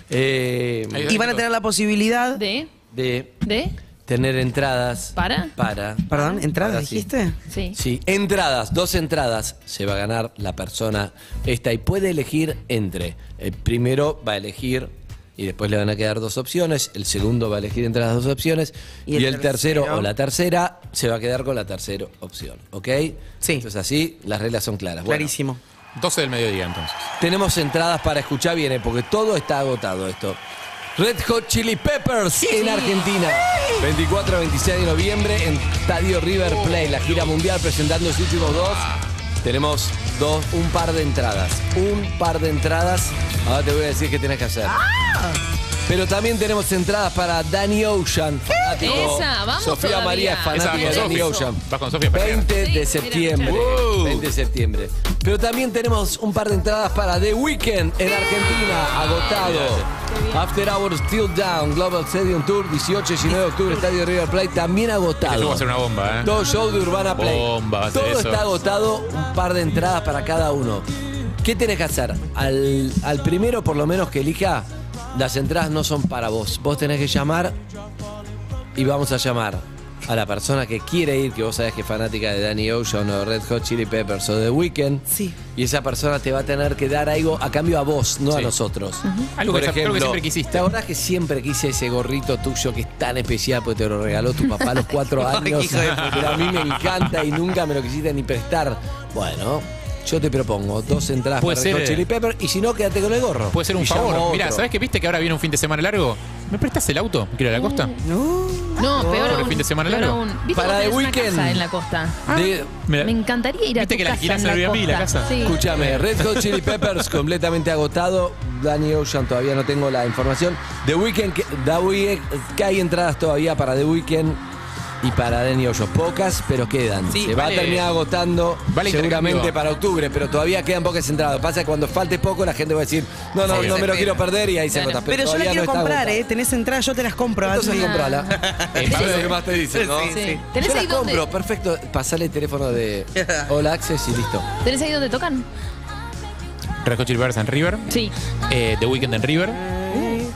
Eh, Y van a tener la posibilidad. ¿De? de ¿De? tener entradas. ¿Para? Para. Perdón, ¿entradas Ahora sí. dijiste? Sí. Sí, entradas, dos entradas se va a ganar la persona esta y puede elegir entre. El primero va a elegir y después le van a quedar dos opciones. El segundo va a elegir entre las dos opciones. Y, Y el, el tercero, tercero? o la tercera se va a quedar con la tercera opción. ¿Ok? Sí. Entonces así las reglas son claras. Bueno, Clarísimo. 12 del mediodía entonces. tenemos entradas para escuchar bien, ¿eh? porque todo está agotado esto. Red Hot Chili Peppers en Argentina. 24 a 26 de noviembre en Estadio River Plate, la gira mundial presentando sus últimos dos. Tenemos dos, un par de entradas. Un par de entradas. Ahora te voy a decir qué tenés que hacer. Pero también tenemos entradas para Danny Ocean. fanático. Esa, vamos Sofía todavía. María es Esa, fanática con de Danny Sofía. Ocean. Vas con Sofía para 20 de mira, septiembre. Wow. 20 de septiembre. Pero también tenemos un par de entradas para The Weeknd en Argentina, agotado. After Hours Still Down, Global Stadium Tour, 18 y 19 de octubre, Estadio River Plate, también Eso va agotado. a ser una bomba, ¿eh? Todo show de Urbana Play. Bomba, va a ser Todo eso. está agotado, un par de entradas para cada uno. ¿Qué tenés que hacer? Al, al primero, por lo menos que elija, las entradas no son para vos. Vos tenés que llamar y vamos a llamar a la persona que quiere ir, que vos sabés que es fanática de Danny Ocean o de Red Hot Chili Peppers o de Weekend. Sí. Y esa persona te va a tener que dar algo a cambio a vos, no a Sí. nosotros. Algo Por que- algo que ejemplo, siempre quisiste. ¿Te acordás que siempre quise ese gorrito tuyo que es tan especial porque te lo regaló tu papá a los cuatro Ay, años? hijo de puta. pero a mí me encanta y nunca me lo quisiste ni prestar. Bueno, yo te propongo dos entradas Puede para Red Hot ser- Chili Peppers y si no, quédate con el gorro. Puede ser un Y llamo a favor. otro. Mira, ¿sabes qué viste que ahora viene un fin de semana largo? ¿Me prestas el auto? ¿Quiero ir a la costa? No. No, peor Por el aún. fin de semana peor largo. aún. ¿Viste Para The tenés una Weeknd. casa en la costa? De- Me- Me encantaría ir a Viste tu que la casa alquilás en en la Airbnb, la costa. casa. Sí. Escúchame, Red Hot Chili Peppers completamente agotado. Danny Ocean todavía no tengo la información. The Weeknd, que, The Weeknd, que hay entradas todavía para The Weeknd y para Danny Ocean. Pocas, pero quedan. Sí, Se va a terminar agotando vale seguramente para octubre, pero todavía quedan pocas entradas. Pasa que cuando falte poco la gente va a decir, no, no, Sí, no me lo quiero perder y ahí se agota. Pero yo la quiero no comprar. ¿eh? Tenés entradas, yo te las compro. Entonces comprala. Eh, Eso va a es lo haber- que más te dicen, ¿no? Sí, sí. Sí. ¿Tenés Yo ahí la compro, donde, perfecto. Pasale el teléfono de All Access y listo. ¿Tenés ahí donde tocan? Red Hot Chili Peppers en River. Sí. Eh, The Weeknd en River.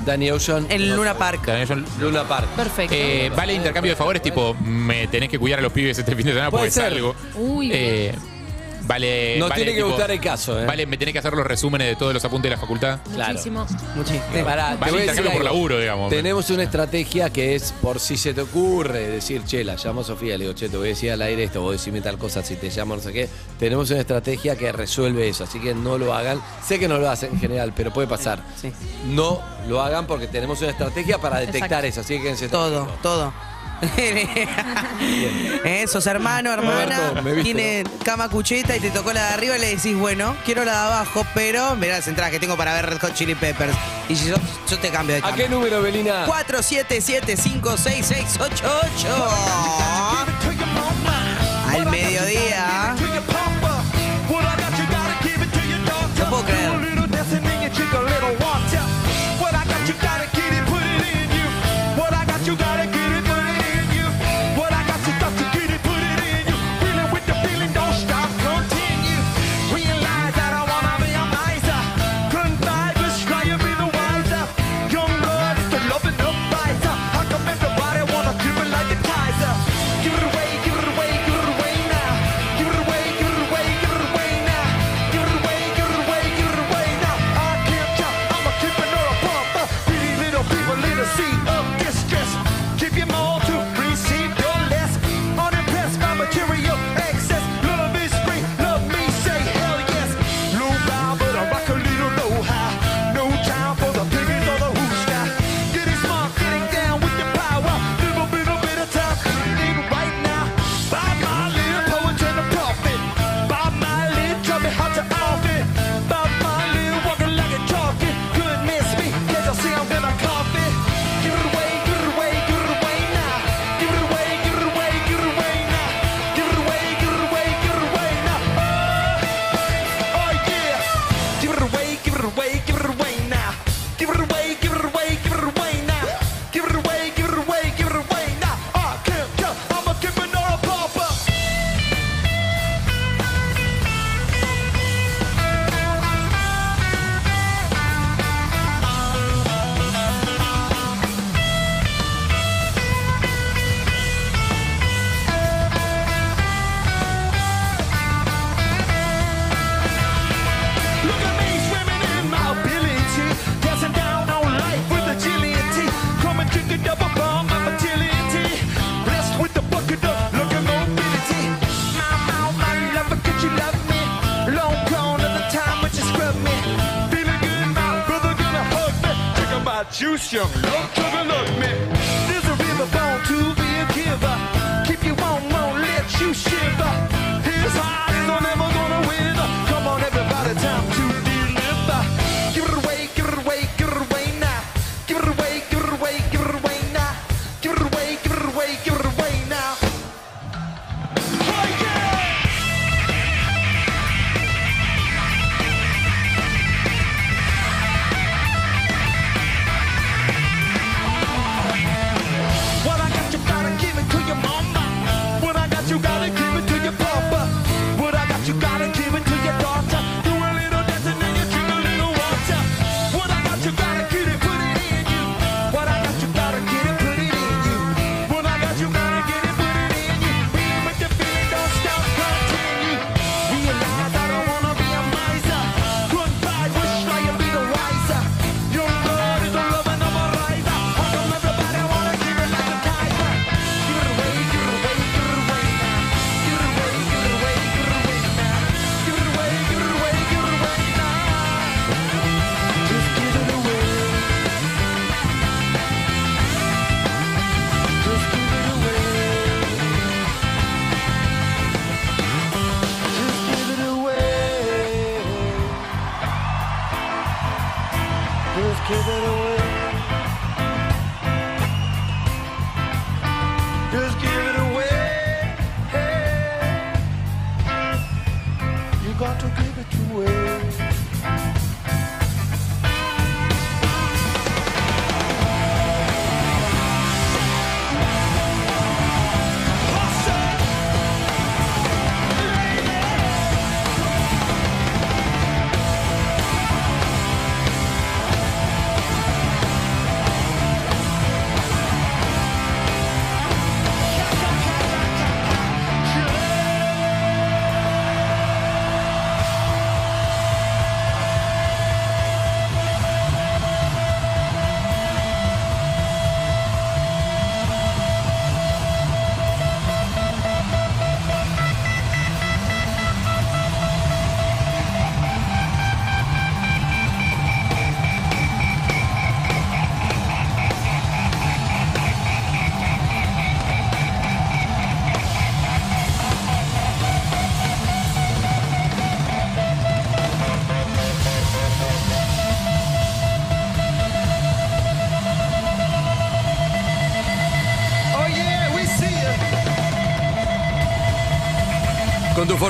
Danny Ocean. En Luna Park. También son- Luna Park. Perfecto. Eh, vale intercambio de favores, tipo, me tenés que cuidar a los pibes este fin de semana Puede porque ser. salgo. Uy. Eh, vale. Nos vale, tiene que tipo, gustar el caso, ¿eh? Vale, me tenés que hacer los resúmenes de todos los apuntes de la facultad. claro. Muchísimo. Muchísimo. Pará, te Vale voy a decir por laburo, digamos. Tenemos una estrategia que es por si se te ocurre decir, che, la llamo a Sofía, le digo, che, te voy a decir al aire esto, vos decime tal cosa, si te llamo, no sé qué. Tenemos una estrategia que resuelve eso, así que no lo hagan. Sé que no lo hacen en general, pero puede pasar. Sí. No lo hagan porque tenemos una estrategia para detectar Exacto. eso, así que quédense Todo, todo. Esos hermano, hermana, Roberto, me viste, tiene cama cucheta y te tocó la de arriba y le decís, bueno, quiero la de abajo, pero mirá las entradas que tengo para ver Red Hot Chili Peppers. Y si yo, yo te cambio de ¿A cama. qué número, Belina? 47756688. Al mediodía.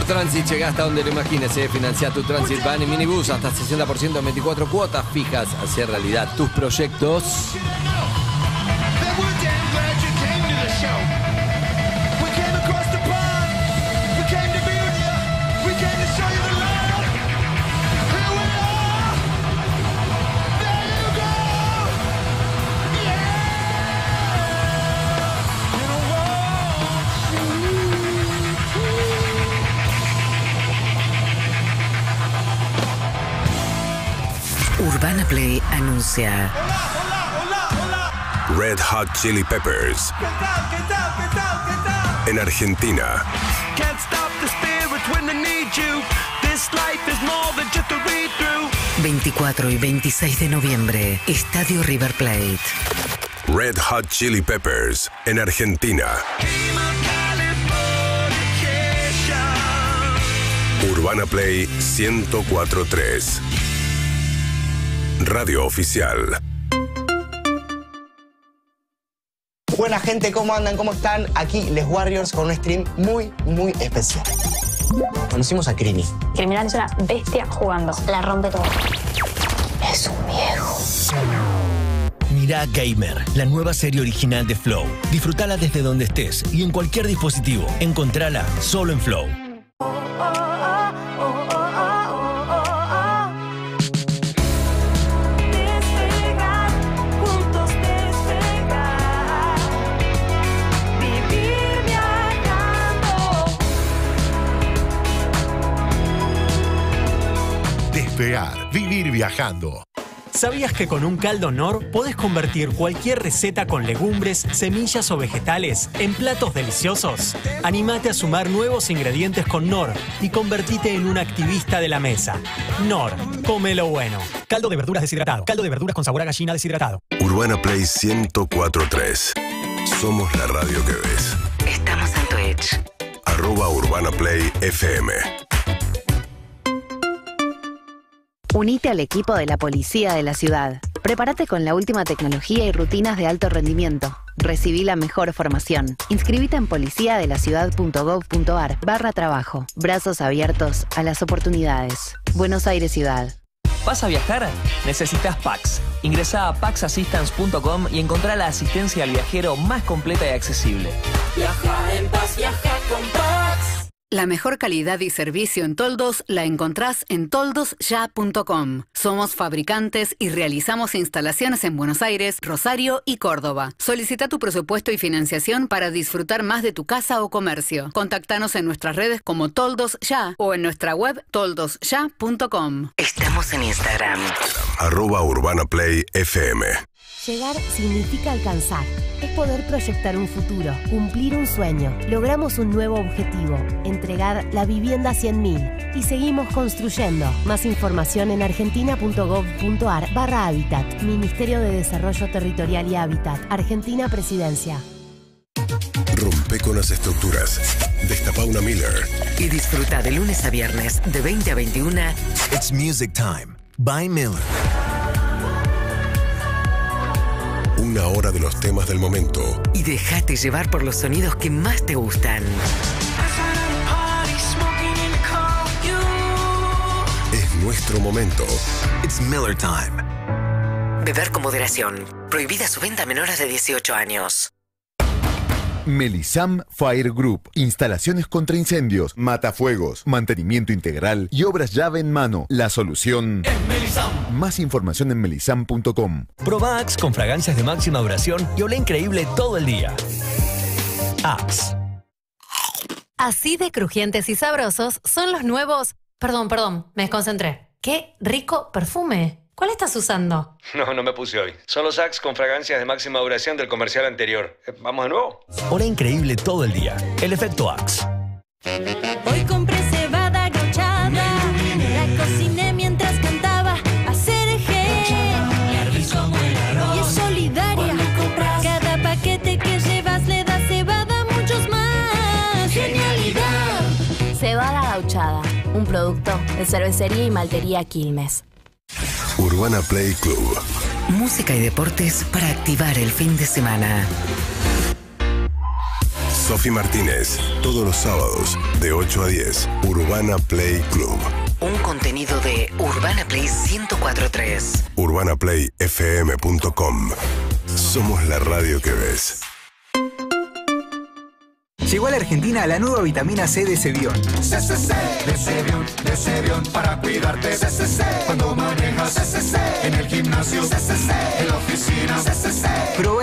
Transit llega hasta donde lo imagines, eh. financia tu Transit Van y Minibus hasta 60% en 24 cuotas fijas. Hacer realidad tus proyectos. Urbana Play anuncia. Red Hot Chili Peppers. En Argentina. Can't stop the spirit when they need you. This life is more than just a read through. 24 y 26 de noviembre, Estadio River Plate. Red Hot Chili Peppers. En Argentina. Urbana Play 1043. Radio oficial. Buena gente, ¿cómo andan? ¿Cómo están? Aquí Les Warriors con un stream muy, muy especial. Conocimos a Crini. Criminal es una bestia jugando. La rompe todo. Es un viejo. Mirá Gamer, la nueva serie original de Flow. Disfrutala desde donde estés y en cualquier dispositivo. Encontrala solo en Flow. Viajando. ¿Sabías que con un caldo Nor podés convertir cualquier receta con legumbres, semillas o vegetales en platos deliciosos? Animate a sumar nuevos ingredientes con Nor y convertite en un activista de la mesa. Nor, come lo bueno. Caldo de verduras deshidratado. Caldo de verduras con sabor a gallina deshidratado. Urbana Play 1043. Somos la radio que ves. Estamos en Twitch. Arroba Urbana Play FM. Unite al equipo de la Policía de la Ciudad. Prepárate con la última tecnología y rutinas de alto rendimiento. Recibí la mejor formación. Inscribite en policiadelaciudad.gov.ar barra trabajo. Brazos abiertos a las oportunidades. Buenos Aires Ciudad. ¿Vas a viajar? Necesitas Pax. Ingresa a paxassistance.com y encontrá la asistencia al viajero más completa y accesible. Viaja en paz, viaja con Pax. La mejor calidad y servicio en toldos la encontrás en toldosya.com. Somos fabricantes y realizamos instalaciones en Buenos Aires, Rosario y Córdoba. Solicita tu presupuesto y financiación para disfrutar más de tu casa o comercio. Contactanos en nuestras redes como Toldos Ya o en nuestra web toldosya.com. Estamos en Instagram. Arroba Urbana Play FM. Llegar significa alcanzar. Es poder proyectar un futuro, cumplir un sueño. Logramos un nuevo objetivo, entregar la vivienda a 100.000. Y seguimos construyendo. Más información en argentina.gov.ar barra Hábitat. Ministerio de Desarrollo Territorial y Hábitat. Argentina Presidencia. Rompe con las estructuras. Destapa una Miller. Y disfruta de lunes a viernes de 20 a 21. It's music time. By Miller. Una hora de los temas del momento. Y déjate llevar por los sonidos que más te gustan. Es nuestro momento. It's Miller time. Beber con moderación. Prohibida su venta a menores de 18 años. Melisam Fire Group. Instalaciones contra incendios, matafuegos, mantenimiento integral y obras llave en mano. La solución. Más información en melisam.com. Proba Axe con fragancias de máxima duración y olé increíble todo el día. Axe. Así de crujientes y sabrosos son los nuevos. Perdón, perdón, me desconcentré. Qué rico perfume. ¿Cuál estás usando? No, no me puse hoy. Son los Axe con fragancias de máxima duración del comercial anterior. Eh, ¿Vamos de nuevo? Olé increíble todo el día. El efecto Axe. Hoy compré cebada gauchada. La cociné mientras cantaba a Y es solidaria. Cada paquete que llevas le da cebada a muchos más. ¡Genialidad! Cebada gauchada, un producto de cervecería y maltería Quilmes. Urbana Play Club. Música y deportes para activar el fin de semana. Sofi Martínez. Todos los sábados, de 8 a 10. Urbana Play Club. Un contenido de Urbana Play 1043. UrbanaPlayFM.com. Somos la radio que ves. Llegó a la Argentina la nueva vitamina C de Cebión. CCC, de Cebión, de Cebión, para cuidarte. CCC, cuando manejas. CCC, en el gimnasio. CCC, en la.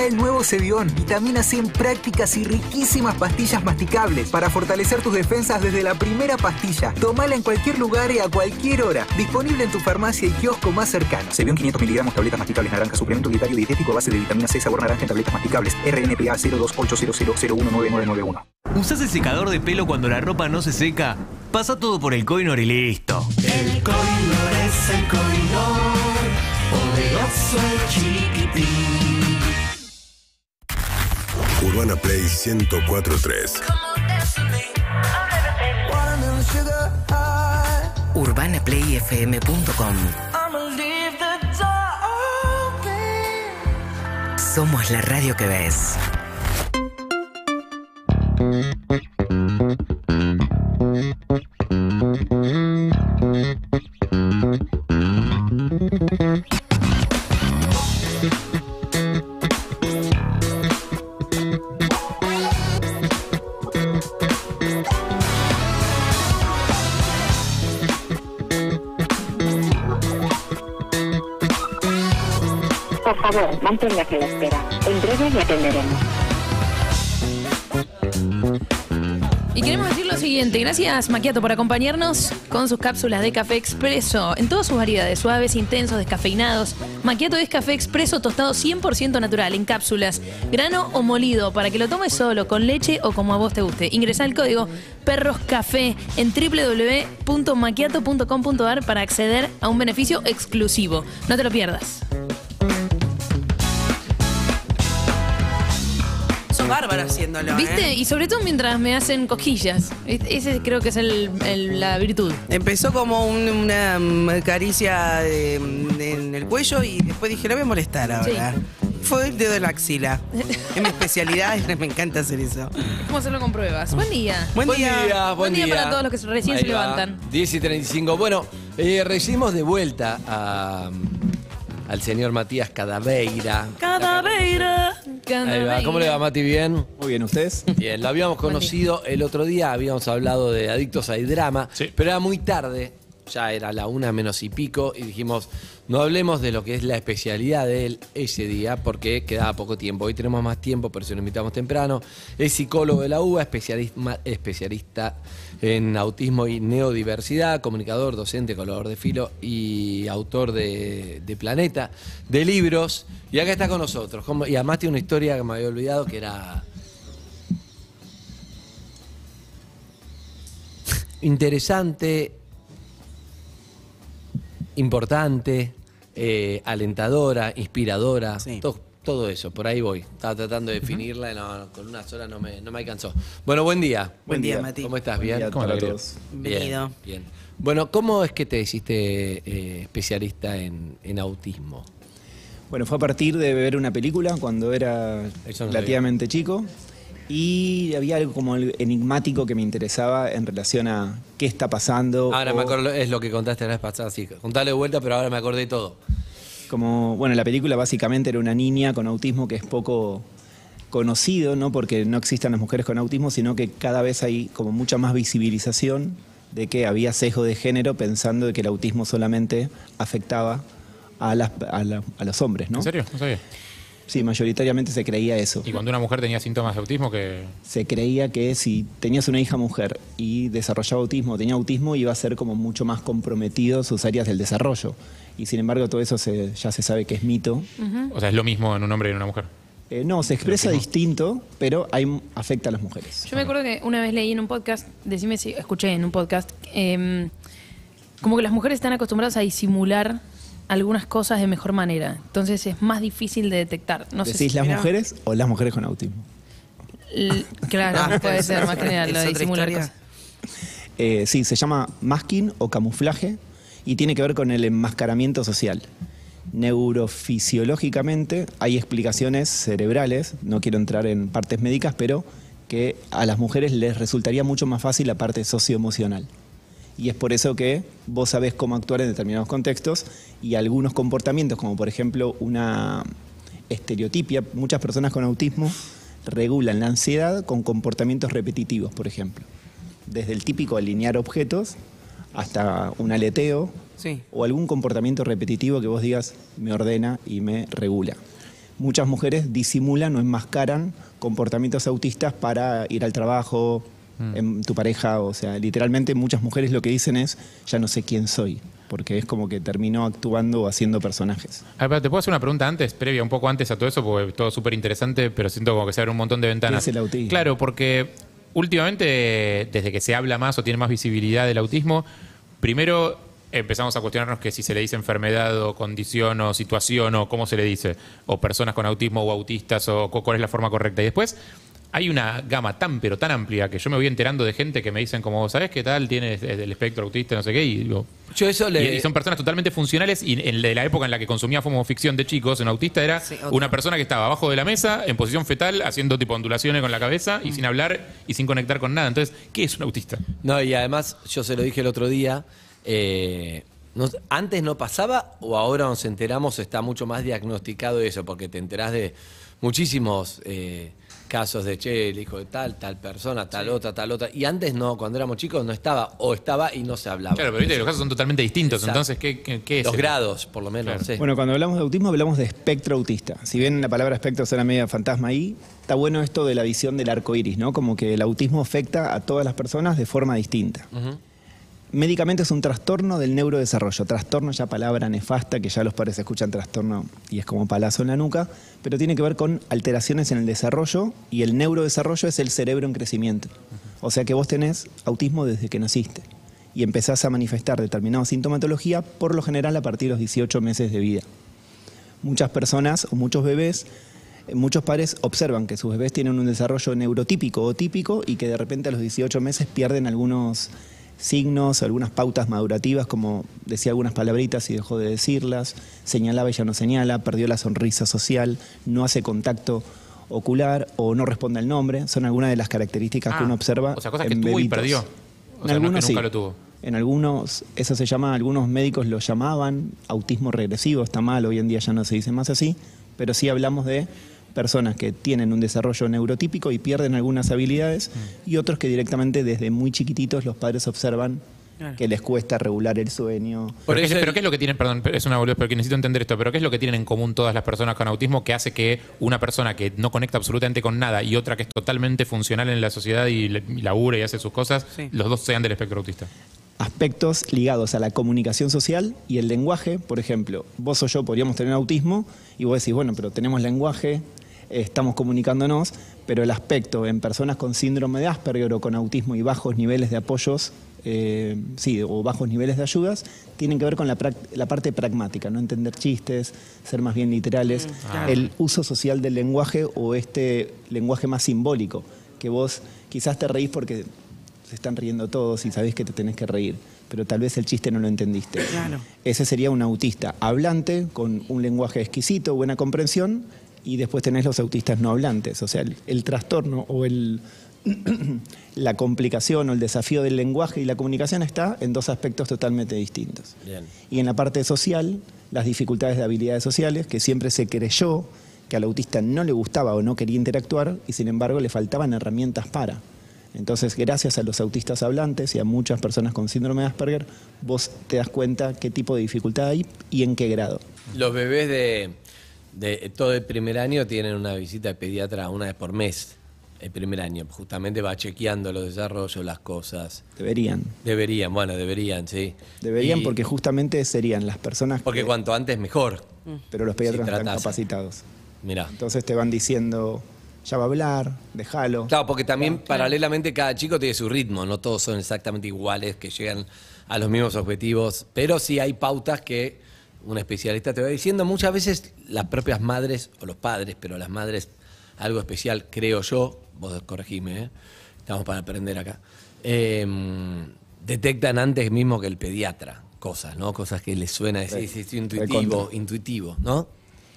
El nuevo Cebión, vitamina C en prácticas y riquísimas pastillas masticables para fortalecer tus defensas desde la primera pastilla. Tomala en cualquier lugar y a cualquier hora. Disponible en tu farmacia y kiosco más cercano. Cebión 500 miligramos, tabletas masticables naranja, suplemento dietario dietético a base de vitamina C, sabor naranja en tabletas masticables. RNPA 02800019991. ¿Usás el secador de pelo cuando la ropa no se seca? Pasa todo por el Coinor y listo. El Coinor es el Coinor, poderoso el chiquitín. Urbana Play 1043. UrbanaPlayFM.com. Somos la radio que ves. Y queremos decir lo siguiente, gracias Maquiato por acompañarnos con sus cápsulas de café expreso en todas sus variedades, suaves, intensos, descafeinados. Maquiato es café expreso tostado 100% natural en cápsulas, grano o molido para que lo tomes solo, con leche o como a vos te guste. Ingresa el código perroscafé en www.maquiato.com.ar para acceder a un beneficio exclusivo. No te lo pierdas. Sos bárbara haciéndolo, ¿Viste? ¿eh? Y sobre todo mientras me hacen cosquillas. ¿Viste? Ese creo que es el- el- la virtud. Empezó como un- una mm, caricia de- en el cuello y después dije, la voy a molestar ahora. Fue el dedo de la axila. Es mi especialidad y me encanta hacer eso. ¿Cómo hacerlo con pruebas? Buen día. Buen día. Buen día para todos los que recién Ahí se va. levantan. 10 y 35. Bueno, eh, recibimos de vuelta a, al señor Matías Cadaveira. Cadaveira. Ahí va. ¿Cómo le va, Mati? ¿Bien? Muy bien, ¿ustedes? Bien, lo habíamos conocido el otro día, habíamos hablado de Adictos al Drama, pero era muy tarde, ya era la una menos y pico, y dijimos, no hablemos de lo que es la especialidad de él ese día, porque quedaba poco tiempo. Hoy tenemos más tiempo, pero si lo invitamos temprano. Es psicólogo de la UBA, especialista, especialista en autismo y neodiversidad, comunicador, docente, colaborador de filo y autor de, de Planeta, de libros. Y acá está con nosotros. Y además tiene una historia que me había olvidado que era interesante, importante, eh, alentadora, inspiradora, todo, eso, por ahí voy. Estaba tratando de definirla y no, con una sola no me, no me alcanzó. Bueno, buen día. Buen día, Mati. ¿Cómo estás? Buen ¿Bien? día ¿Cómo todos. Bien, Bienvenido. bien. Bueno, ¿cómo es que te hiciste eh, especialista en, en autismo? Bueno, fue a partir de ver una película cuando era no relativamente chico y había algo como enigmático que me interesaba en relación a qué está pasando. Ahora o me acuerdo, es lo que contaste la vez pasada, sí. Contale de vuelta, pero ahora me acordé de todo. Como, bueno, la película básicamente era una niña con autismo que es poco conocido, no porque no existan las mujeres con autismo, sino que cada vez hay como mucha más visibilización de que había sesgo de género pensando de que el autismo solamente afectaba a, las- los hombres, ¿no? ¿En serio? No sabía. Sí, mayoritariamente se creía eso. Y cuando una mujer tenía síntomas de autismo, que Se creía que si tenías una hija mujer y desarrollaba autismo, tenía autismo, iba a ser como mucho más comprometido sus áreas del desarrollo. Y sin embargo todo eso se- ya se sabe que es mito. o sea, es lo mismo en un hombre y en una mujer. Eh, no, se expresa distinto, pero hay, afecta a las mujeres. Yo me acuerdo que una vez leí en un podcast, decime si escuché en un podcast, em, como que las mujeres están acostumbradas a disimular algunas cosas de mejor manera. Entonces es más difícil de detectar. No sé ¿Decís si- las mujeres o las mujeres con autismo? L- claro, Ah, puede es- ser más general, lo es de disimular cosas. Eh, sí, se llama masking o camuflaje y tiene que ver con el enmascaramiento social. Neurofisiológicamente hay explicaciones cerebrales, no quiero entrar en partes médicas, pero que a las mujeres les resultaría mucho más fácil la parte socioemocional. Y es por eso que vos sabés cómo actuar en determinados contextos y algunos comportamientos, como por ejemplo una estereotipia, muchas personas con autismo regulan la ansiedad con comportamientos repetitivos, por ejemplo. Desde el típico alinear objetos hasta un aleteo Sí. o algún comportamiento repetitivo que vos digas me ordena y me regula. Muchas mujeres disimulan o enmascaran comportamientos autistas para ir al trabajo, en tu pareja, o sea, literalmente muchas mujeres lo que dicen es ya no sé quién soy, porque es como que terminó actuando o haciendo personajes. A ver, ¿te puedo hacer una pregunta antes, previa, un poco antes a todo eso? Porque todo súper interesante, pero siento como que se abre un montón de ventanas. ¿Qué es el autismo? Claro, porque últimamente, desde que se habla más o tiene más visibilidad del autismo, primero empezamos a cuestionarnos que si se le dice enfermedad o condición o situación o cómo se le dice, o personas con autismo o autistas o cu- cuál es la forma correcta. Y después hay una gama tan pero tan amplia que yo me voy enterando de gente que me dicen como, ¿sabes qué tal? Tienes el espectro autista, no sé qué, y digo... Yo eso le- y, y son personas totalmente funcionales y en de la época en la que consumía ficción de chicos, un autista era una persona que estaba abajo de la mesa, en posición fetal, haciendo tipo ondulaciones con la cabeza y sin hablar y sin conectar con nada. Entonces, ¿qué es un autista? No, y además, yo se lo dije el otro día, eh, antes no pasaba o ahora nos enteramos está mucho más diagnosticado eso, porque te enterás de muchísimos eh, casos de, che, el hijo de tal, tal persona, tal otra, tal otra. Y antes no, cuando éramos chicos no estaba, o estaba y no se hablaba. Claro, pero viste que los casos son totalmente distintos. Exacto. Entonces, ¿qué, qué, qué es? Los el- grados, por lo menos. sí. Bueno, cuando hablamos de autismo hablamos de espectro autista. Si bien la palabra espectro suena media fantasma ahí, está bueno esto de la visión del arco iris, ¿no? Como que el autismo afecta a todas las personas de forma distinta. Médicamente es un trastorno del neurodesarrollo. Trastorno ya palabra nefasta, que ya los padres escuchan trastorno y es como palazo en la nuca, pero tiene que ver con alteraciones en el desarrollo y el neurodesarrollo es el cerebro en crecimiento. O sea que vos tenés autismo desde que naciste y empezás a manifestar determinada sintomatología, por lo general a partir de los 18 meses de vida. Muchas personas o muchos bebés, eh, muchos padres observan que sus bebés tienen un desarrollo neurotípico o típico y que de repente a los 18 meses pierden algunos signos, algunas pautas madurativas, como decía algunas palabritas y dejó de decirlas, señalaba y ya no señala, perdió la sonrisa social, no hace contacto ocular o no responde al nombre. Son algunas de las características que Ah, uno observa. o sea, cosas que tuvo y perdió. O En sea, no es que algunos nunca sí. lo tuvo. En algunos, eso se llama, algunos médicos lo llamaban autismo regresivo, está mal, hoy en día ya no se dice más así, pero sí hablamos de personas que tienen un desarrollo neurotípico y pierden algunas habilidades Mm. y otros que directamente desde muy chiquititos los padres observan Claro. que les cuesta regular el sueño. Pero, ¿qué, pero qué es lo que tienen, perdón, es una boludez, pero que necesito entender esto, pero qué es lo que tienen en común todas las personas con autismo que hace que una persona que no conecta absolutamente con nada y otra que es totalmente funcional en la sociedad y, le- y labura y hace sus cosas, los dos sean del espectro autista? aspectos ligados a la comunicación social y el lenguaje. Por ejemplo, vos o yo podríamos tener autismo y vos decís, bueno, pero tenemos lenguaje, estamos comunicándonos, pero el aspecto en personas con síndrome de Asperger o con autismo y bajos niveles de apoyos, eh, sí, o bajos niveles de ayudas, tienen que ver con la, la parte pragmática, no entender chistes, ser más bien literales, claro. el uso social del lenguaje o este lenguaje más simbólico, que vos quizás te reís porque se están riendo todos y sabés que te tenés que reír, pero tal vez el chiste no lo entendiste. Claro. Ese sería un autista hablante con un lenguaje exquisito, buena comprensión, y después tenés los autistas no hablantes, o sea, el, el trastorno o el, la complicación o el desafío del lenguaje y la comunicación está en dos aspectos totalmente distintos. Bien. Y en la parte social, las dificultades de habilidades sociales, que siempre se creyó que al autista no le gustaba o no quería interactuar y sin embargo le faltaban herramientas para. Entonces, gracias a los autistas hablantes y a muchas personas con síndrome de Asperger, vos te das cuenta qué tipo de dificultad hay y en qué grado. Los bebés de, de todo el primer año tienen una visita de pediatra una vez por mes. El primer año, justamente va chequeando los desarrollos, las cosas. Deberían. Deberían, bueno, deberían, sí. Deberían Y- porque justamente serían las personas Porque que- cuanto antes mejor. pero los pediatras Si no están capacitados. Mirá. Entonces te van diciendo, ya va a hablar, déjalo. Claro, porque también paralelamente cada chico tiene su ritmo, no todos son exactamente iguales, que llegan a los mismos objetivos, pero sí hay pautas que un especialista te va diciendo. Muchas veces las propias madres o los padres, pero las madres, algo especial, creo yo, vos corregime, ¿eh? estamos para aprender acá, eh, detectan antes mismo que el pediatra cosas, ¿no? Cosas que les suena a decir, Sí, intuitivo, intuitivo, ¿no?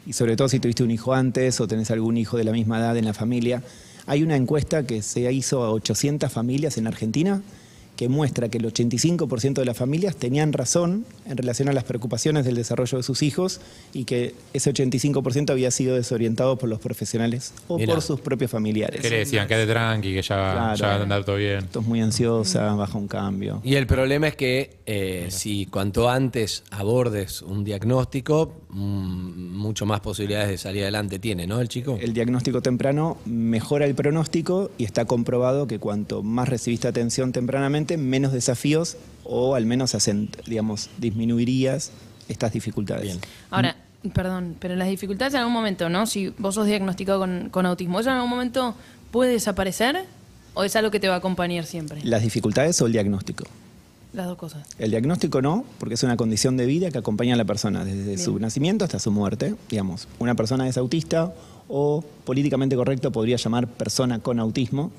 y sobre todo si tuviste un hijo antes o tenés algún hijo de la misma edad en la familia. Hay una encuesta que se hizo a 800 familias en Argentina que muestra que el 85% de las familias tenían razón en relación a las preocupaciones del desarrollo de sus hijos y que ese 85% había sido desorientado por los profesionales o Mirá. por sus propios familiares. ¿Qué le decían? Quede tranqui, que ya, Claro. ya va a andar todo bien. Estás muy ansiosa, baja un cambio. Y el problema es que eh, si cuanto antes abordes un diagnóstico, mm, mucho más posibilidades de salir adelante tiene, ¿no? El chico. El diagnóstico temprano mejora el pronóstico y está comprobado que cuanto más recibiste atención tempranamente, menos desafíos o al menos hacen, digamos, disminuirías estas dificultades. Ahora, perdón, pero las dificultades en algún momento, ¿no? Si vos sos diagnosticado con, con autismo, ¿eso en algún momento puede desaparecer o es algo que te va a acompañar siempre? ¿Las dificultades o el diagnóstico? Las dos cosas. El diagnóstico no, porque es una condición de vida que acompaña a la persona desde Bien. su nacimiento hasta su muerte. Digamos, una persona es autista o políticamente correcto podría llamar persona con autismo.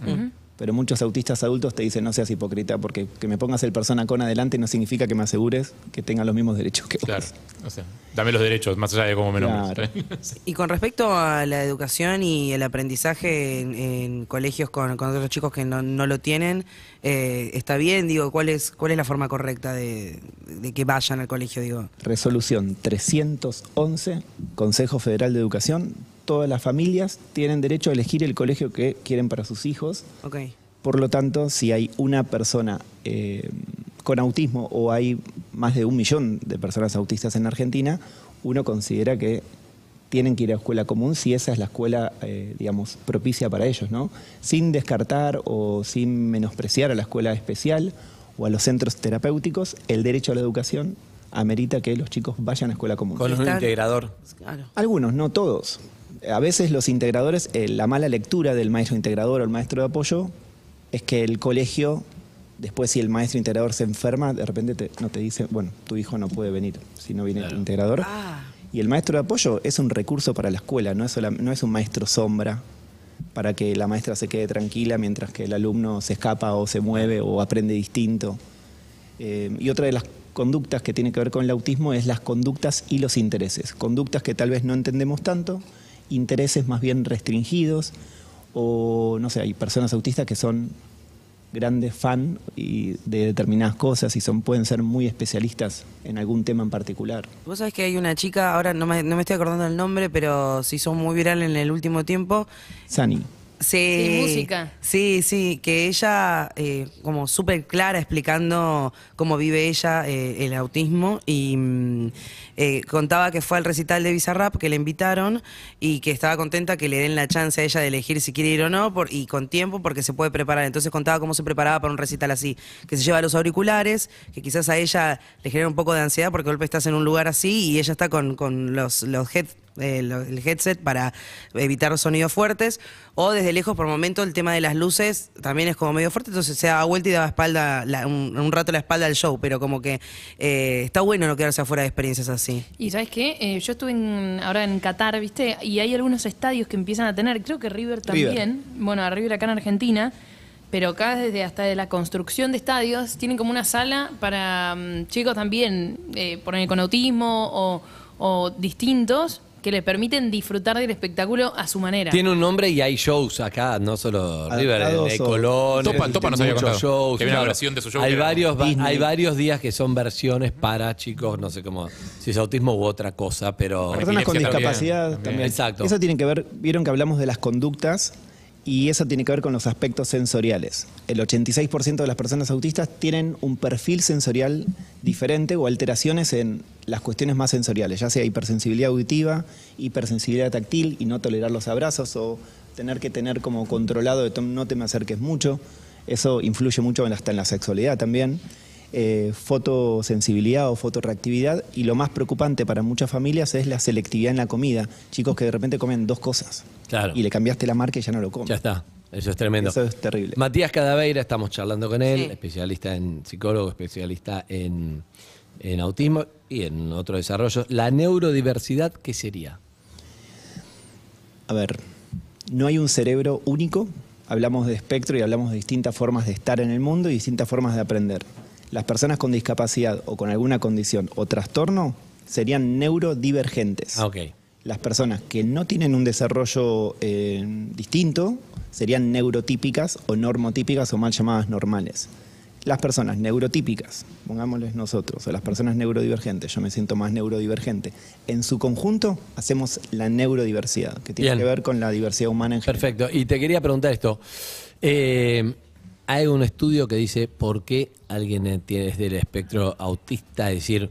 Pero muchos autistas adultos te dicen no seas hipócrita porque que me pongas el persona con adelante no significa que me asegures que tenga los mismos derechos que vos. Claro. O sea, dame los derechos, más allá de cómo me nombres. Claro. Y con respecto a la educación y el aprendizaje en, en colegios con, con otros chicos que no, no lo tienen, eh, ¿está bien? Digo, ¿cuál es, cuál es la forma correcta de, de que vayan al colegio? Digo, Resolución 311, Consejo Federal de Educación, todas las familias tienen derecho a elegir el colegio que quieren para sus hijos. Por lo tanto, si hay una persona eh, con autismo o hay más de un millón de personas autistas en Argentina, uno considera que tienen que ir a escuela común si esa es la escuela, eh, digamos, propicia para ellos, ¿no? Sin descartar o sin menospreciar a la escuela especial o a los centros terapéuticos, el derecho a la educación amerita que los chicos vayan a escuela común. Con un integrador. Algunos, no todos. A veces los integradores, eh, la mala lectura del maestro integrador o el maestro de apoyo es que el colegio, después si el maestro integrador se enferma, de repente te- no te dice, bueno, tu hijo no puede venir si no viene el integrador. Y el maestro de apoyo es un recurso para la escuela, no es, sola- no es un maestro sombra para que la maestra se quede tranquila mientras que el alumno se escapa o se mueve o aprende distinto. Eh, y otra de las conductas que tiene que ver con el autismo es las conductas y los intereses. Conductas que tal vez no entendemos tanto, intereses más bien restringidos, o no sé, hay personas autistas que son grandes fan y de determinadas cosas y son, pueden ser muy especialistas en algún tema en particular. Vos sabés que hay una chica, ahora no me, no me estoy acordando el nombre, pero se hizo muy viral en el último tiempo. Sani. Sí, Sí, música. Sí, sí, que ella, eh, como súper clara, explicando cómo vive ella eh, el autismo y mm, eh, contaba que fue al recital de Bizarrap que le invitaron y que estaba contenta que le den la chance a ella de elegir si quiere ir o no por, y con tiempo porque se puede preparar. Entonces contaba cómo se preparaba para un recital así, que se lleva los auriculares, que quizás a ella le genera un poco de ansiedad porque de golpe estás en un lugar así y ella está con, con los, los head- eh, el headset para evitar sonidos fuertes, o desde lejos por momento el tema de las luces también es como medio fuerte, entonces se daba vuelta y daba espalda, la- un, un rato la espalda al show, pero como que eh, está bueno no quedarse afuera de experiencias así. Y sabes qué, Eh, yo estuve en- ahora en Qatar, ¿viste? Y hay algunos estadios que empiezan a tener, creo que River River. también, bueno, a River acá en Argentina, pero acá desde hasta de la construcción de estadios tienen como una sala para mm, chicos también, eh, poner con autismo o, o distintos, que les permiten disfrutar del espectáculo a su manera. Tiene un nombre y hay shows acá, no solo River, Adaptados de o- Colón. Topa- hay Topa nos había muchos contado shows. que había una claro. versión de su show Hay que era varios, va- Disney. hay varios días que son versiones para chicos, no sé cómo, si es autismo u otra cosa, pero... Personas con discapacidad también. Exacto. Eso tiene que ver, vieron que hablamos de las conductas y eso tiene que ver con los aspectos sensoriales. El 86% de las personas autistas tienen un perfil sensorial diferente o alteraciones en las cuestiones más sensoriales, ya sea hipersensibilidad auditiva, hipersensibilidad táctil y no tolerar los abrazos o tener que tener como controlado de "Tom, no te me acerques mucho. Eso influye mucho en- hasta en la sexualidad también. Eh, fotosensibilidad o fotoreactividad y lo más preocupante para muchas familias es la selectividad en la comida. Chicos que de repente comen dos cosas Claro. y le cambiaste la marca y ya no lo comen. Ya está, eso es tremendo. Eso es terrible. Matías Cadaveira, estamos charlando con él, Sí. especialista en psicólogo, especialista en, en autismo y en otro desarrollo. La neurodiversidad, ¿qué sería? A ver, no hay un cerebro único. Hablamos de espectro y hablamos de distintas formas de estar en el mundo y distintas formas de aprender. Las personas con discapacidad o con alguna condición o trastorno serían neurodivergentes. Ah, ok. Las personas que no tienen un desarrollo eh, distinto serían neurotípicas o normotípicas o mal llamadas normales. Las personas neurotípicas, pongámosles nosotros, o las personas neurodivergentes, yo me siento más neurodivergente, en su conjunto hacemos la neurodiversidad, que tiene Bien. que ver con la diversidad humana en general. Perfecto. Y te quería preguntar esto. Eh, hay un estudio que dice por qué alguien tiene del espectro autista, es decir,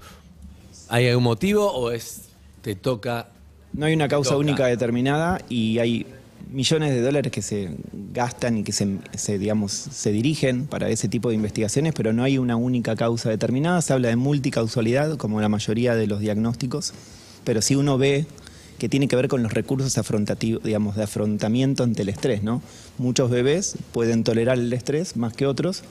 ¿hay algún motivo o es te toca? No hay una causa Toca. única determinada y hay millones de dólares que se gastan y que se, digamos, se dirigen para ese tipo de investigaciones, pero no hay una única causa determinada. Se habla de multicausalidad, como la mayoría de los diagnósticos, pero sí uno ve que tiene que ver con los recursos digamos, de afrontamiento ante el estrés, ¿no? Muchos bebés pueden tolerar el estrés más que otros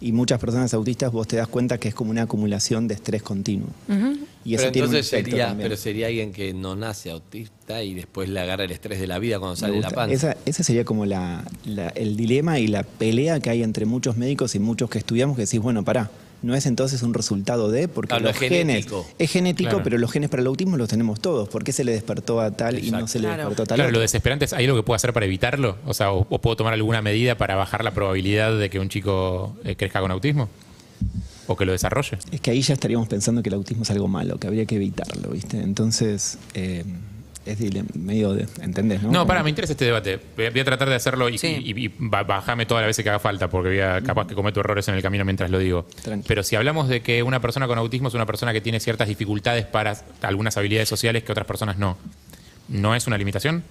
y muchas personas autistas vos te das cuenta que es como una acumulación de estrés continuo. Y eso pero tiene un entonces efecto sería, también. pero sería alguien que no nace autista y después le agarra el estrés de la vida cuando sale de la panza. Esa, ese sería como la- la- el dilema y la pelea que hay entre muchos médicos y muchos que estudiamos que decís, bueno, pará, no es entonces un resultado de, porque Claro, los es genes... genético. Es genético, Claro. pero los genes para el autismo los tenemos todos. ¿Por qué se le despertó a tal y no se le despertó a tal Claro, otro? lo desesperante es, ¿hay algo que puedo hacer para evitarlo? O sea, o, o puedo tomar alguna medida para bajar la probabilidad de que un chico eh, crezca con autismo? ¿O que lo desarrolle? Es que ahí ya estaríamos pensando que el autismo es algo malo, que habría que evitarlo, ¿viste? Entonces, eh, es medio de, ¿entendés? No, No, para, me interesa este debate. Voy a, voy a tratar de hacerlo y, y- y ba- bajame todas las veces que haga falta, porque voy a, capaz que cometo errores en el camino mientras lo digo. Pero si hablamos de que una persona con autismo es una persona que tiene ciertas dificultades para algunas habilidades sociales que otras personas no, ¿no es una limitación?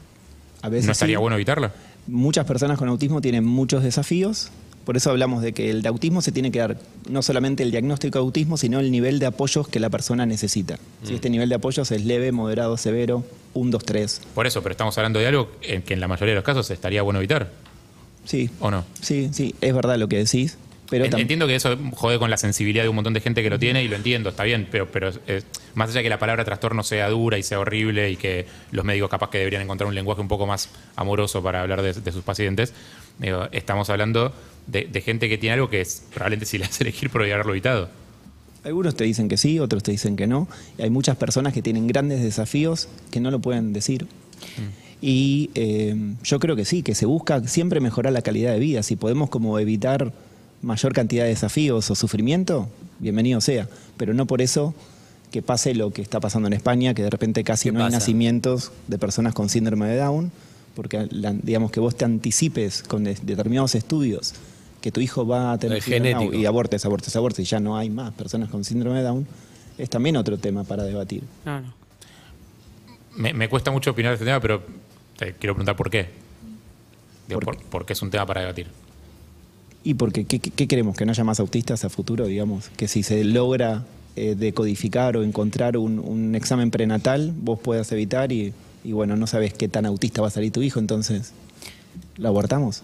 A veces ¿No estaría sí. bueno evitarla? Muchas personas con autismo tienen muchos desafíos, por eso hablamos de que el de autismo se tiene que dar no solamente el diagnóstico de autismo, sino el nivel de apoyos que la persona necesita. Si Mm. este nivel de apoyos es leve, moderado, severo, 1, 2, 3. Por eso, pero estamos hablando de algo en que en la mayoría de los casos estaría bueno evitar. Sí. ¿O no? Sí, sí, es verdad lo que decís, pero Entiendo que eso jode con la sensibilidad de un montón de gente que lo tiene y lo entiendo, está bien, pero, pero eh, más allá de que la palabra trastorno sea dura y sea horrible y que los médicos capaz que deberían encontrar un lenguaje un poco más amoroso para hablar de, de sus pacientes, estamos hablando de, de gente que tiene algo que es, probablemente si le hace elegir podría haberlo evitado. algunos te dicen que sí, otros te dicen que no. Y hay muchas personas que tienen grandes desafíos que no lo pueden decir. Y eh, yo creo que sí, que se busca siempre mejorar la calidad de vida. Si podemos como evitar mayor cantidad de desafíos o sufrimiento, bienvenido sea. Pero no por eso que pase lo que está pasando en España, que de repente casi ¿Qué no hay nacimientos de personas con síndrome de Down, porque la- digamos que vos te anticipes con de- determinados estudios que tu hijo va a tener genético. y abortes, abortes, abortes, y ya no hay más personas con síndrome de Down, es también otro tema para debatir. Me, me cuesta mucho opinar de este tema, pero te quiero preguntar por qué. Digo, por, por qué es un tema para debatir? Y porque, ¿qué, queremos? ¿Que no haya más autistas a futuro, digamos? Que si se logra eh, decodificar o encontrar un, un examen prenatal, vos puedas evitar y, y, bueno, no sabes qué tan autista va a salir tu hijo, entonces, ¿lo abortamos?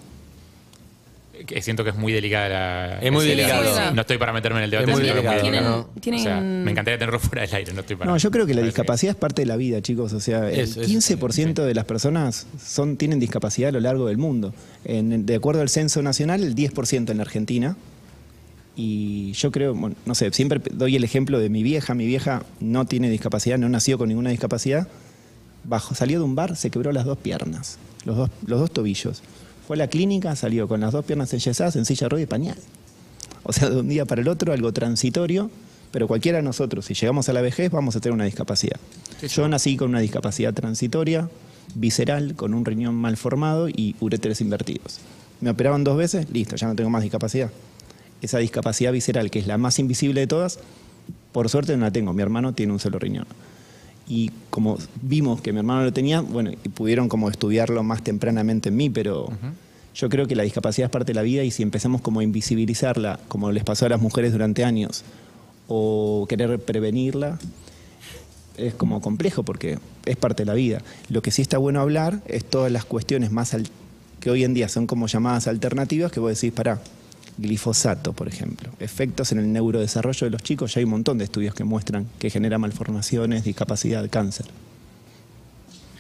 Que siento que es muy delicada la. Es muy delicado. No estoy para meterme en el debate. Es muy tienen- ¿no? tienen- O sea, me encantaría tenerlo fuera del aire, no estoy para. No, yo creo que la discapacidad es parte de la vida, chicos. O sea, el Eso, eso, 15% de las personas son, tienen discapacidad a lo largo del mundo. En- de acuerdo al censo nacional, el 10% en Argentina. Y yo creo, bueno, no sé, siempre doy el ejemplo de mi vieja. Mi vieja no tiene discapacidad, no nació con ninguna discapacidad. Bajo, salió de un bar, se quebró las dos piernas, los dos, los dos tobillos. Fue a la clínica, salió con las dos piernas enyesadas, en silla de ruedas y pañal. O sea, de un día para el otro, algo transitorio, pero cualquiera de nosotros, si llegamos a la vejez, vamos a tener una discapacidad. Yo nací con una discapacidad transitoria, visceral, con un riñón mal formado y uréteres invertidos. Me operaban dos veces, listo, ya no tengo más discapacidad. Esa discapacidad visceral, que es la más invisible de todas, por suerte no la tengo. Mi hermano tiene un solo riñón. Y como vimos que mi hermano lo tenía, bueno, y pudieron como estudiarlo más tempranamente en mí, pero yo creo que la discapacidad es parte de la vida y si empezamos como a invisibilizarla, como les pasó a las mujeres durante años, o querer prevenirla, es como complejo porque es parte de la vida. Lo que sí está bueno hablar es todas las cuestiones más que hoy en día son como llamadas alternativas que vos decís, pará, glifosato, por ejemplo. Efectos en el neurodesarrollo de los chicos, ya hay un montón de estudios que muestran que genera malformaciones, discapacidad, cáncer.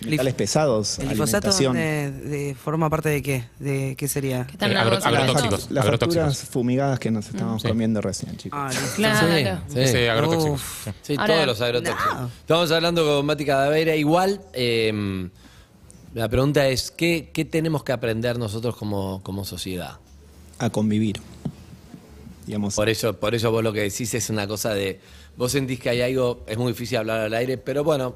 Metales pesados, ¿El glifosato alimentación. de, de- forma parte de qué? ¿De qué sería? Eh, agro- agrotóxicos. Las agrotóxicos. facturas fumigadas que nos estábamos Sí. comiendo recién, chicos. Claro. Sí, Ese agrotóxico. Uf. Sí. Ahora- todos los agrotóxicos. Estamos hablando con Mati Cadaveira. Igual, eh, la pregunta es, ¿qué, qué tenemos que aprender nosotros como, como sociedad? A convivir. Digamos. Por eso, por eso vos lo que decís es una cosa de, vos sentís que hay algo, es muy difícil hablar al aire, pero bueno,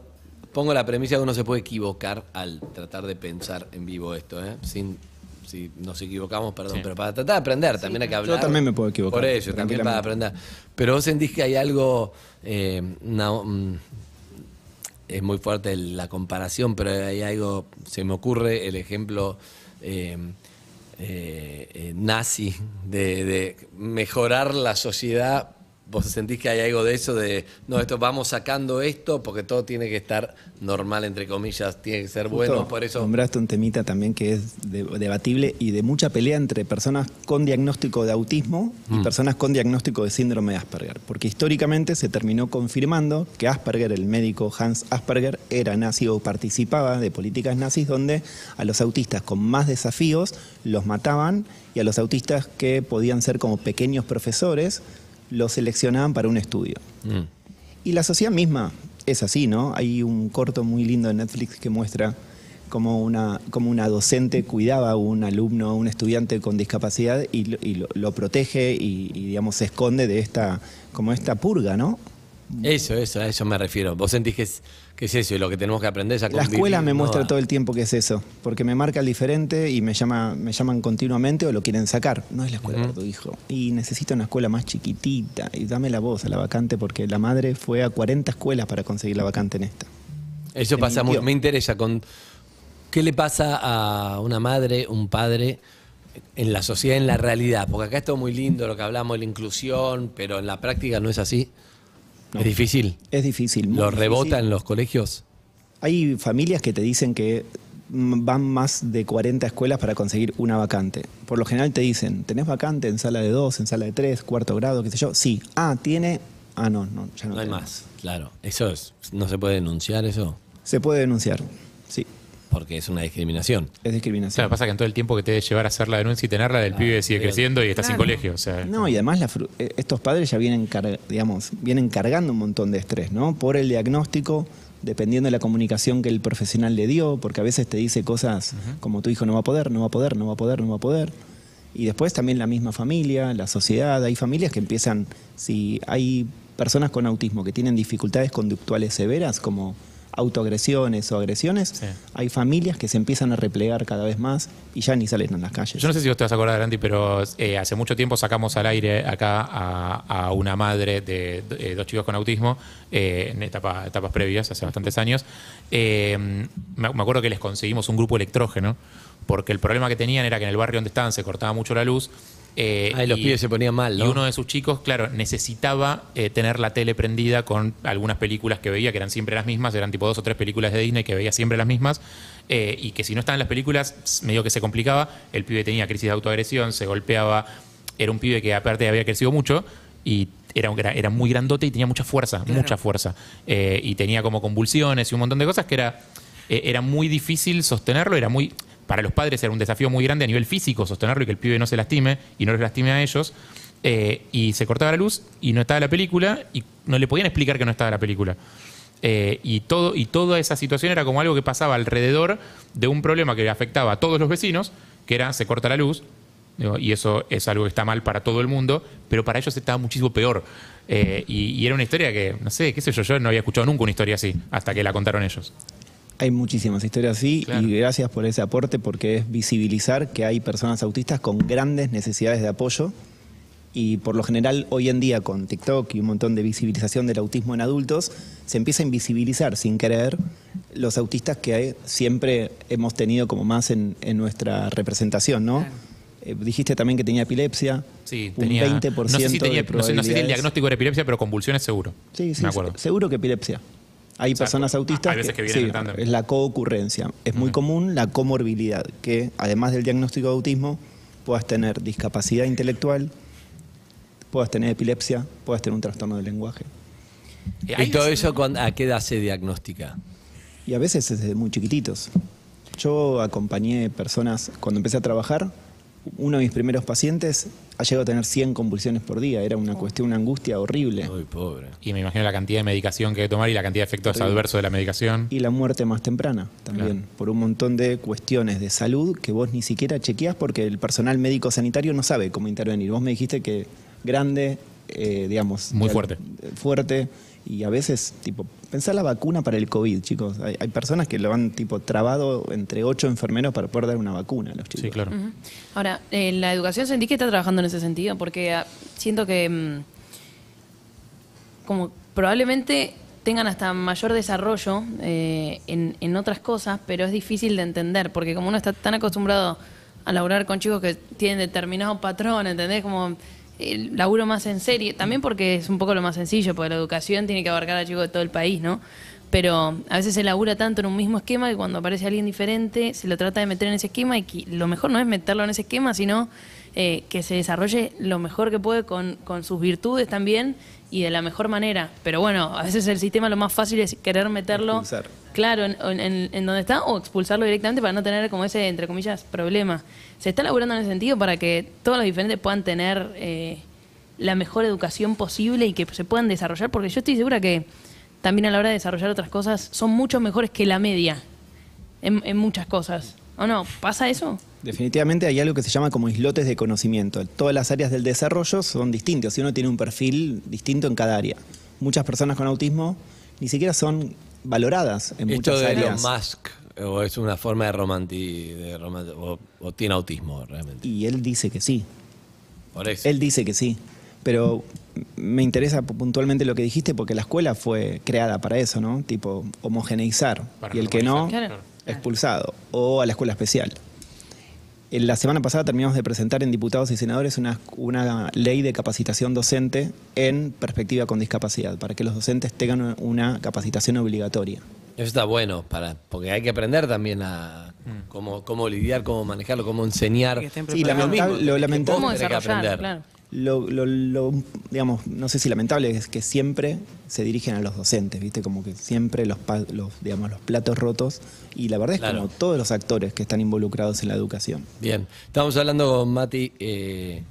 pongo la premisa que uno se puede equivocar al tratar de pensar en vivo esto, ¿eh? Sin, si nos equivocamos, perdón, Sí. pero para tratar de aprender también hay que hablar. Yo también me puedo equivocar, Por eso, también para aprender. Pero vos sentís que hay algo, eh, una- mm, es muy fuerte la comparación, pero hay algo, se me ocurre el ejemplo eh, eh, eh, nazi de, de mejorar la sociedad. ¿Vos sentís que hay algo de eso? De, no, esto vamos sacando esto porque todo tiene que estar normal, entre comillas, tiene que ser bueno, por eso... Nombraste un temita también que es de- debatible y de mucha pelea entre personas con diagnóstico de autismo y Mm. personas con diagnóstico de síndrome de Asperger. Porque históricamente se terminó confirmando que Asperger, el médico Hans Asperger, era nazi o participaba de políticas nazis donde a los autistas con más desafíos los mataban y a los autistas que podían ser como pequeños profesores los seleccionaban para un estudio. Mm. Y la sociedad misma es así, ¿no? Hay un corto muy lindo en Netflix que muestra cómo una, cómo una docente cuidaba a un alumno, a un estudiante con discapacidad y, lo, y lo- lo protege y, y, digamos, se esconde de esta, como esta purga, ¿no? Eso, eso, a eso me refiero. Vos sentís que es, que es eso y lo que tenemos que aprender es a La convivir, escuela me muestra todo el tiempo que es eso, porque me marca el diferente y me, llama, me llaman continuamente o lo quieren sacar. No es la escuela de tu hijo. Y necesito una escuela más chiquitita y dame la voz a la vacante porque la madre fue a 40 escuelas para conseguir la vacante en esta. Eso Me pasa mucho. Me interesa con qué le pasa a una madre, un padre en la sociedad, en la realidad. Porque acá es todo muy lindo lo que hablamos de la inclusión, pero en la práctica no es así. No. Es difícil. Es difícil. ¿Lo difícil. rebota en los colegios? Hay familias que te dicen que van más de 40 escuelas para conseguir una vacante. Por lo general te dicen, ¿tenés vacante en sala de 2, en sala de 3, cuarto grado, qué sé yo? Sí. Ah, tiene... Ah, no, no, ya no, No hay más, claro. Eso es, no se puede denunciar eso Se puede denunciar. Porque es una discriminación. Es discriminación. Claro, pasa que en todo el tiempo que te debe llevar a hacer la denuncia y tenerla, el pibe sigue bien. creciendo y está sin colegio. O sea, No, y además la fru- eh, estos padres ya vienen, car- digamos, vienen cargando un montón de estrés, ¿no? Por el diagnóstico, dependiendo de la comunicación que el profesional le dio, porque a veces te dice cosas como tu hijo no va a poder, no va a poder, no va a poder, no va a poder. Y después también la misma familia, la sociedad, hay familias que empiezan, si hay personas con autismo que tienen dificultades conductuales severas, como autoagresiones o agresiones, hay familias que se empiezan a replegar cada vez más y ya ni salen a las calles. Yo no sé si vos te vas a acordar, Andy, pero eh, hace mucho tiempo sacamos al aire acá a, a una madre de, eh, dos chicos con autismo eh, en etapa- etapas previas, hace bastantes años. Eh, me, me acuerdo que les conseguimos un grupo electrógeno porque el problema que tenían era que en el barrio donde estaban se cortaba mucho la luz. Eh, Ah, y los pibes se ponían mal, ¿no? Y uno de sus chicos, claro, necesitaba eh, tener la tele prendida con algunas películas que veía, que eran siempre las mismas, eran tipo dos o tres películas de Disney que veía siempre las mismas, eh, y que si no estaban las películas, medio que se complicaba, el pibe tenía crisis de autoagresión, se golpeaba, era un pibe que aparte había crecido mucho y era, era muy grandote y tenía mucha fuerza, mucha fuerza, Eh, y tenía como convulsiones y un montón de cosas que era, eh, era muy difícil sostenerlo, era muy... Para los padres era un desafío muy grande a nivel físico sostenerlo y que el pibe no se lastime y no les lastime a ellos. Eh, y se cortaba la luz y no estaba la película y no le podían explicar que no estaba la película. Eh, y, todo, y toda esa situación era como algo que pasaba alrededor de un problema que afectaba a todos los vecinos, que era se corta la luz, y eso es algo que está mal para todo el mundo, pero para ellos estaba muchísimo peor. Eh, y, y era una historia que, no sé, qué sé yo, yo no había escuchado nunca una historia así, hasta que la contaron ellos. Hay muchísimas historias así y gracias por ese aporte porque es visibilizar que hay personas autistas con grandes necesidades de apoyo y por lo general hoy en día con TikTok y un montón de visibilización del autismo en adultos se empieza a invisibilizar sin querer los autistas que siempre hemos tenido como más en, en nuestra representación, ¿no? Eh, dijiste también que tenía epilepsia. Sí, un tenía, 20% no, sé si tenía- de no sé- no sé si el diagnóstico era epilepsia, pero convulsiones seguro. Sí, sí, me acuerdo. se- seguro que epilepsia. Hay personas autistas hay veces que vienen sí, en tándem. es la coocurrencia. Es muy común la comorbilidad, que además del diagnóstico de autismo puedas tener discapacidad intelectual, puedas tener epilepsia, puedas tener un trastorno del lenguaje. ¿Y todo eso a qué edad se diagnostica? Y a veces desde muy chiquititos. Yo acompañé personas cuando empecé a trabajar. Uno de mis primeros pacientes ha llegado a tener 100 convulsiones por día. Era una cuestión, una angustia horrible. pobre. Y me imagino la cantidad de medicación que hay que tomar y la cantidad de efectos adversos de la medicación. Y la muerte más temprana también, Claro. por un montón de cuestiones de salud que vos ni siquiera chequeás porque el personal médico sanitario no sabe cómo intervenir. Vos me dijiste que grande, eh, digamos. Muy fuerte. Fuerte. Y a veces, tipo, pensá la vacuna para el COVID, chicos. Hay, hay personas que lo han, tipo, trabado entre ocho enfermeros para poder dar una vacuna a los chicos. Sí, claro. Ahora, eh, la educación sentí que está trabajando en ese sentido, porque ah, siento que mm, como probablemente tengan hasta mayor desarrollo eh, en, en otras cosas, pero es difícil de entender, porque como uno está tan acostumbrado a laburar con chicos que tienen determinado patrón, ¿entendés? Como el laburo más en serie, también porque es un poco lo más sencillo, porque la educación tiene que abarcar a chicos de todo el país, ¿no? Pero a veces se labura tanto en un mismo esquema que cuando aparece alguien diferente se lo trata de meter en ese esquema y lo mejor no es meterlo en ese esquema, sino eh, que se desarrolle lo mejor que puede con, con sus virtudes también y de la mejor manera. Pero bueno, a veces el sistema lo más fácil es querer meterlo Expulsar. claro en, en- en donde está o expulsarlo directamente para no tener como ese, entre comillas, problema. Se está laburando en ese sentido para que todos los diferentes puedan tener eh, la mejor educación posible y que se puedan desarrollar, porque yo estoy segura que también a la hora de desarrollar otras cosas son mucho mejores que la media en, en muchas cosas. ¿O no? ¿Pasa eso? Definitivamente hay algo que se llama como islotes de conocimiento. Todas las áreas del desarrollo son distintas y uno tiene un perfil distinto en cada área. muchas personas con autismo ni siquiera son valoradas en Esto muchas de áreas. Elon Musk, o es una forma de romanti, de o, o tiene autismo realmente. Y él dice que sí. Por eso. Él dice que sí. Pero me interesa puntualmente lo que dijiste porque la escuela fue creada para eso, ¿no? Tipo, homogeneizar. Para y el que no, expulsado. O a la escuela especial. En la semana pasada terminamos de presentar en diputados y senadores una, una ley de capacitación docente en perspectiva con discapacidad, para que los docentes tengan una, capacitación obligatoria. Eso está bueno, para, porque hay que aprender también a cómo, cómo lidiar, cómo manejarlo, cómo enseñar. Sí, lamentable, lo lamentable. Tenés que aprender. Lo, lo- lo, digamos, no sé si lamentable es que siempre se dirigen a los docentes, ¿viste? Como que siempre los, los, digamos, los platos rotos. Y la verdad es Claro. como todos los actores que están involucrados en la educación. Bien, estamos hablando con Mati eh,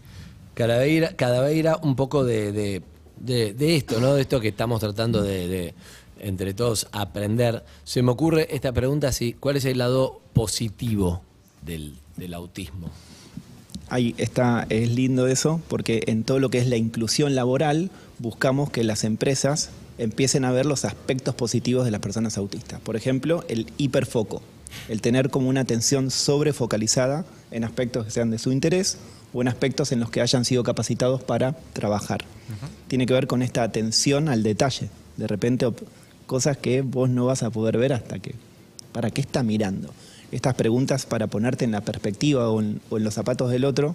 Cadaveira, Cadaveira un poco de, de- de- de esto, ¿no? De esto que estamos tratando de, de, entre todos aprender. Se me ocurre esta pregunta así, ¿cuál es el lado positivo del, del autismo? Ahí está, es lindo eso, porque en todo lo que es la inclusión laboral, buscamos que las empresas empiecen a ver los aspectos positivos de las personas autistas. Por ejemplo, el hiperfoco, el tener como una atención sobrefocalizada en aspectos que sean de su interés o en aspectos en los que hayan sido capacitados para trabajar. Tiene que ver con esta atención al detalle. De repente, cosas que vos no vas a poder ver hasta que... ¿Para qué está mirando? Estas preguntas para ponerte en la perspectiva o en, o en los zapatos del otro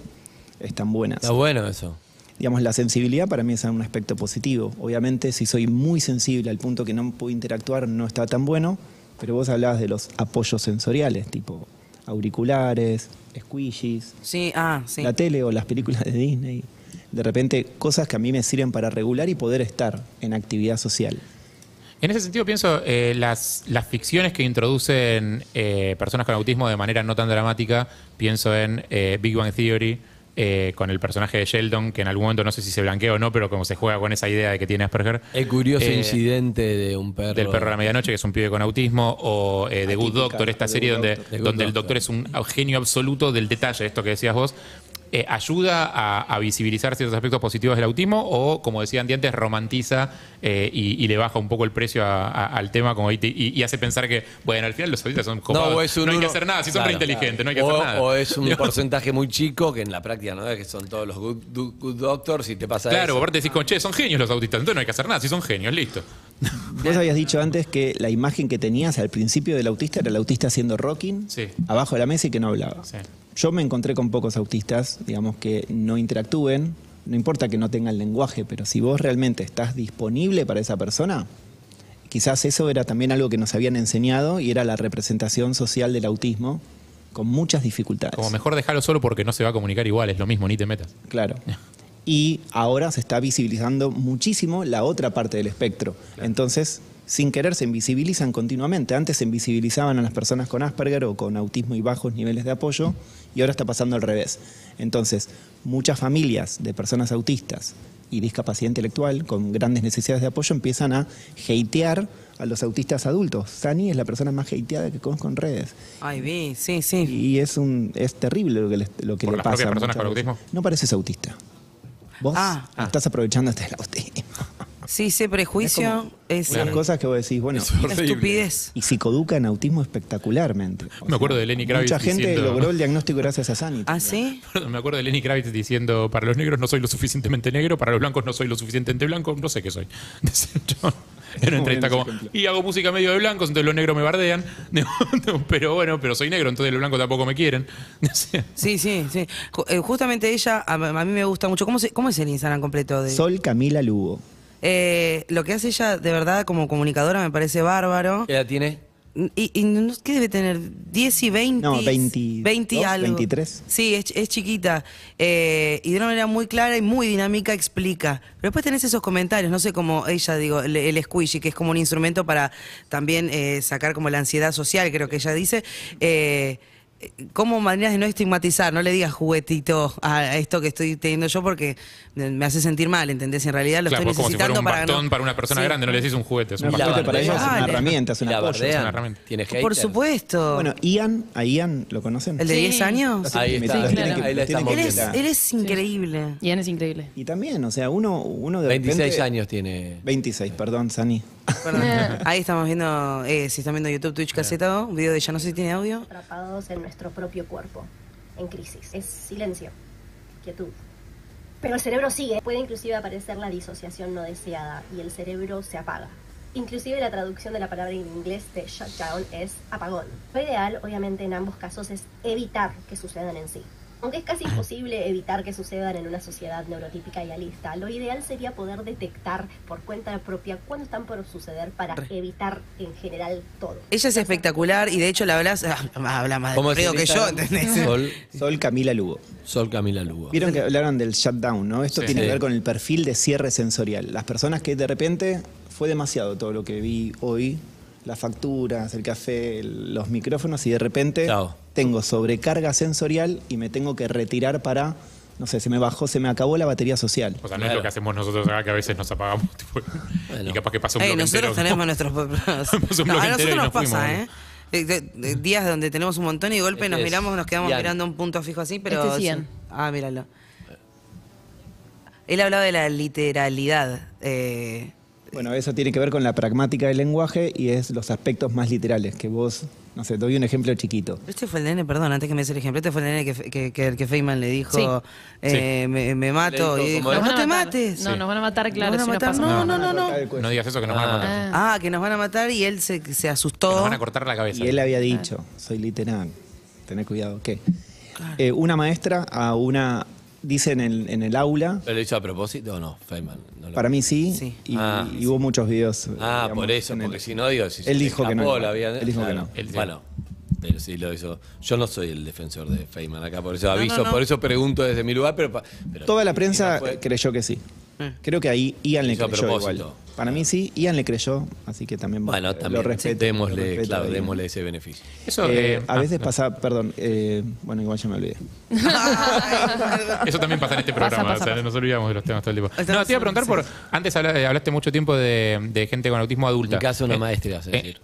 están buenas. Está bueno eso. Digamos, la sensibilidad para mí es un aspecto positivo. Obviamente, si soy muy sensible al punto que no puedo interactuar, no está tan bueno, pero vos hablabas de los apoyos sensoriales, tipo auriculares, squishies, Sí, ah, sí. la tele o las películas de Disney. De repente, cosas que a mí me sirven para regular y poder estar en actividad social. En ese sentido pienso, eh, las, las ficciones que introducen eh, personas con autismo de manera no tan dramática, pienso en eh, Big Bang Theory, eh, con el personaje de Sheldon, que en algún momento no sé si se blanquea o no, pero como se juega con esa idea de que tiene Asperger. El curioso Eh, incidente de un perro. Del perro de la medianoche, que es un pibe con autismo, o eh, The Good Doctor, esta serie donde, Doctor. Donde el Doctor. doctor es un genio absoluto del detalle, esto que decías vos. Eh, ¿Ayuda a, a visibilizar ciertos aspectos positivos del autismo o, como decía antes, romantiza eh, y, y le baja un poco el precio a- a- al tema como y, te- y- y hace pensar que, bueno, al final los autistas son copados, o es un no hay que hacer nada, si son Claro, no hay que o, hacer nada. o es un porcentaje muy chico que en la práctica no es que son todos los good, du- good doctors y te pasa Claro, eso. aparte decís, como, che, son genios los autistas, entonces no hay que hacer nada, si son genios, listo. Vos habías dicho antes que la imagen que tenías al principio del autista era el autista haciendo rocking abajo de la mesa y que no hablaba. Yo me encontré con pocos autistas, digamos, que no interactúen, no importa que no tengan lenguaje, pero si vos realmente estás disponible para esa persona, quizás eso era también algo que nos habían enseñado y era la representación social del autismo con muchas dificultades. Como mejor dejarlo solo porque no se va a comunicar igual, es lo mismo, ni te metas. Claro. Y ahora se está visibilizando muchísimo la otra parte del espectro. Entonces, sin querer, se invisibilizan continuamente. Antes se invisibilizaban a las personas con Asperger o con autismo y bajos niveles de apoyo, y ahora está pasando al revés. Entonces, muchas familias de personas autistas y discapacidad intelectual con grandes necesidades de apoyo empiezan a hatear a los autistas adultos. Sani es la persona más hateada que conozco en redes. Ay, vi, sí, sí. Y es un es terrible lo que, les- lo que ¿Por le las pasa propias a personas con autismo? No pareces autista. Vos estás aprovechándote del autismo. Sí, ese prejuicio es. Unas cosas que vos decís, bueno, Es. Estupidez. Y psicoduca en autismo espectacularmente. O Me acuerdo de Lenny Kravitz Mucha gente diciendo- logró el diagnóstico gracias a Sani. ¿Ah, sí? Me acuerdo de Lenny Kravitz diciendo, para los negros no soy lo suficientemente negro, para los blancos no soy lo suficientemente blanco, no sé qué soy. Yo- En una entrevista como, y hago música medio de blancos, entonces los negros me bardean. pero bueno, pero soy negro, entonces los blancos tampoco me quieren. Sí, sí, sí. Eh, justamente ella, a, a mí me gusta mucho. ¿Cómo, se- cómo es el Instagram completo de Sol Camila Lugo. Eh, lo que hace ella, de verdad, como comunicadora, me parece bárbaro. ¿Qué edad tiene? Y, y no- ¿Qué debe tener? ¿10 y 20? No, 22, 20 y algo. 23. Sí, es, es chiquita. Eh, y de una manera muy clara y muy dinámica explica. Pero después tenés esos comentarios, no sé cómo ella, digo, el, el squishy, que es como un instrumento para también eh, sacar como la ansiedad social, creo que ella dice. Eh, como maneras de no estigmatizar, no le digas juguetito a esto que estoy teniendo yo porque me hace sentir mal, ¿entendés? En realidad lo Claro, estoy pues como si fuera necesitando un para bastón no- para una persona Sí. grande, no le decís un juguete, es un bastón. juguete para ellos es una Dale. herramienta, es un apoyo. Es una herramienta. Tiene Por supuesto. Bueno, Ian, a Ian, ¿lo conocen? ¿El de Sí. 10 años? Ahí está, que- claro. ahí la me tienen estamos que él, es, él es increíble. Ian es increíble. Y también, o sea, uno, uno de 26 repente- años tiene. 26, perdón, Sani. Perdón. Ahí estamos viendo, eh, si están viendo YouTube, Twitch, Caseta, un video de ella, no sé si tiene audio. atrapados en nuestro propio cuerpo, en crisis. Es silencio, quietud. Pero el cerebro sigue. Puede inclusive aparecer la disociación no deseada y el cerebro se apaga. Inclusive la traducción de la palabra en inglés de shutdown es apagón. Lo ideal, obviamente, en ambos casos es evitar que sucedan en sí. Aunque es casi imposible evitar que sucedan en una sociedad neurotípica y alista, lo ideal sería poder detectar por cuenta propia cuándo están por suceder para evitar en general todo. Ella es espectacular y de hecho la hablas, ah, habla más ¿Cómo de frío que yo? ¿entendés? Sol, Sol Camila Lugo. Sol Camila Lugo. Vieron que hablaron del shutdown, ¿no? Esto Sí. tiene Sí. que ver con el perfil de cierre sensorial. Las personas que de repente fue demasiado todo lo que vi hoy, las facturas, el café, el- los micrófonos y de repente Chao. tengo sobrecarga sensorial y me tengo que retirar para, no sé, se me bajó, se me acabó la batería social. O sea, no es lo que hacemos nosotros acá, que a veces nos apagamos. tipo, Bueno. Y capaz que pasa un Ey, bloque nosotros entero. tenemos nuestros. Hacemos un No, a nosotros nos pasa. ¿eh? De- de- de días donde tenemos un montón y de golpe Este nos es miramos, nos quedamos Ian. mirando un punto fijo así, pero. Este es Ian. Ah, míralo. Él hablaba de la literalidad. eh, Bueno, eso tiene que ver con la pragmática del lenguaje y es los aspectos más literales, que vos, no sé, doy un ejemplo chiquito. Este fue el nene, perdón, antes que me des el ejemplo, este fue el nene que, que, que, que Feynman le dijo, Sí. eh, me, me mato, Le y dijo, dijo, ¿cómo no te mates. No, nos van a matar, claro, Nos si van a no matar. No, no, no, no. No digas eso que nos van a matar. Ah. Ah, que nos van a matar y él se, se asustó. Nos van a cortar la cabeza. Y él había dicho, soy literal, tener cuidado, ¿qué? Eh, una maestra a una, dice en el, en el aula, ¿Pero lo hizo a propósito o no, Feynman? No lo- para mí sí, Sí. Y, Ah. y hubo muchos videos. Ah, digamos, por eso, el- porque si no, digo, si Él dijo que no. la había- Él dijo que no. Él- Bueno, pero sí lo hizo. Yo no soy el defensor de Feynman acá, por eso no, aviso, no. por eso pregunto desde mi lugar, pero... pa- pero Toda la prensa fue- creyó que sí. Mm. Creo que ahí Ian le creyó propósito. igual. Para mí sí, Ian le creyó, así que también Bueno, lo también respeto. lo démosle, respeto claro, démosle ese beneficio. Eso, Eh, eh, a ah, veces no. pasa, perdón, eh, bueno, igual ya me olvidé. Eso también pasa en este programa, pasa, o sea, pasa. nos olvidamos de los temas todo el tiempo. Estamos No, te iba a preguntar por. Antes habla- hablaste mucho tiempo de, de gente con autismo En adulta. mi caso, una Eh, maestra, eh, decir.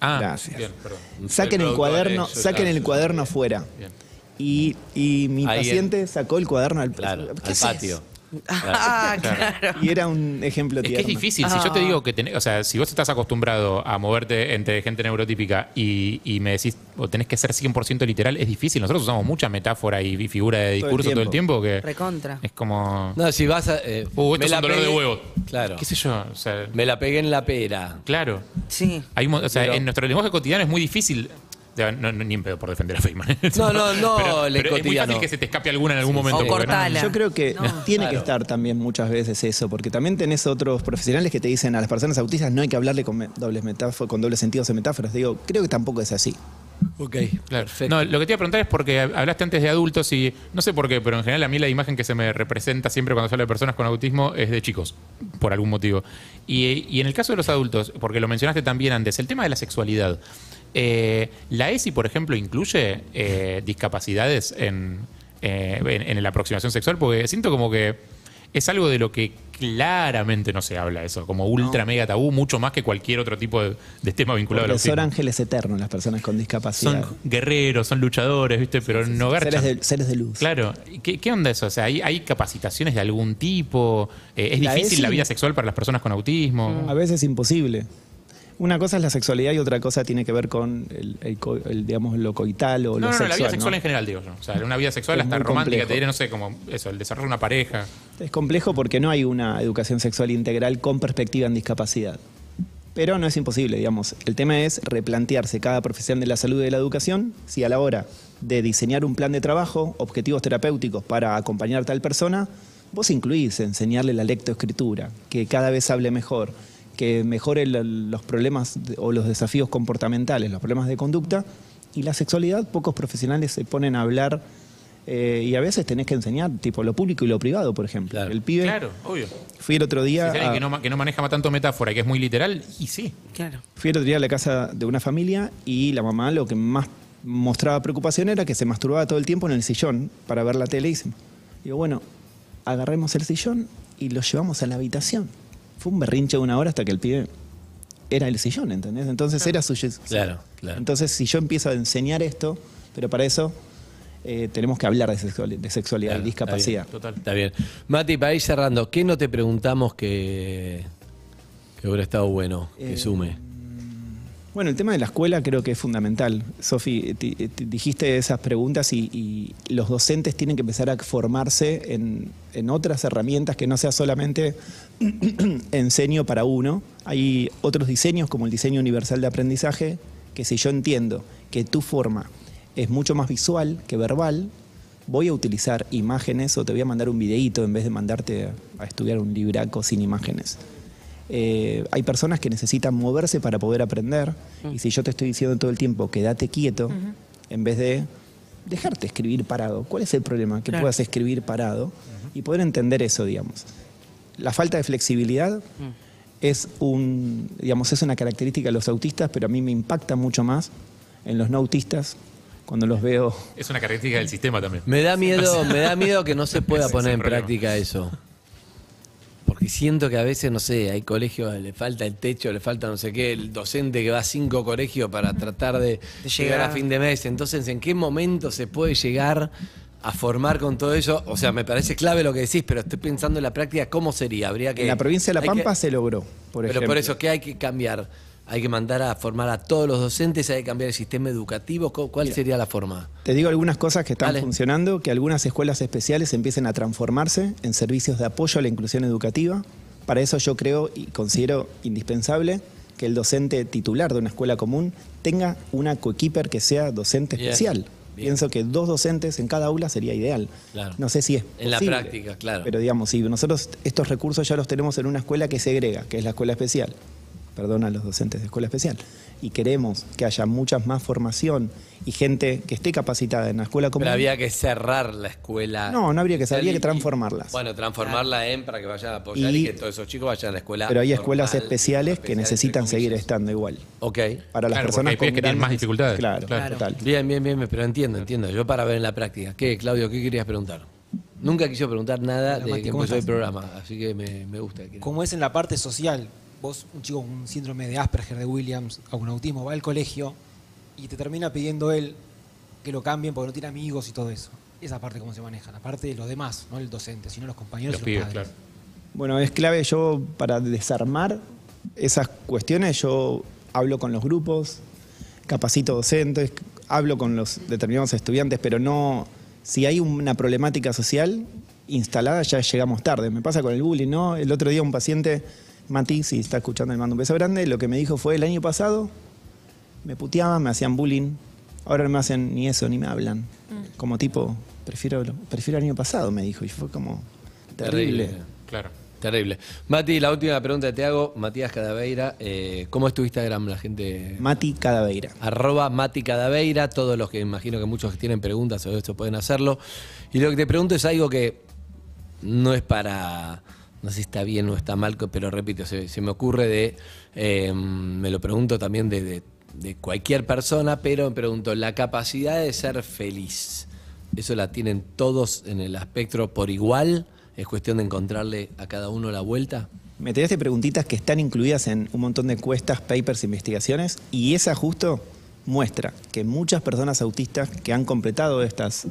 Ah, Gracias. bien, perdón. Saquen el cuaderno, saquen el cuaderno fuera. Bien. Y, y mi Ahí paciente sacó el cuaderno al, Claro, ¿Qué al haces? patio. Ah, claro. Y era un ejemplo Es que tierno. es difícil. Si yo te digo que tenés, o sea, si vos estás acostumbrado a moverte entre gente neurotípica y, y me decís, o tenés que ser 100% literal, es difícil. Nosotros usamos mucha metáfora y figura de Todo el discurso todo el tiempo que Recontra. es como. No, si vas a... eh, Uh, esto es un dolor de pegué- huevo. Claro. ¿Qué sé yo? O sea, Me la pegué en la pera. claro. Sí. Hay un mo- o sea, Pero- en nuestro lenguaje cotidiano es muy difícil. No, no, ni en pedo por defender a Feynman. No, no, no, pero, el pero es muy fácil que se te escape alguna en algún Sí, momento. O cortala. Yo creo que tiene que estar también muchas veces eso, porque también tenés otros profesionales que te dicen a las personas autistas no hay que hablarle con dobles metáforas, con dobles sentidos en metáforas. Digo, creo que tampoco es así. Ok, Claro. perfecto. No, lo que te iba a preguntar es porque hablaste antes de adultos y no sé por qué, pero en general a mí la imagen que se me representa siempre cuando se habla de personas con autismo es de chicos, por algún motivo. Y, y en el caso de los adultos, porque lo mencionaste también antes, el tema de la sexualidad. Eh, ¿La ESI, por ejemplo, incluye eh, discapacidades en, eh, en, en la aproximación sexual? Porque siento como que es algo de lo que claramente no se habla eso, como ultra mega tabú, mucho más que cualquier otro tipo de, de tema vinculado Porque son autismo. ángeles eternos las personas con discapacidad. Son guerreros, son luchadores, ¿viste? Pero no garchan. seres, de, seres de luz. Claro. ¿Qué, qué onda eso? O sea, ¿hay, hay capacitación de algún tipo? Eh, ¿Es La difícil ESI la vida sexual para las personas con autismo? A veces imposible. Una cosa es la sexualidad y otra cosa tiene que ver con el, el co- el, digamos, lo coital o No, lo no, no, sexual. la vida sexual ¿no? en general, digo yo. O sea, una vida sexual Es hasta romántica, complejo. te diré, no sé, como eso, el desarrollo de una pareja. Es complejo porque no hay una educación sexual integral con perspectiva en discapacidad. Pero no es imposible, digamos. El tema es replantearse cada profesión de la salud y de la educación si a la hora de diseñar un plan de trabajo, objetivos terapéuticos para acompañar a tal persona, vos incluís enseñarle la lectoescritura, que cada vez hable mejor, que mejore los problemas o los desafíos comportamentales, los problemas de conducta. Y la sexualidad, pocos profesionales se ponen a hablar eh, y a veces tenés que enseñar, tipo lo público y lo privado, por ejemplo. El pibe, Claro, obvio. fui el otro día, a- que no, que no maneja tanto metáfora y que es muy literal, y sí. Claro. fui el otro día a la casa de una familia y la mamá lo que más mostraba preocupación era que se masturbaba todo el tiempo en el sillón para ver la tele y digo, bueno, agarremos el sillón y lo llevamos a la habitación. Fue un berrinche de una hora hasta que el pibe era el sillón, ¿entendés? Entonces era su... Claro, claro. Entonces si yo empiezo a enseñar esto, pero para eso eh, tenemos que hablar de, sexual- de sexualidad y discapacidad. Está bien. Mati, para ir cerrando, ¿qué no te preguntamos que, que hubiera estado bueno que Eh, sume? Bueno, el tema de la escuela creo que es fundamental. Sofi, dijiste esas preguntas y, y los docentes tienen que empezar a formarse en, en otras herramientas que no sea solamente enseño para uno. Hay otros diseños como el diseño universal de aprendizaje, que si yo entiendo que tu forma es mucho más visual que verbal, voy a utilizar imágenes o te voy a mandar un videíto en vez de mandarte a, a estudiar un libraco sin imágenes. Eh, hay personas que necesitan moverse para poder aprender y si yo te estoy diciendo todo el tiempo quédate quieto en vez de dejarte escribir parado, ¿cuál es el problema? Que Claro. puedas escribir parado y poder entender eso, digamos. La falta de flexibilidad es un, digamos, es una característica de los autistas, pero a mí me impacta mucho más en los no autistas cuando los veo Es una característica del sistema también. Me da miedo, me da miedo que no se pueda poner en problema. práctica eso. Porque siento que a veces, no sé, hay colegios, le falta el techo, le falta no sé qué, el docente que va a cinco colegios para tratar de, llegar. llegar. a fin de mes. Entonces, ¿en qué momento se puede llegar a formar con todo eso? O sea, me parece clave lo que decís, pero estoy pensando en la práctica, ¿cómo sería? Habría que. en la provincia de La que- Pampa se logró, por pero ejemplo. por eso, ¿qué hay que cambiar? Hay que mandar a formar a todos los docentes, hay que cambiar el sistema educativo. ¿Cu- ¿Cuál sería la forma? Te digo algunas cosas que están Dale. funcionando, que algunas escuelas especiales empiecen a transformarse en servicios de apoyo a la inclusión educativa. Para eso yo creo y considero indispensable que el docente titular de una escuela común tenga una coequiper que sea docente Bien, especial. bien. Pienso que dos docentes en cada aula sería ideal. Claro. No sé si es En la posible, práctica, claro. Pero digamos, si nosotros estos recursos ya los tenemos en una escuela que segrega, que es la escuela especial. Perdón a los docentes de escuela especial. Y queremos que haya mucha más formación y gente que esté capacitada en la escuela común. Pero había que cerrar la escuela. No, no habría que cerrar, habría que transformarlas. Bueno, transformarla en para que vayan a apoyar y, Y- que todos esos chicos vayan a la escuela. Pero hay escuelas especiales que necesitan seguir estando igual. Ok. Para las Claro, personas hay con que tienen más dificultades. Claro, Claro. total. Bien, bien, bien, pero entiendo, entiendo. Yo para ver en la práctica. ¿Qué, Claudio, qué querías preguntar? Nunca quiso preguntar nada Hola, de Mati, que ¿cómo empezó el programa, así que me, me gusta. Como es en la parte social, vos, un chico con un síndrome de Asperger de Williams, o con autismo, va al colegio y te termina pidiendo él que lo cambien porque no tiene amigos y todo eso. Esa parte cómo se maneja, la parte de los demás, no el docente, sino los compañeros y los padres. Bueno, es clave yo para desarmar esas cuestiones, yo hablo con los grupos, capacito docentes, hablo con los determinados estudiantes, pero no, si hay una problemática social instalada ya llegamos tarde. Me pasa con el bullying, ¿no? El otro día un paciente, Mati, si está escuchando, le mando un beso grande, lo que me dijo fue el año pasado me puteaban, me hacían bullying, ahora no me hacen ni eso, ni me hablan. Como tipo, prefiero, prefiero el año pasado, me dijo, y fue como terrible. Claro. Terrible. Mati, la última pregunta que te hago, Matías Cadaveira, eh, ¿cómo es tu Instagram, la gente? Mati Cadaveira. Arroba Mati Cadaveira, todos los que imagino que muchos que tienen preguntas sobre esto pueden hacerlo. Y lo que te pregunto es algo que no es para, no sé si está bien o está mal, pero repito, se, me ocurre de, eh, me lo pregunto también de cualquier persona, pero me pregunto, la capacidad de ser feliz, ¿eso la tienen todos en el espectro por igual? ¿Es cuestión de encontrarle a cada uno la vuelta? Me tiraste preguntitas que están incluidas en un montón de encuestas, papers, investigaciones, y esa justo muestra que muchas personas autistas que han completado estas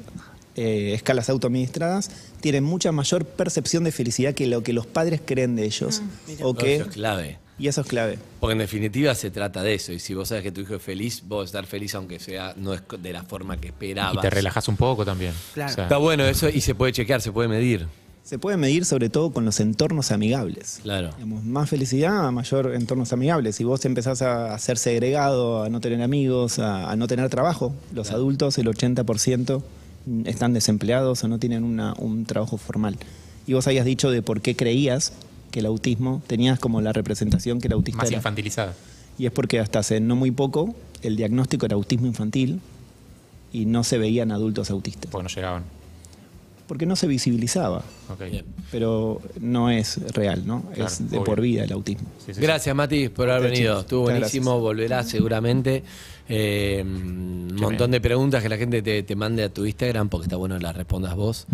eh, escalas autoadministradas tienen mucha mayor percepción de felicidad que lo que los padres creen de ellos. o que, Eso es clave. y eso es clave. Porque en definitiva se trata de eso. Y si vos sabes que tu hijo es feliz, vos estar feliz aunque sea no es de la forma que esperabas. Y te relajas un poco también. Claro. O sea, Está bueno eso y se puede chequear, se puede medir. Se puede medir sobre todo con los entornos amigables. Claro. Digamos, más felicidad, mayor entornos amigables. Si vos empezás a, a ser segregado, a no tener amigos, a, a no tener trabajo, los adultos, el 80% están desempleados o no tienen una- un trabajo formal. Y vos habías dicho de por qué creías que el autismo, tenías como la representación que el autista más era. infantilizada. Y es porque hasta hace no muy poco el diagnóstico era autismo infantil y no se veían adultos autistas. Porque no llegaban. Porque no se visibilizaba. Pero no es real, ¿no? Claro, es de obvio. por vida el autismo. Gracias, Mati, por haber venido. Estuvo Muchas buenísimo, volverá seguramente. Eh, un montón de preguntas que la gente te, te mande a tu Instagram porque está bueno que las respondas vos.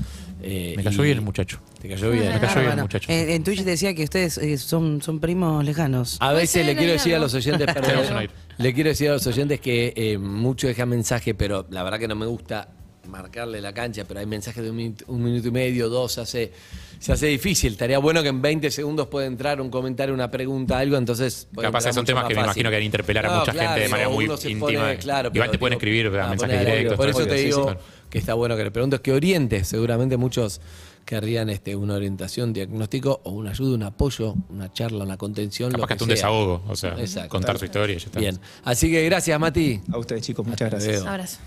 Eh, Me cayó y- bien el muchacho. Te cayó bien. Me cayó bien el muchacho. En, en Twitch decía que ustedes eh, son, son primos lejanos. A veces le quiero decir a los oyentes, perdón, le quiero decir a los oyentes que eh, mucho dejan mensaje, pero la verdad que no me gusta marcarle la cancha, pero hay mensajes de un minuto, un minuto y medio, dos, se hace, se hace difícil. Estaría bueno que en 20 segundos pueda entrar un comentario, una pregunta, algo, entonces... Capaz son temas que me imagino que van a interpelar a No, mucha claro, gente de manera muy íntima. pone, claro, Igual pero te pueden escribir ah, mensajes poner, directos. Por eso te digo sí. que está bueno que le preguntes que orientes. Seguramente muchos querrían este, una orientación, diagnóstico o una ayuda, un apoyo, una charla, una contención. Capaz lo que hasta un sea. desahogo, o sea, Exacto. contar su historia y ya está. Bien. Así que gracias, Mati. A ustedes, chicos, muchas Hasta gracias. luego. Abrazo.